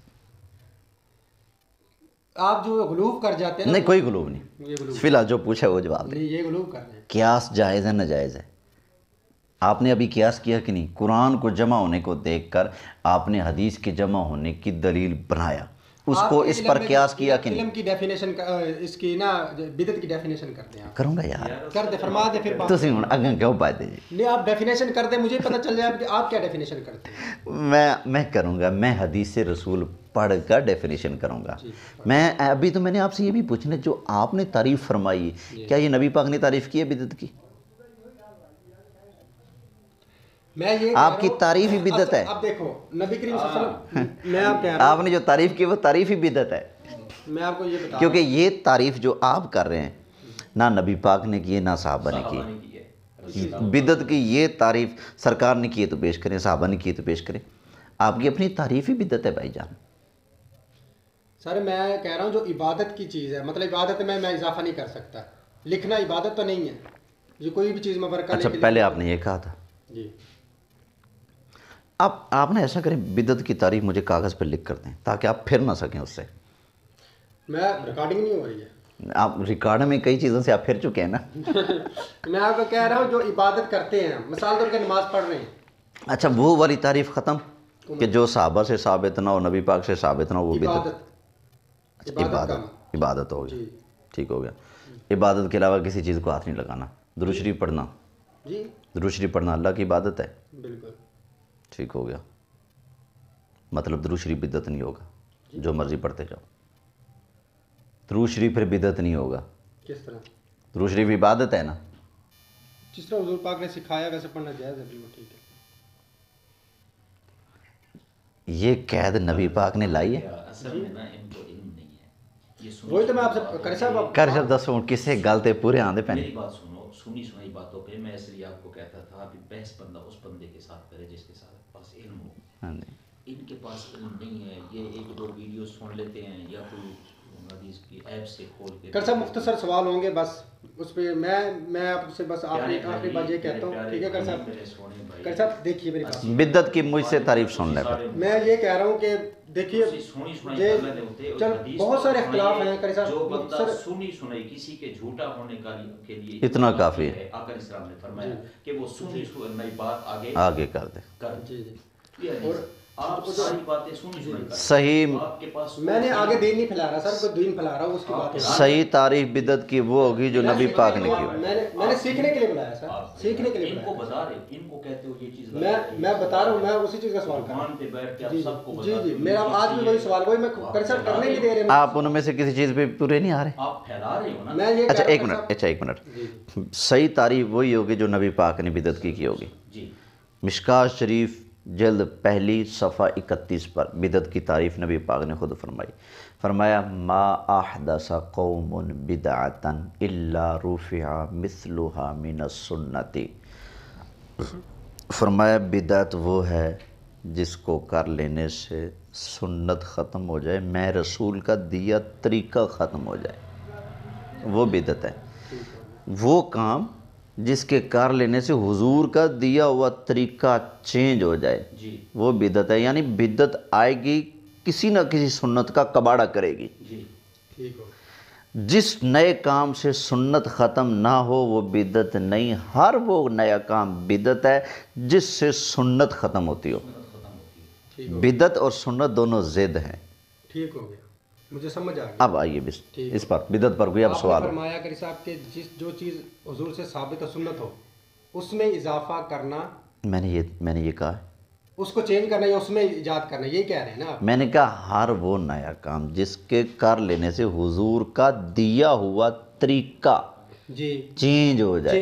आप जो गुलूब कर जाते हैं नहीं कोई गुलूब नहीं। फ़िलहाल जो पूछा वो जवाब नहीं ये गुलूब कर रहे हैं। क्यास जायज़ है नाजायज़ है? आपने अभी क्यास किया कि नहीं? कुरान को जमा होने को देखकर आपने हदीस के जमा होने की दलील बनाया। उसको आपके इस इल्म पर में क्यास जो किया कि इल्म नहीं की डेफिनेशन इसकी ना बिदत की डेफिनेशन करते हैं आप करूँगा यार कर दे फरमा दे फिर बात ਤੁਸੀਂ ਹੁਣ ਅੱਗੇ ਕਿਉਂ ਪਾਦੇ ਜੀ नहीं आप डेफिनेशन कर दे मुझे पता चल जाए कि आप क्या डेफिनेशन करते हैं मैं मैं करूँगा मैं हदीस से रसूल पढ़ कर डेफिनेशन करूँगा मैं अभी तो मैंने आपसे ये भी पूछना जो आपने तारीफ़ फरमाई क्या ये नबी पाक ने तारीफ़ की है बिदत की मैं ये आपकी हूँ- तारीफ़ ही अच्छा, है। अब देखो नबी करीम वसल्लम मैं आप कह आपने जो तारीफ़ की वो तारीफ़ ही बिदत है। मैं आपको ये बता क्योंकि ये तारीफ़ जो आप कर रहे हैं ना नबी पाक ने की ना साहबा ने साहबा की ने की है। बिदत की ये तारीफ़ सरकार ने की है तो पेश करें साहबा ने की है तो पेश करें। आपकी अपनी तारीफ़ ही बिदत है भाई जान सर मैं कह रहा हूँ जो इबादत की चीज़ है मतलब इबादत में मैं इजाफा नहीं कर सकता। लिखना इबादत तो नहीं है। ये कोई भी चीज़ में बरकत अच्छा पहले आपने ये कहा था। जी। आप आप ना ऐसा करें बिदत की तारीफ़ मुझे कागज़ पर लिख कर दें ताकि आप फिर ना सकें उससे। मैं रिकॉर्डिंग नहीं हो रही है। आप रिकॉर्ड में कई चीज़ों से आप फिर चुके हैं ना। मैं आपको कह रहा हूँ जो इबादत करते हैं मिसाल तौर पर नमाज़ पढ़ रहे हैं। अच्छा वो वाली तारीफ़ ख़त्म? कि जो साहबा से साबित ना हो नबी पाक से साबित ना हो वो बिदत। इबादत। अच्छा, इबादत इबादत। हो गई ठीक हो गया। इबादत के अलावा किसी चीज़ को हाथ नहीं लगाना। दुरूद शरीफ पढ़ना शरीफ पढ़ना अल्लाह की इबादत है। बिल्कुल। ठीक हो गया। मतलब दुरूद शरीफ बिदत नहीं होगा जो। मर्ज़ी पढ़ते जाओ। दुरूद शरीफ फिर बिदत नहीं होगा। किस तरह? दुरूद शरीफ इबादत है ना? जिस तरह हजूर पाक ने सिखाया वैसे पढ़ना जायज़ है बिल्कुल ठीक है। ये कैद नबी पाक ने लाई है? वही तो मैं आपसे कर साहब आप कर जब दस मिनट किसे गलते पूरे आंदे पैने? मेरी बात सुनो सुनी सुनाई बातों पे मैं इसलिए आपको कहता था कि बहस बंदा उस बंदे के साथ करे जिसके साथ पास इल्म हो। हाँ जी। इनके पास इल्म नहीं है ये एक दो वीडियो सुन लेते हैं या कोई हदीस की ऐप से खोल के कर साहब मुख्तसर सवाल होंगे बस उस पर मैं मैं आपसे बस आखिरी आखिरी बात ये कहता हूँ। ठीक है कर साहब। कर साहब देखिए मेरी बात बिद्दत की मुझसे तारीफ़ सुन ले। मैं ये कह रहा हूँ कि देखिए चल बहुत सारे इख्तलाफ हैं कर साहब जो बंदा सुनी सुनाई किसी के झूठा होने का के लिए इतना काफ़ी है। आकर इस्लाम ने फरमाया कि वो सुनी सुनाई बात आगे आगे कर दे। कर जी जी। और आप सारी बातें सुनी सही मैंने आगे दीन नहीं फैला रहा सर कोई दीन फैला रहा हूँ उसकी बात सही तारीफ़ बिदत की वो होगी जो नबी पाक ने की मैंने मैंने सीखने के लिए बुलाया सर। आप सीखने के लिए इनको बता रहे इनको कहते हो ये चीज़ मैं मैं बता रहा हूँ मैं उसी चीज़ का सवाल कर रहा हूँ। जी जी। मेरा आज भी वही सवाल वही मैं सर करने नहीं दे रहे आप उनमें से किसी चीज़ पे पूरे नहीं आ रहे? आप फैला रहे हो ना? मैं ये अच्छा एक मिनट अच्छा एक मिनट। सही तारीफ़ वही होगी जो नबी पाक ने बिदत की की होगी। जी। मिशकात शरीफ जल्द पहली सफ़ा इकतीस पर बिदत की तारीफ़ नबी पाक ने खुद फरमाई। फरमाया, मा आहदसा कौमुन बिदअतन इल्ला रुफिआ मिसलुहा मिन सुन्नति। फरमाया बिदअत वो है जिसको कर लेने से सुन्नत ख़त्म हो जाए, मैं रसूल का दिया तरीका ख़त्म हो जाए। वो बिदत है। वो काम जिसके कर लेने से हुजूर का दिया हुआ तरीका चेंज हो जाए। जी। वो बिदत है यानी बिदत आएगी किसी न किसी सुन्नत का कबाड़ा करेगी। जी। ठीक हो। जिस नए काम से सुन्नत ख़त्म ना हो वो बिदत नहीं। हर वो नया काम बिदत है जिससे सुन्नत ख़त्म होती हो। बिदत और सुन्नत दोनों ज़िद हैं। ठीक हो गया। मुझे समझ आ गया। अब आइए बिस इस पर बिदत पर कोई अब सवाल फरमाया करी साहब के जिस जो चीज़ हुजूर से साबित सुन्नत हो उसमें इजाफा करना। मैंने ये मैंने ये कहा। उसको चेंज करना या उसमें इजाद करना यही कह रहे हैं ना आप। मैंने कहा हर वो नया काम जिसके कर लेने से हुजूर का दिया हुआ तरीका जी। चेंज हो जाए।